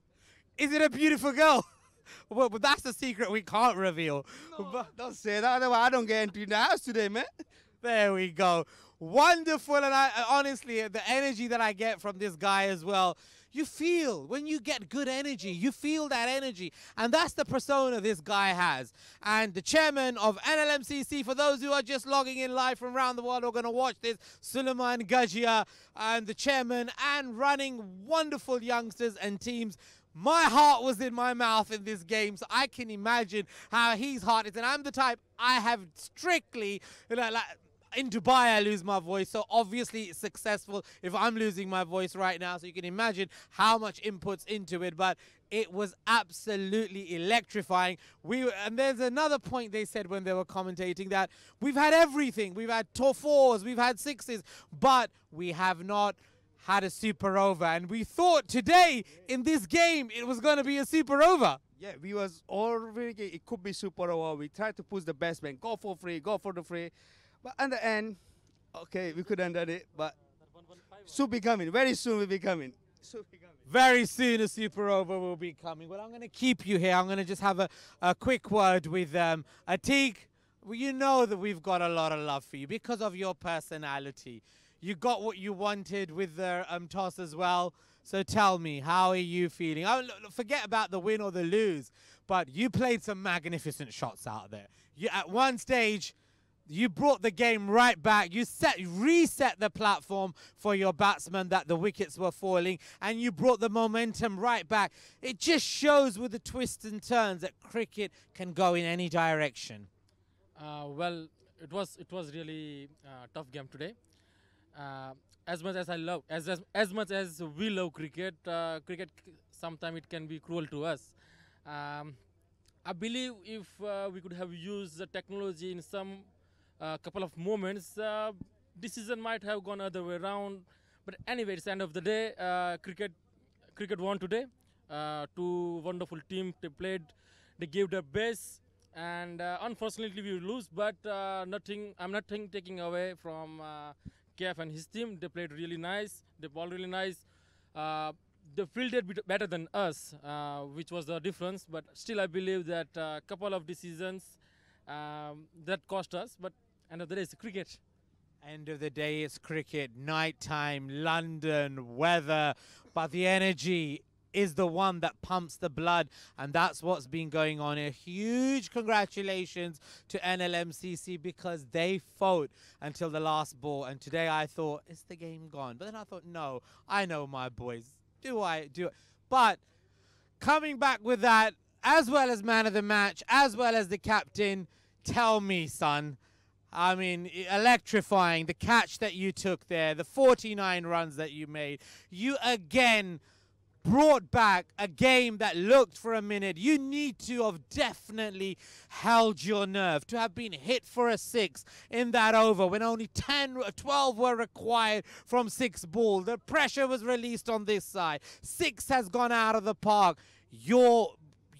Is it a beautiful girl? well, but that's the secret we can't reveal. No, don't say that. Otherwise, I don't get into the house today, man. There we go. Wonderful, and I- honestly, the energy that I get from this guy as well. You feel when you get good energy, you feel that energy, and that's the persona this guy has. And the chairman of NLMCC, for those who are just logging in live from around the world, are going to watch this, Suleiman Gajia, and the chairman, and running wonderful youngsters and teams. My heart was in my mouth in this game, so I can imagine how his heart is. And I'm the type I have strictly, you know, like in Dubai, I lose my voice. So obviously, it's successful if I'm losing my voice right now. So you can imagine how much inputs into it. But it was absolutely electrifying. We and there's another point they said when they were commentating that we've had everything. We've had top fours, we've had sixes, but we have not had a super over. And we thought today in this game it was going to be a super over. Yeah, we was all already. It could be super over. We tried to push the best man, go for free, go for the free, but in the end, okay, we couldn't done it. But soon be coming. Very soon we'll be coming. Very soon a super over will be coming. Well, I'm going to keep you here. I'm going to just have a, a quick word with um, Atik. Well, you know that we've got a lot of love for you because of your personality. You got what you wanted with the um, toss as well. So tell me, how are you feeling? Oh, look, look, forget about the win or the lose, but you played some magnificent shots out there. You, at one stage, you brought the game right back. You set reset the platform for your batsmen that the wickets were falling, and you brought the momentum right back. It just shows with the twists and turns that cricket can go in any direction. Uh, well, it was it was really uh, tough game today. Uh, as much as I love, as as, as much as we love cricket, uh, cricket sometimes it can be cruel to us. Um, I believe if uh, we could have used the technology in some uh, couple of moments, uh, decision might have gone other way around. But anyway, it's the end of the day. Uh, cricket, cricket won today. Uh, two wonderful teams they played. They gave their best, and unfortunately we lose. But nothing. I'm nothing taking away from Kaif and his team. They played really nice. They bowled really nice. Uh, they fielded better than us, uh, which was the difference. But still, I believe that a couple of decisions um, that cost us. But end of the day, it's cricket. End of the day, it's cricket, nighttime, London, weather, but the energy is the one that pumps the blood, and that's what's been going on here. Huge congratulations to NLMCC because they fought until the last ball, and today I thought, is the game gone? But then I thought, no, I know my boys. Do I do it? But coming back with that, as well as man of the match, as well as the captain, tell me, son, I mean, electrifying. The catch that you took there, the 49 runs that you made. You again brought back a game that looked for a minute. You need to have definitely held your nerve to have been hit for a six in that over when only 10 or 12 were required from six ball. The pressure was released on this side. Six has gone out of the park. You're,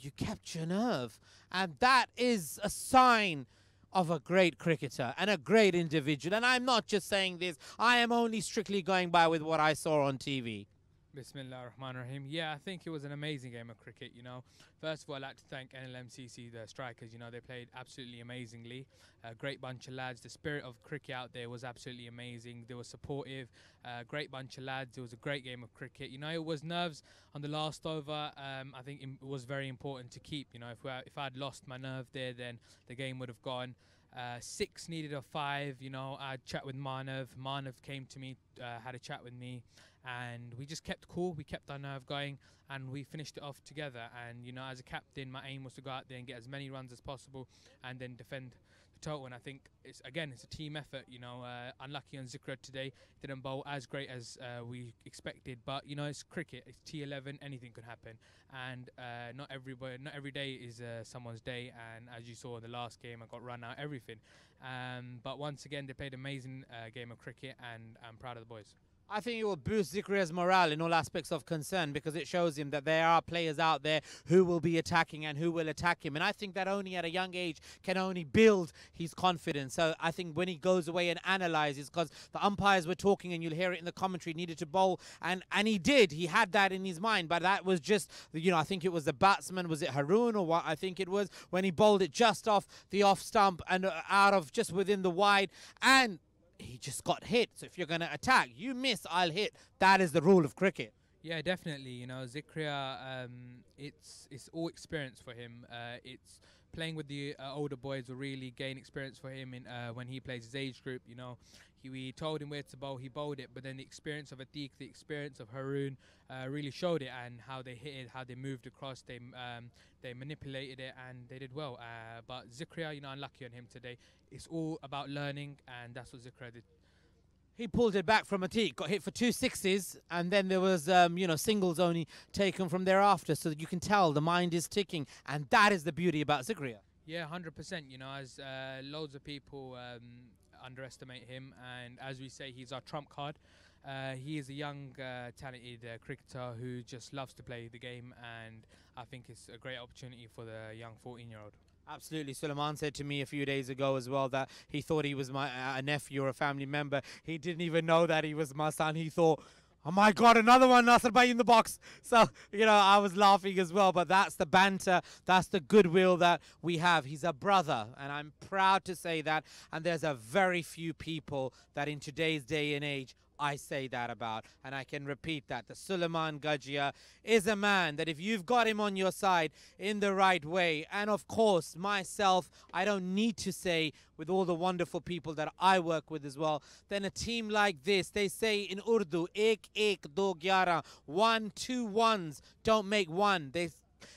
you kept your nerve. And that is a sign of a great cricketer and a great individual. And I'm not just saying this, I am only strictly going by with what I saw on TV. Bismillah ar-Rahman rahim Yeah, I think it was an amazing game of cricket, you know. First of all, I'd like to thank NLMCC, the strikers, you know, they played absolutely amazingly. A great bunch of lads. The spirit of cricket out there was absolutely amazing. They were supportive, uh, great bunch of lads. It was a great game of cricket. You know, it was nerves on the last over. Um, I think it was very important to keep, you know, if, we, if I'd lost my nerve there, then the game would have gone. Uh, six needed a five. You know, I chat with Manav. Manav came to me, uh, had a chat with me, and we just kept cool. We kept our nerve going, and we finished it off together. And you know, as a captain, my aim was to go out there and get as many runs as possible, and then defend the total. And I think it's again, it's a team effort. You know, uh, unlucky on Zakaria today, didn't bowl as great as uh, we expected. But you know, it's cricket. It's T11. Anything could happen, and uh, not everybody, not every day is uh, someone's day. And as you saw in the last game, I got run out everything. Um, but once again, they played an amazing uh, game of cricket, and I'm proud of the boys. I think it will boost Zakaria's morale in all aspects of concern because it shows him that there are players out there who will be attacking and who will attack him. And I think that only at a young age can only build his confidence. So I think when he goes away and analyzes, because the umpires were talking and you'll hear it in the commentary, needed to bowl. And, and he did. He had that in his mind. But that was just, you know, I think it was the batsman, was it Haroon or what I think it was, when he bowled it just off the off stump and uh, out of just within the wide. And he just got hit. So if you're going to attack, you miss, I'll hit. That is the rule of cricket. Yeah, definitely. You know, Zakaria, um, it's it's all experience for him. Uh, it's playing with the uh, older boys will really gain experience for him in uh, when he plays his age group. You know, he we told him where to bowl, he bowled it, but then the experience of Atiq, the experience of Haroon, uh, really showed it and how they hit it, how they moved across, they um, they manipulated it and they did well. Uh, but Zakaria, you know, unlucky on him today. It's all about learning, and that's what Zakaria did. He pulled it back from Atiq, got hit for two sixes, and then there was, um, you know, singles only taken from thereafter. So that you can tell the mind is ticking, and that is the beauty about Zakaria. Yeah, hundred percent. You know, as uh, loads of people um, underestimate him, and as we say, he's our trump card. Uh, he is a young, uh, talented uh, cricketer who just loves to play the game, and I think it's a great opportunity for the young 14-year-old. Absolutely. Suleiman said to me a few days ago as well that he thought he was my uh, a nephew or a family member. He didn't even know that he was my son. He thought, oh my God, another one, Nasser Bhai in the box. So, you know, I was laughing as well. But that's the banter, that's the goodwill that we have. He's a brother, and I'm proud to say that. And there's a very few people that in today's day and age I say that about. And I can repeat that. The Suleiman Gajia is a man that if you've got him on your side in the right way, and of course, myself, I don't need to say with all the wonderful people that I work with as well, then a team like this, they say in Urdu, ek ek do gyara, one, two ones don't make one. They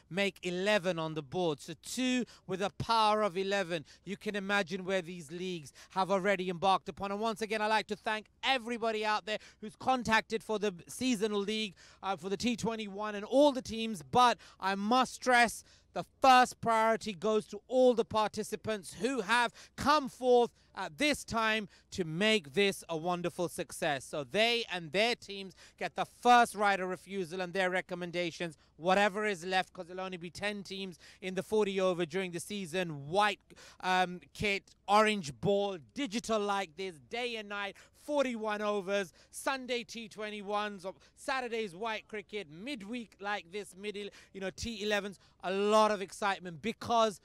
make 11 on the board. So two with a power of 11. You can imagine where these leagues have already embarked upon. And once again, I'd like to thank everybody out there who's contacted for the seasonal league, uh, for the T21 and all the teams. But I must stress the first priority goes to all the participants who have come forth at this time to make this a wonderful success. So they and their teams get the first right of refusal and their recommendations, whatever is left, because there'll only be 10 teams in the 40 over during the season. White um, kit, orange ball, digital like this, day and night. 41 overs, Sunday T21s, or Saturday's white cricket, midweek like this, middle, you know, T11s. A lot of excitement because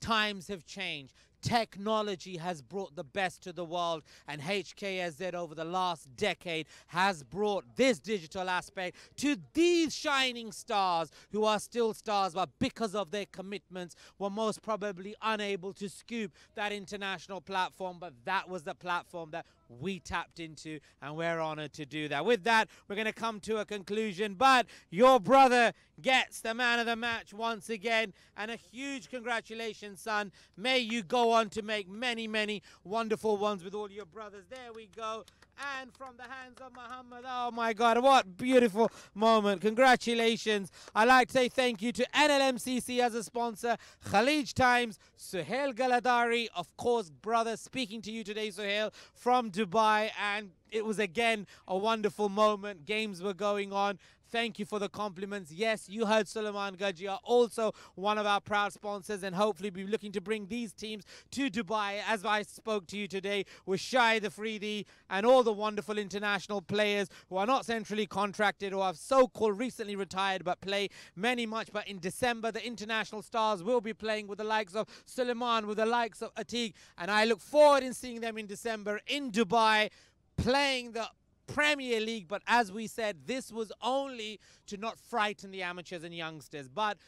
times have changed. Technology has brought the best to the world, and HKSZ over the last decade has brought this digital aspect to these shining stars who are still stars, but because of their commitments, were most probably unable to scoop that international platform. But that was the platform that we tapped into, and we're honored to do that. With that, we're going to come to a conclusion, but your brother gets the man of the match once again, and a huge congratulations, son. May you go on to make many, many wonderful ones with all your brothers. There we go. And from the hands of Muhammad, oh my God, what beautiful moment. Congratulations. I'd like to say thank you to NLMCC as a sponsor, Khaleej Times, Suhail Galadari, of course, brother, speaking to you today, Suhail, from Dubai. And it was again a wonderful moment. Games were going on. Thank you for the compliments. Yes, you heard Suleiman Gajia, also one of our proud sponsors, and hopefully be looking to bring these teams to Dubai. As I spoke to you today with Shahid Afridi and all the wonderful international players who are not centrally contracted or have so-called recently retired but play many much. But in December, the international stars will be playing with the likes of Suleiman, with the likes of Atik, and I look forward in seeing them in December in Dubai playing the Premier League, but as we said, this was only to not frighten the amateurs and youngsters. But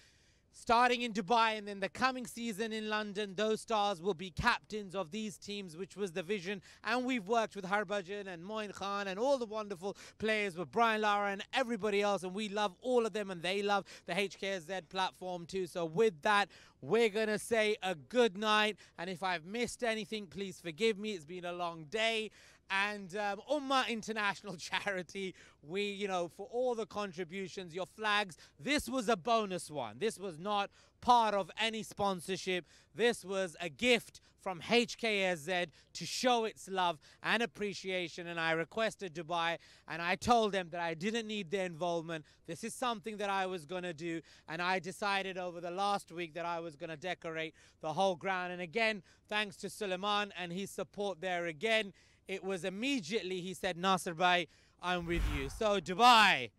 starting in Dubai and then the coming season in London, those stars will be captains of these teams, which was the vision. And we've worked with Harbhajan and Moin Khan and all the wonderful players with Brian Lara and everybody else. And we love all of them and they love the HKSZ platform too. So with that, we're going to say a good night. And if I've missed anything, please forgive me. It's been a long day and um, Ummah International Charity. We, you know, for all the contributions, your flags. This was a bonus one. This was not part of any sponsorship. This was a gift from HKSZ to show its love and appreciation. And I requested Dubai and I told them that I didn't need their involvement. This is something that I was going to do. And I decided over the last week that I was going to decorate the whole ground. And again, thanks to Suleiman and his support there again it was immediately he said, Nasser Bhai, I'm with you. So Dubai,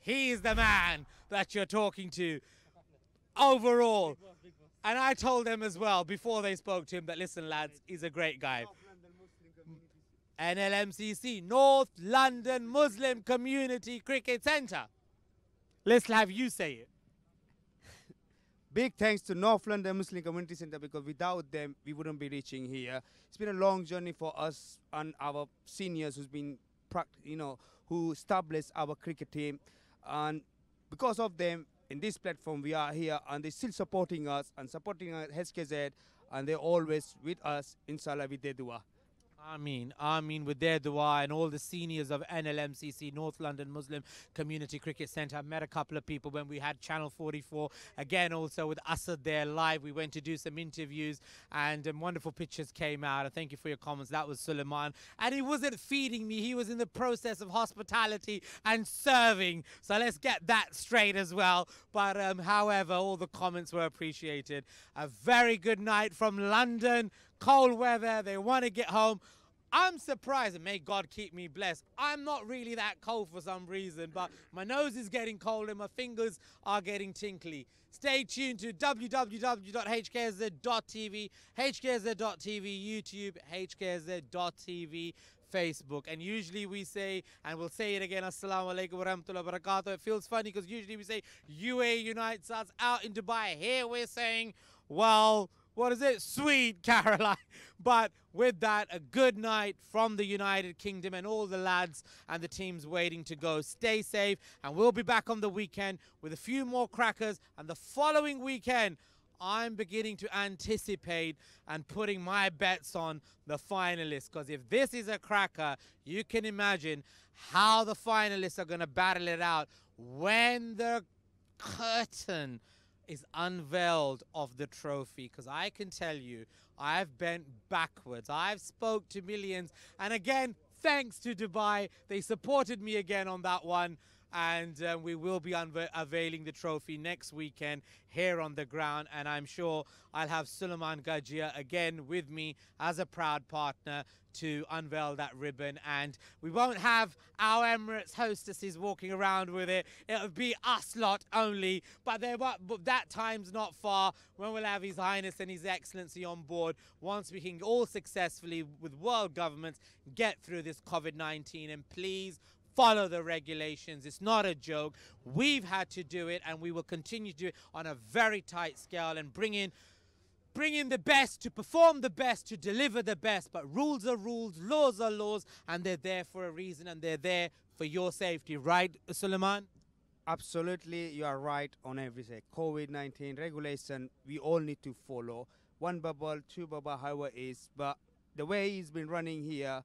he's the man that you're talking to overall. And I told them as well before they spoke to him that, listen, lads, he's a great guy. NLMCC, North London Muslim Community Cricket Centre. Let's have you say it. Big thanks to North London Muslim Community Centre because without them we wouldn't be reaching here. It's been a long journey for us and our seniors who's been, you know, who established our cricket team, and because of them in this platform we are here and they're still supporting us and supporting uh, HKSZ and they're always with us inshallah with their dua. Ameen, Ameen with their dua and all the seniors of NLMCC, North London Muslim Community Cricket Centre. I met a couple of people when we had Channel 44. Again, also with Asad there live. We went to do some interviews and um, wonderful pictures came out. And thank you for your comments. That was Suleiman. And he wasn't feeding me, he was in the process of hospitality and serving. So let's get that straight as well. But um, however, all the comments were appreciated. A very good night from London cold weather. They want to get home. I'm surprised, and may God keep me blessed. I'm not really that cold for some reason, but my nose is getting cold and my fingers are getting tinkly. Stay tuned to www.hksz.tv, hksz.tv, YouTube, hksz.tv, Facebook. And usually we say, and we'll say it again, Assalamu alaikum wa rahmatullahi wa barakatuh. It feels funny because usually we say UAE unites us out in Dubai. Here we're saying, well, what is it? Sweet Caroline. But with that, a good night from the United Kingdom and all the lads and the teams waiting to go. Stay safe, and we'll be back on the weekend with a few more crackers. And the following weekend, I'm beginning to anticipate and putting my bets on the finalists. Because if this is a cracker, you can imagine how the finalists are going to battle it out when the curtain is unveiled of the trophy because I can tell you I've bent backwards. I've spoke to millions and again thanks to Dubai they supported me again on that one and um, we will be unveiling the trophy next weekend here on the ground. And I'm sure I'll have Suleiman Gajia again with me as a proud partner to unveil that ribbon. And we won't have our Emirates hostesses walking around with it. It'll be us lot only, but, there, but that time's not far when we'll have His Highness and His Excellency on board once we can all successfully with world governments get through this COVID-19 and please follow the regulations. It's not a joke. We've had to do it and we will continue to do it on a very tight scale and bring in bring in the best, to perform the best, to deliver the best. But rules are rules, laws are laws, and they're there for a reason and they're there for your safety, right, Suleiman? Absolutely, you are right on everything. COVID 19 regulation, we all need to follow. One bubble, two bubble, however is. But the way he's been running here,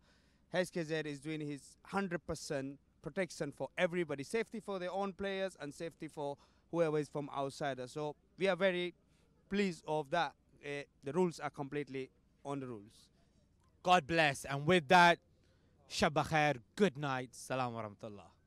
HKSZ is doing his 100% protection for everybody. Safety for their own players and safety for whoever is from outside. So we are very pleased of that. Uh, the rules are completely on the rules. God bless. And with that, Shabba khair, good night. Salam wa rahmatullah.